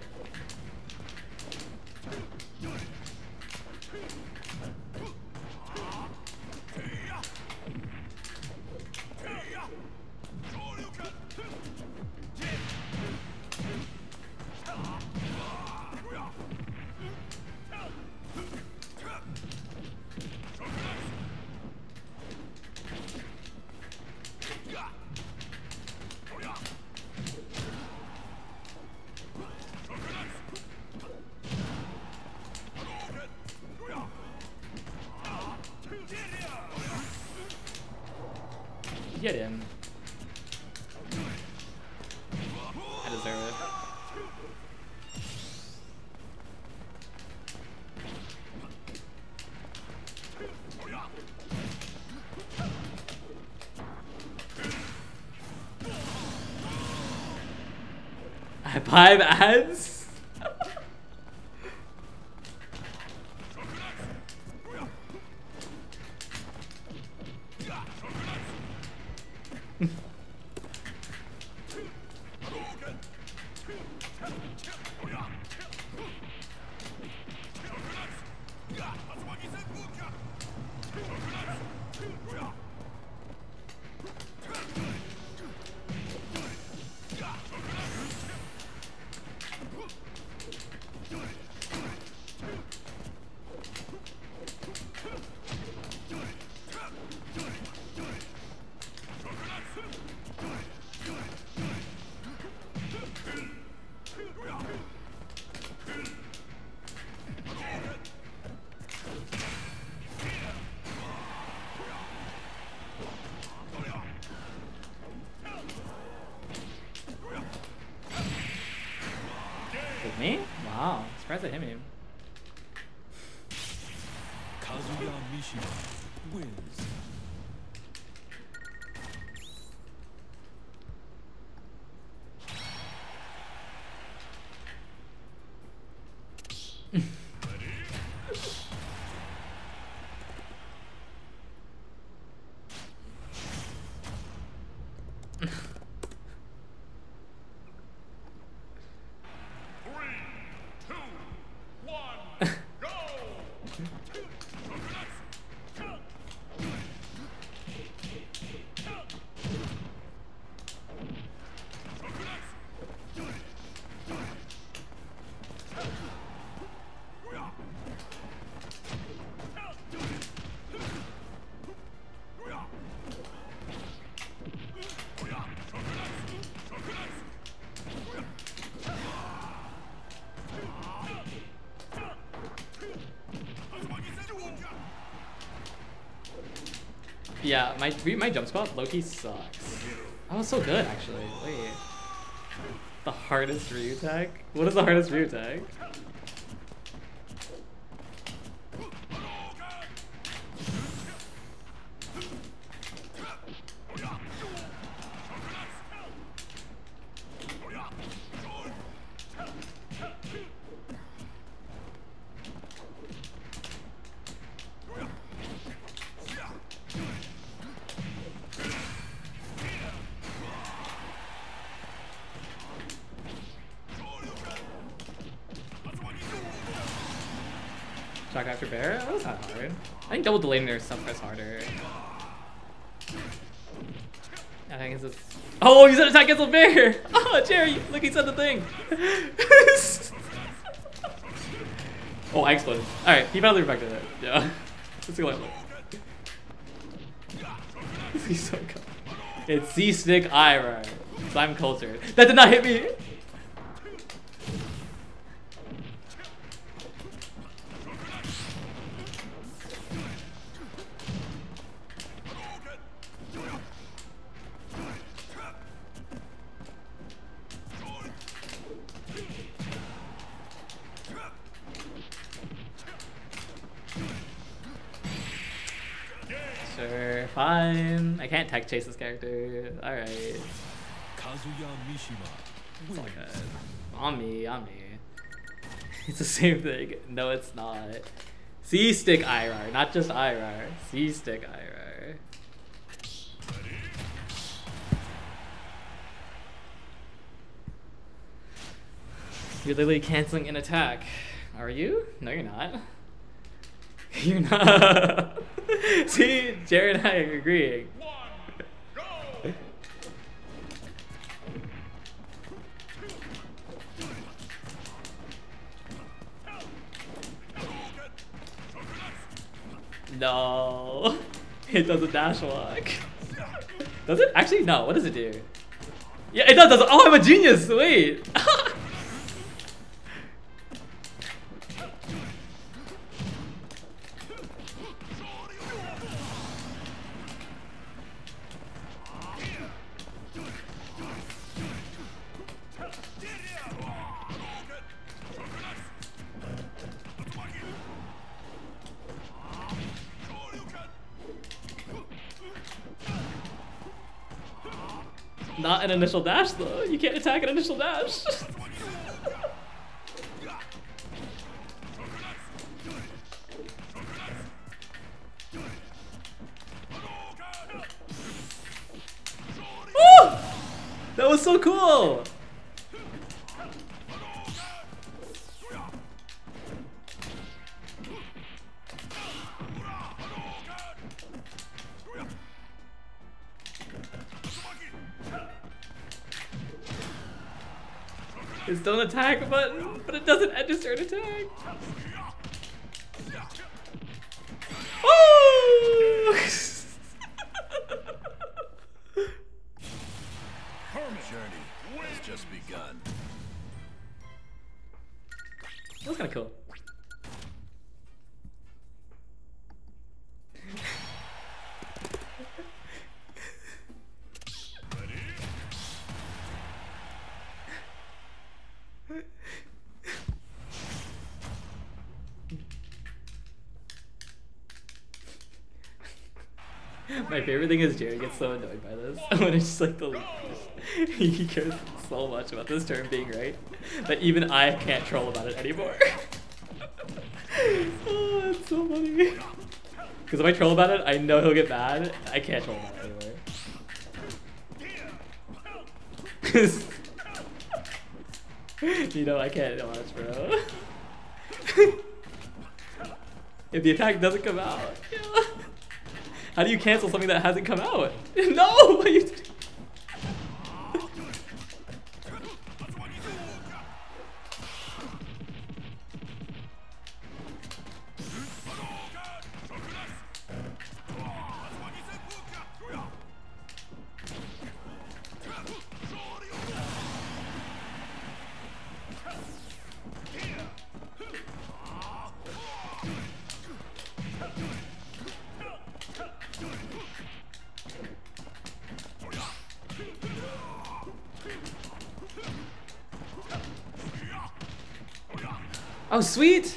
Five ads? My my jump spot Loki sucks. That was so good actually. Wait. The hardest Ryu tag? What is the hardest Ryu tag? Double delaying there stuff is harder. I think it's just... Oh, he's an attack against a bear! (laughs) Oh, Jerry, look, he said the thing. (laughs) oh, I exploded. Alright, he probably reflected it. Yeah. (laughs) Let's go. It's Z Stick Ira. So I'm cultured. That did not hit me! Fine. I chase this character. Alright. Kazuya Mishima It's. On me, on me. (laughs) It's the same thing. No, it's not. C-Stick IRAR, not just IRAR. C-Stick IRAR. You're literally canceling an attack. Are you? No, you're not. (laughs) You're not. (laughs) See, Jared and I are agreeing. It does a dash walk. Does it? Actually, no. What does it do? Yeah, it does. does oh, I'm a genius. Wait. Initial dash though. You can't attack an initial dash. (laughs) attack button, but it doesn't register a turn attack. Favorite thing is Jerry gets so annoyed by this (laughs) when it's just like the (laughs) he cares so much about this term being right that even I can't troll about it anymore. (laughs) oh, that's so funny. Because if I troll about it, I know he'll get mad. I can't troll about it anymore. 'Cause- you know I can't watch, bro. if the attack doesn't come out. How do you cancel something that hasn't come out? (laughs) No! Sweet!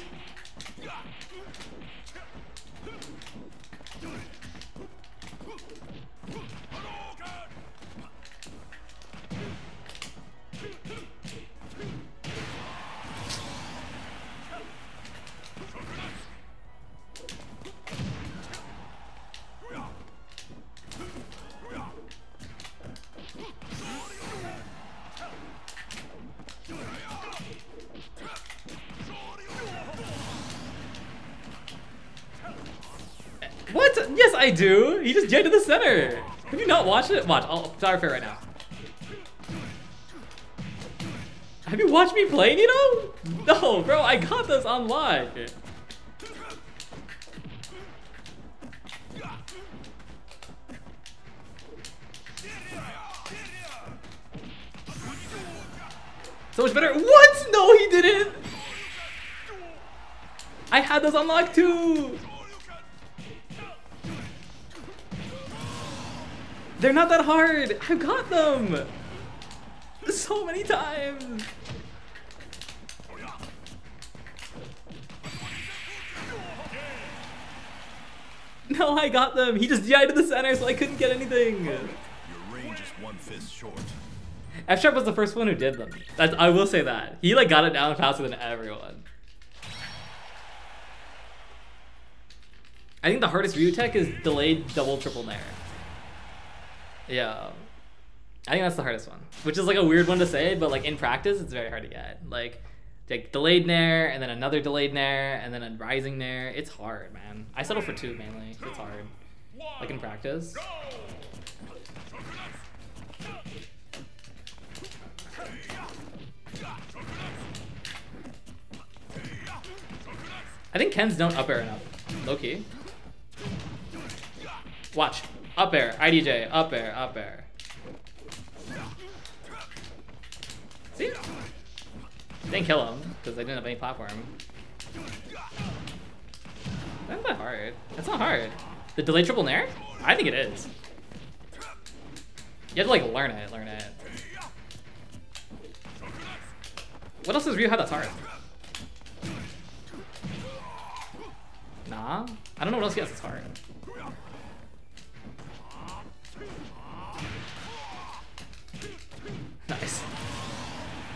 Do. He just jammed to the center. Have you not watched it? Watch. I'll fire fair right now. Have you watched me play, Nino? No, bro. I got this on lock. So much better. What? No, he didn't. I had those unlocked too. They're not that hard. I've got them. So many times. No, I got them. He just DI'd to the center, so I couldn't get anything. Your range is one fist short. F Sharp was the first one who did them. That's, I will say that. He like got it down faster than everyone. I think the hardest Ryu tech is delayed double triple nair. Yeah. I think that's the hardest one. Which is like a weird one to say, but like in practice it's very hard to get. Like like delayed nair and then another delayed nair and then a rising nair. It's hard, man. I settle for two mainly. It's hard. Like in practice. I think Ken's don't up air enough. Low key. Watch. Up air. IDJ. Up air. Up air. See? Didn't kill him because I didn't have any platform. That's not hard. That's not hard. The delay triple nair? I think it is. You have to like learn it. Learn it. What else does Ryu have that's hard? Nah. I don't know what else he has that's hard.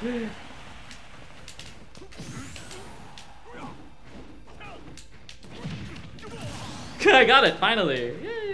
(laughs) I got it, finally. Yay.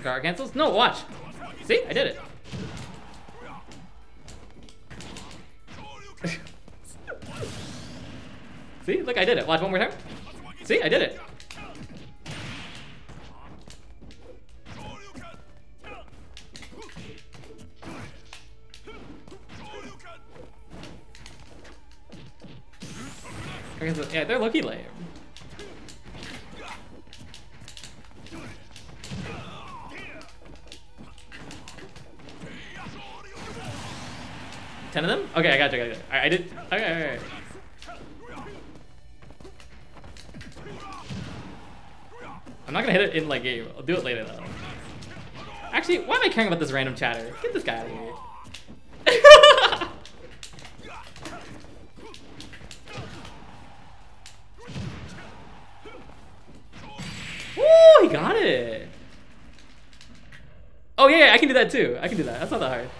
Resistant guard cancels? No, watch. See, I did it. (laughs) See, look, I did it. Watch one more time. See, I did it. Yeah, they're lucky lame. Ten of them? Okay, I got you. I, got you. I, I did. Okay. I'm not gonna hit it in like game. I'll do it later though. Actually, why am I caring about this random chatter? Get this guy out of here. (laughs) Woo! He got it. Oh yeah, I can do that too. I can do that. That's not that hard.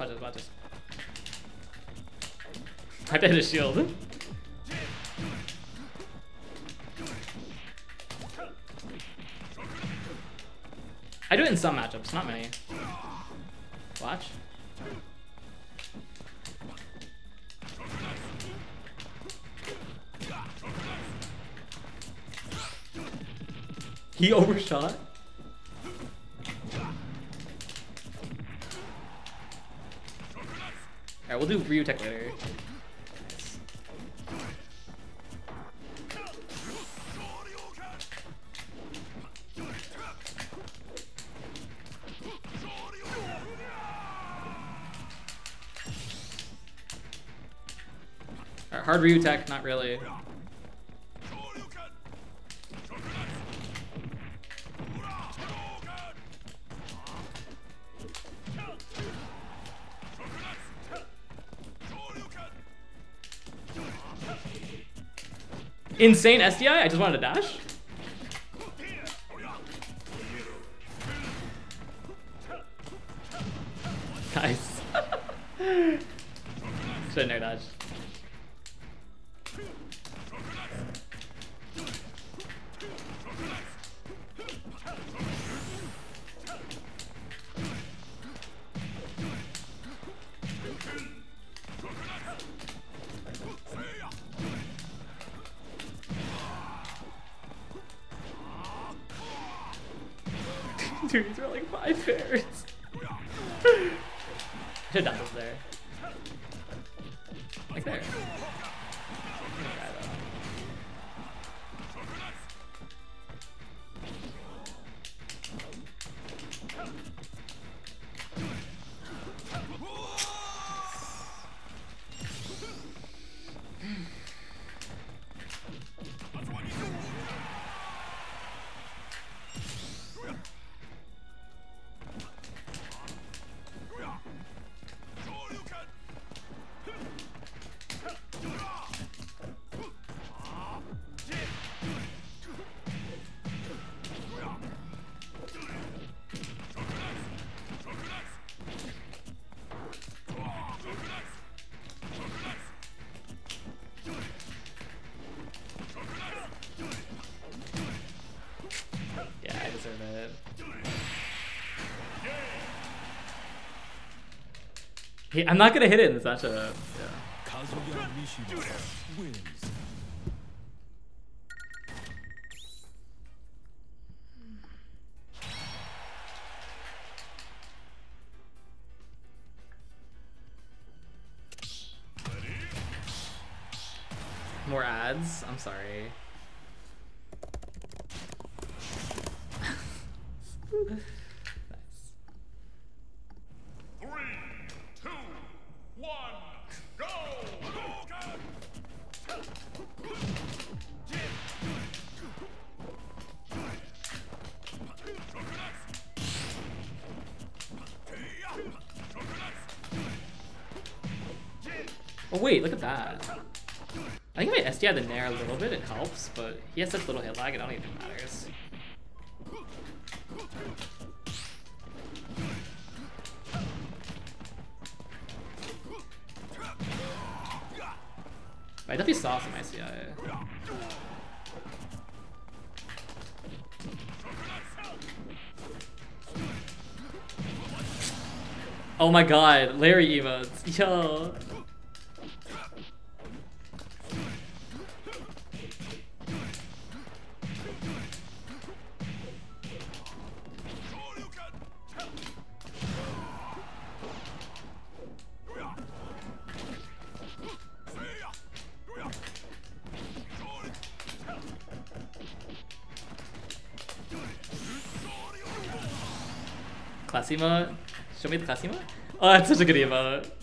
I, did a shield. I do it in some matchups, not many. Watch. He overshot. Do Ryu Tech later. Hard Ryu Tech, not really. Insane SDI? I just wanted to dash? I'm not gonna hit it in this matchup. Yeah. More ads. I'm sorry. I think if I SDI the Nair a little bit, it helps, but he has such little hit lag, it don't even matters. I definitely saw some ICI. Oh my god, Larry emotes. (laughs) Yo. Show me the class emote? Oh, that's such a good emote. That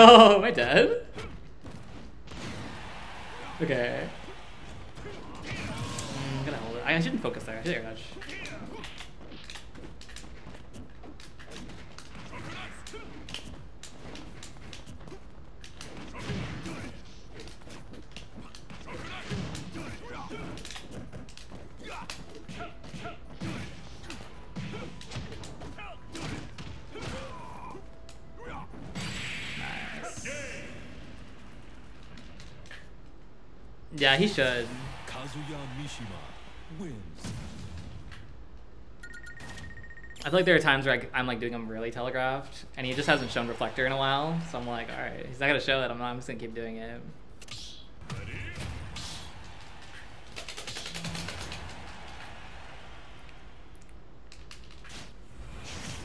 No, (laughs) am I dead? Okay. Mm, I'm gonna hold it. I shouldn't focus there. I should air dodge. Yeah, he should. I feel like there are times where I, am like doing him really telegraphed, and he just hasn't shown reflector in a while. So I'm like, all right, he's not gonna show that. I'm not. I'm just gonna keep doing it.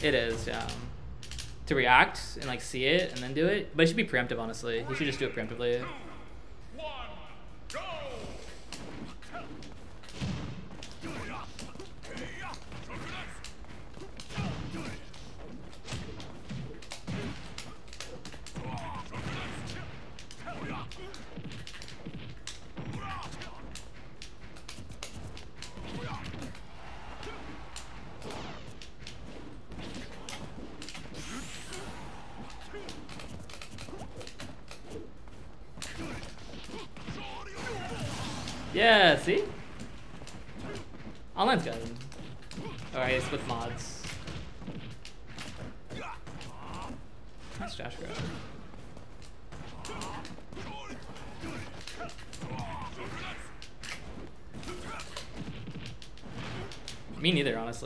It is, yeah. To react and like see it and then do it, but it should be preemptive. Honestly, he should just do it preemptively.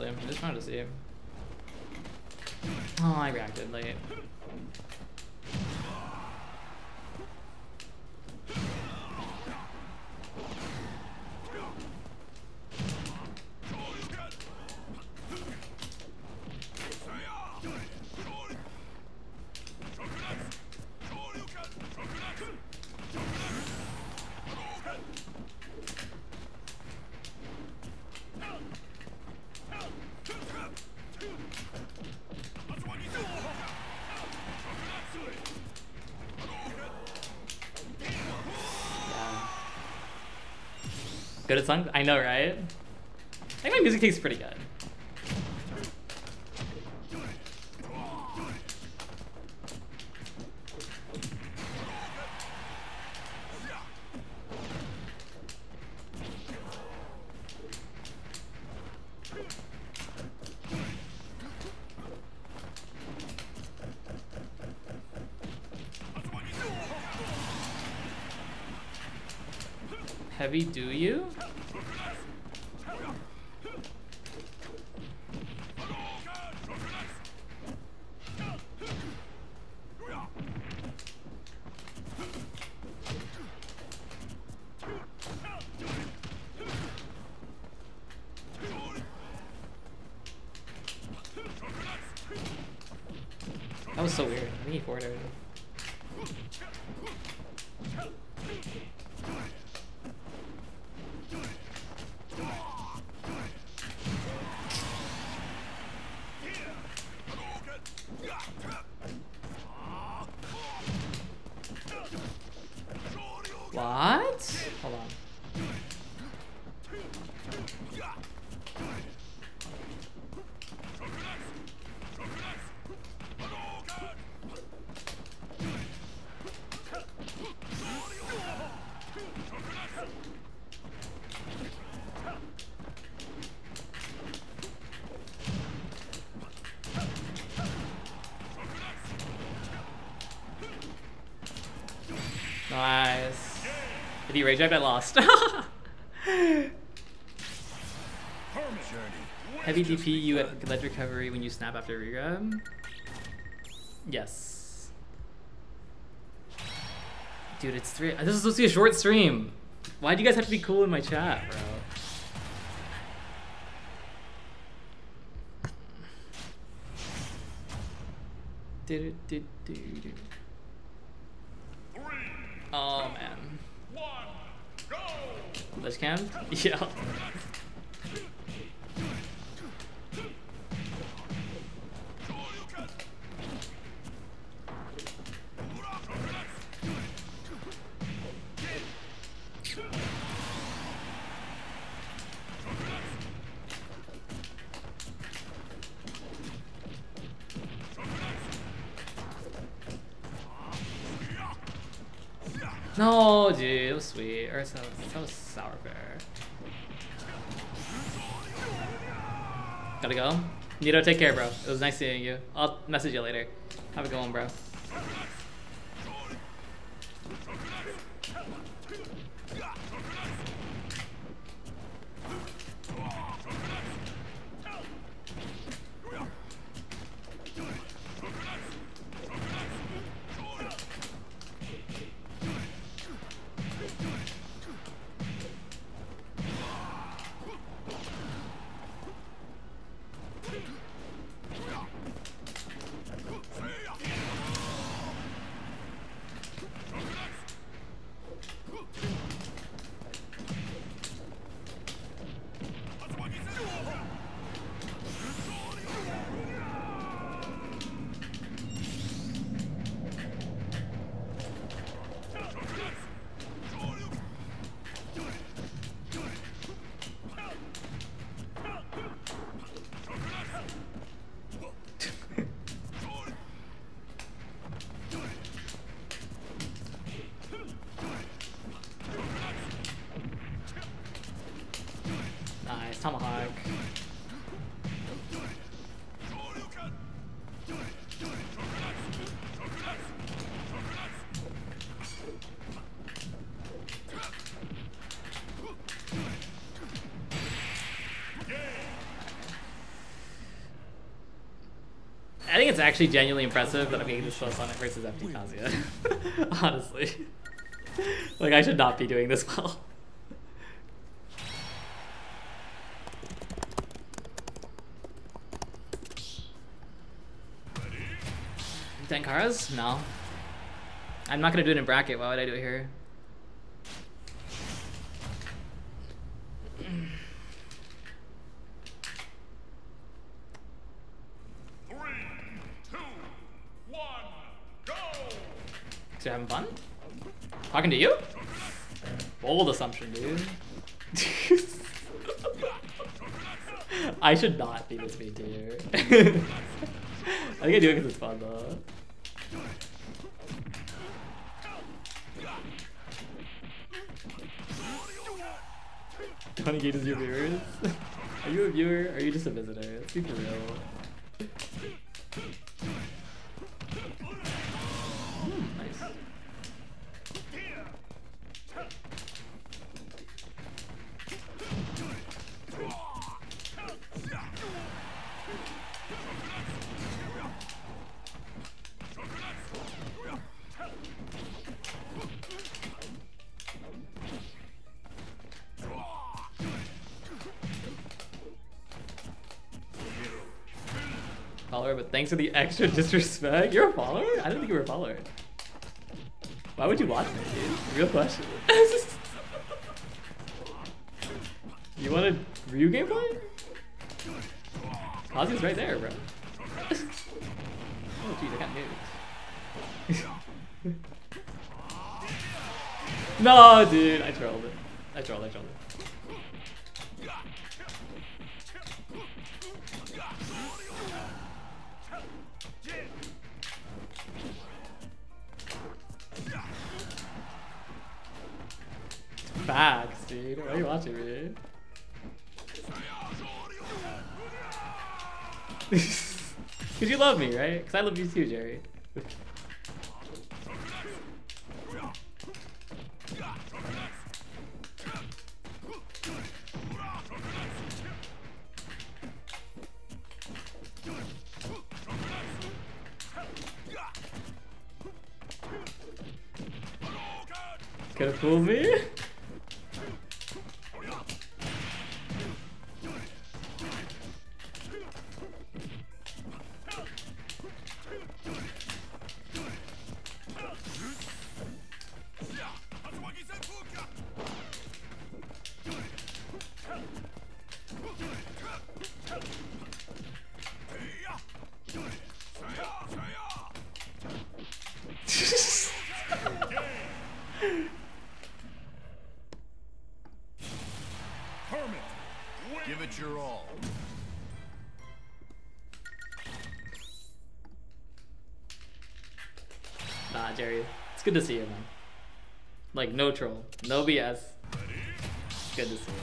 Honestly. I just wanted to see. Oh, Good at song? I know, right? I think my music taste is pretty good. Heavy do you? That was so weird. I think he forwarded. What? Hold on. Nice. He rage I lost. (laughs) Heavy DP, you get lead recovery when you snap after regrab? Yes. Dude, it's three. This is supposed to be a short stream. Why do you guys have to be cool in my chat, bro? Nito, take care, bro. It was nice seeing you. I'll message you later. Have a good one, bro. Actually genuinely impressive that I'm getting this close on it versus FD Kazuya. (laughs) Honestly. like, I should not be doing this well. Dankaras? No. I'm not gonna do it in bracket. Why would I do it here? Fun? Talking to you? Bold assumption, dude. (laughs) I should not be this mean to you. (laughs) I think I do it because it's fun though. Twenty Gate is your viewers? (laughs) Are you a viewer are you just a visitor? Let's be for real. Thanks for the extra disrespect. You're a follower? I didn't think you were a follower. Why would you watch me, dude? Real question. (laughs) you want a Ryu gameplay? Kazu's right there, bro. (laughs) oh, jeez, I got nuked. (laughs) no, dude, I trolled I love you too, Jerry. Good to see you, man. Like, no troll. No BS. Good to see you.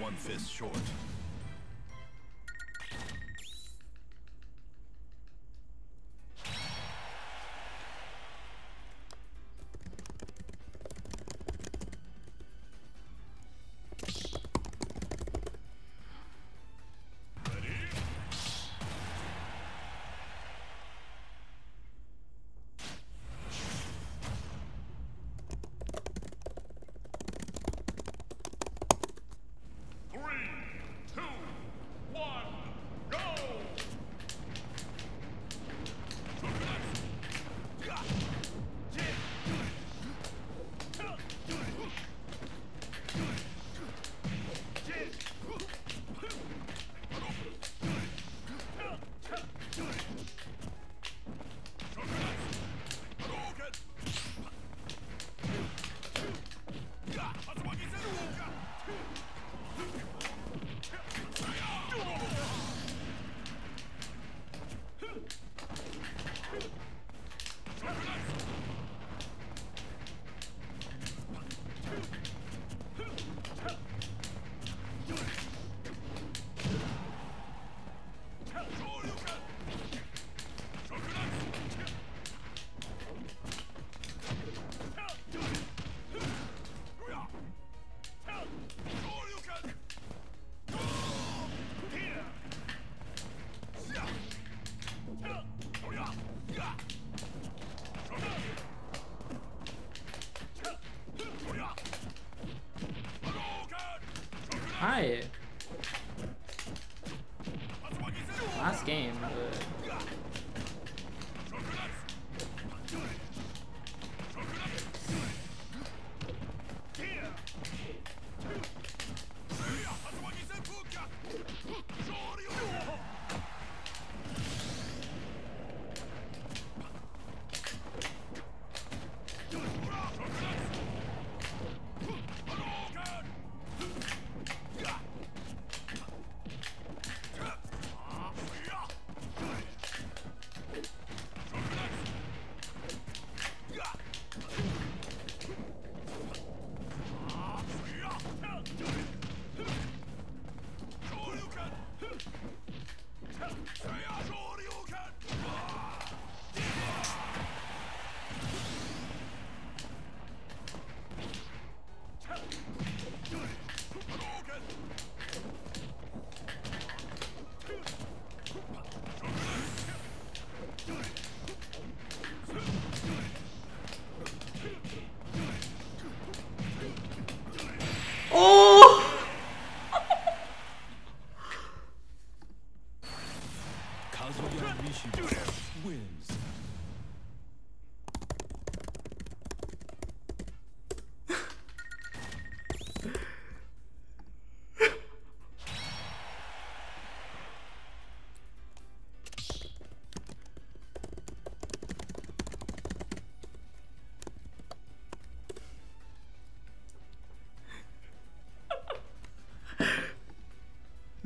One fist short. Hi. Last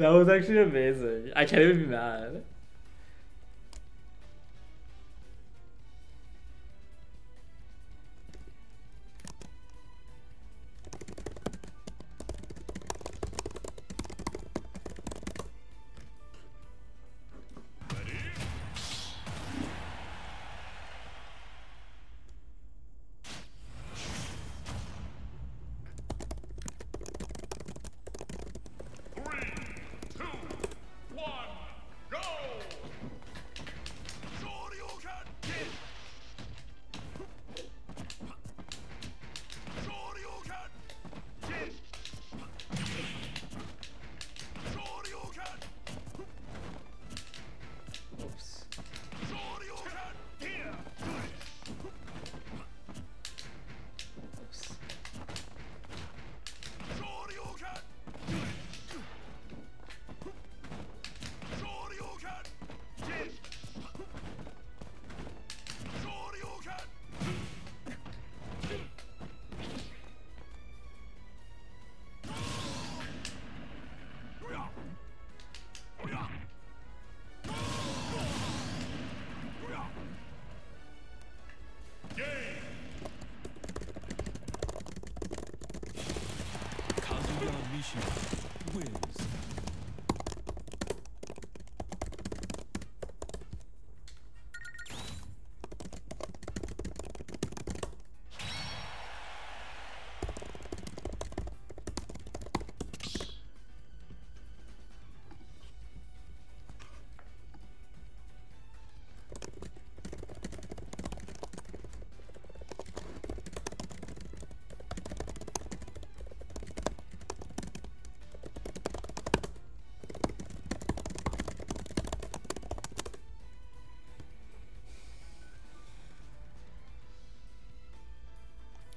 That was actually amazing. I can't even be mad.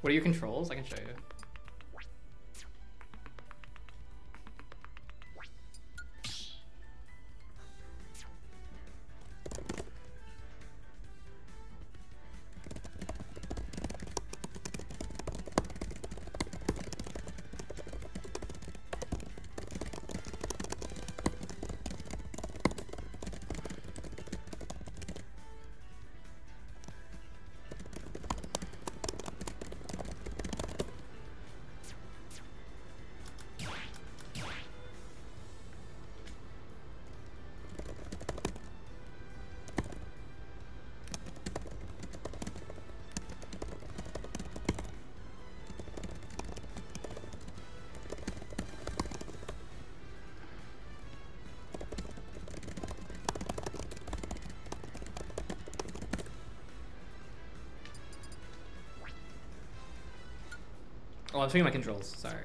What are your controls? I can show you. Oh, I'm checking my controls. Sorry.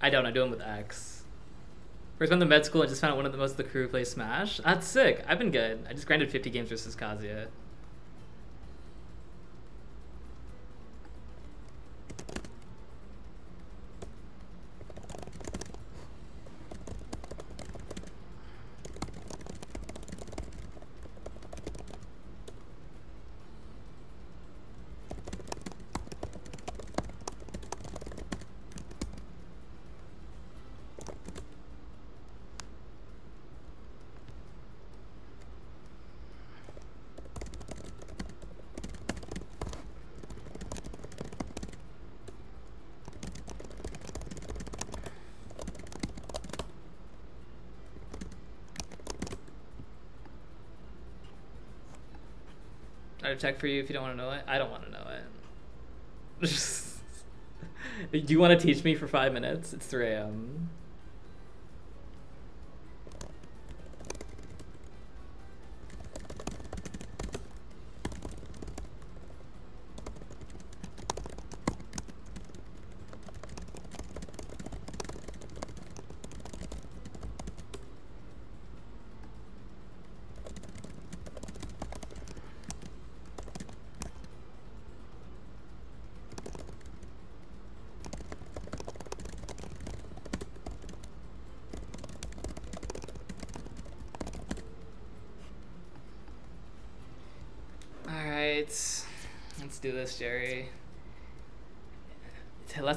I don't. I do them with X. First went to med school and just found out one of the most of the crew play Smash. That's sick. I've been good. I just grinded 50 games versus Kazuya. Check for you if you don't want to know it. I don't want to know it. (laughs) Do you want to teach me for five minutes? It's 3 a.m.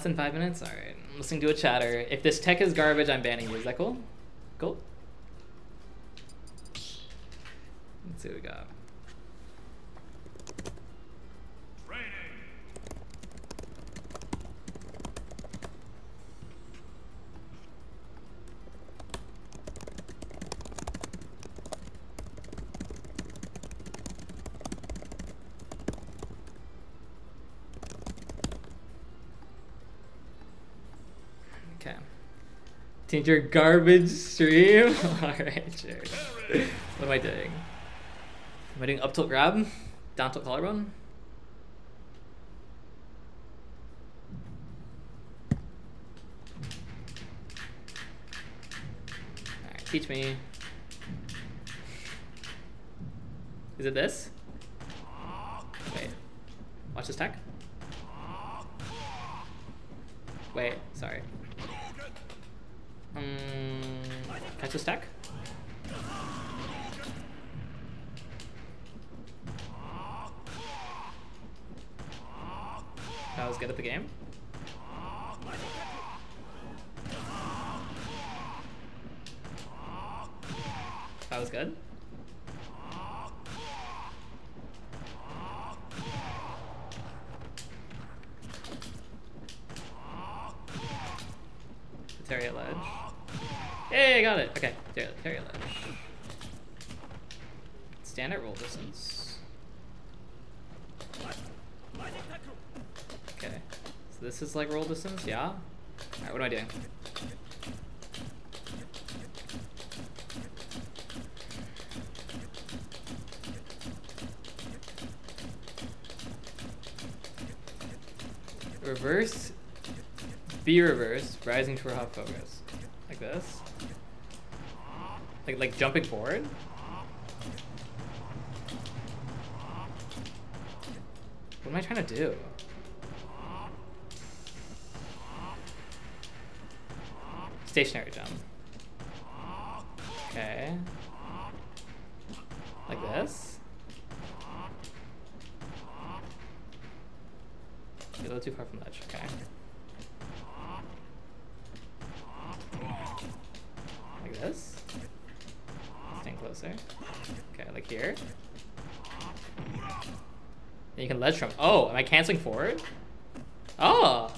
Less than five minutes? Alright. I'm listening to a chatter. If this tech is garbage, I'm banning you. Is that cool? Cool? Teacher garbage stream? (laughs) Alright, Jerry. What am I doing? Am I doing up tilt grab? Down tilt collarbone? Teach me. Is it this? Yeah? Alright, what am I doing? Reverse B reverse, rising to hot focus. Like this. Like like jumping forward. What am I trying to do? Canceling forward? Oh!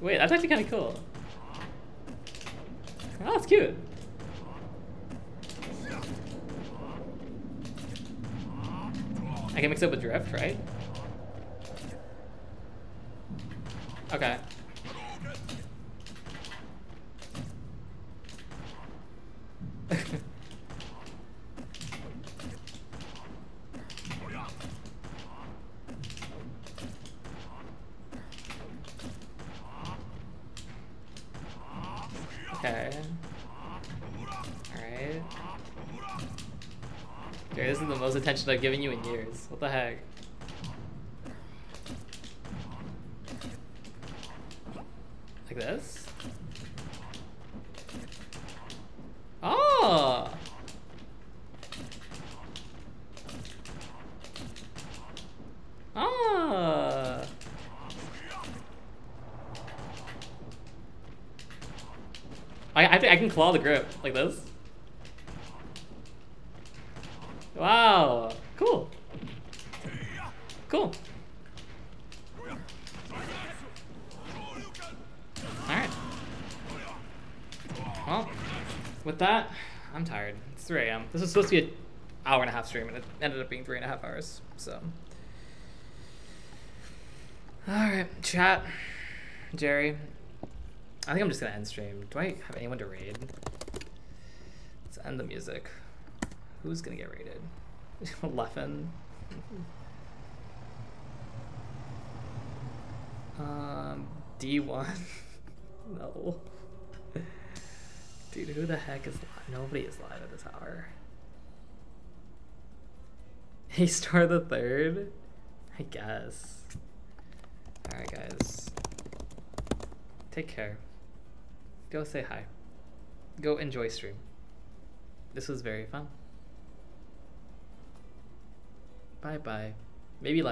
Wait, that's actually kind of cool. Most I've given you in years. What the heck? Like this? Oh! Ah! I I I can claw the grip like this. Supposed to be an hour and a half stream, and it ended up being three and a half hours. So. All right, chat. Jerry. I think I'm just gonna end stream. Do I have anyone to raid? Let's end the music. Who's gonna get raided? (laughs) Leffen. Um, D1. (laughs) no. Dude, who the heck is live? Nobody is live at this hour. He star the third? I guess. Alright, guys. Take care. Go say hi. Go enjoy stream. This was very fun. Bye bye. Maybe live.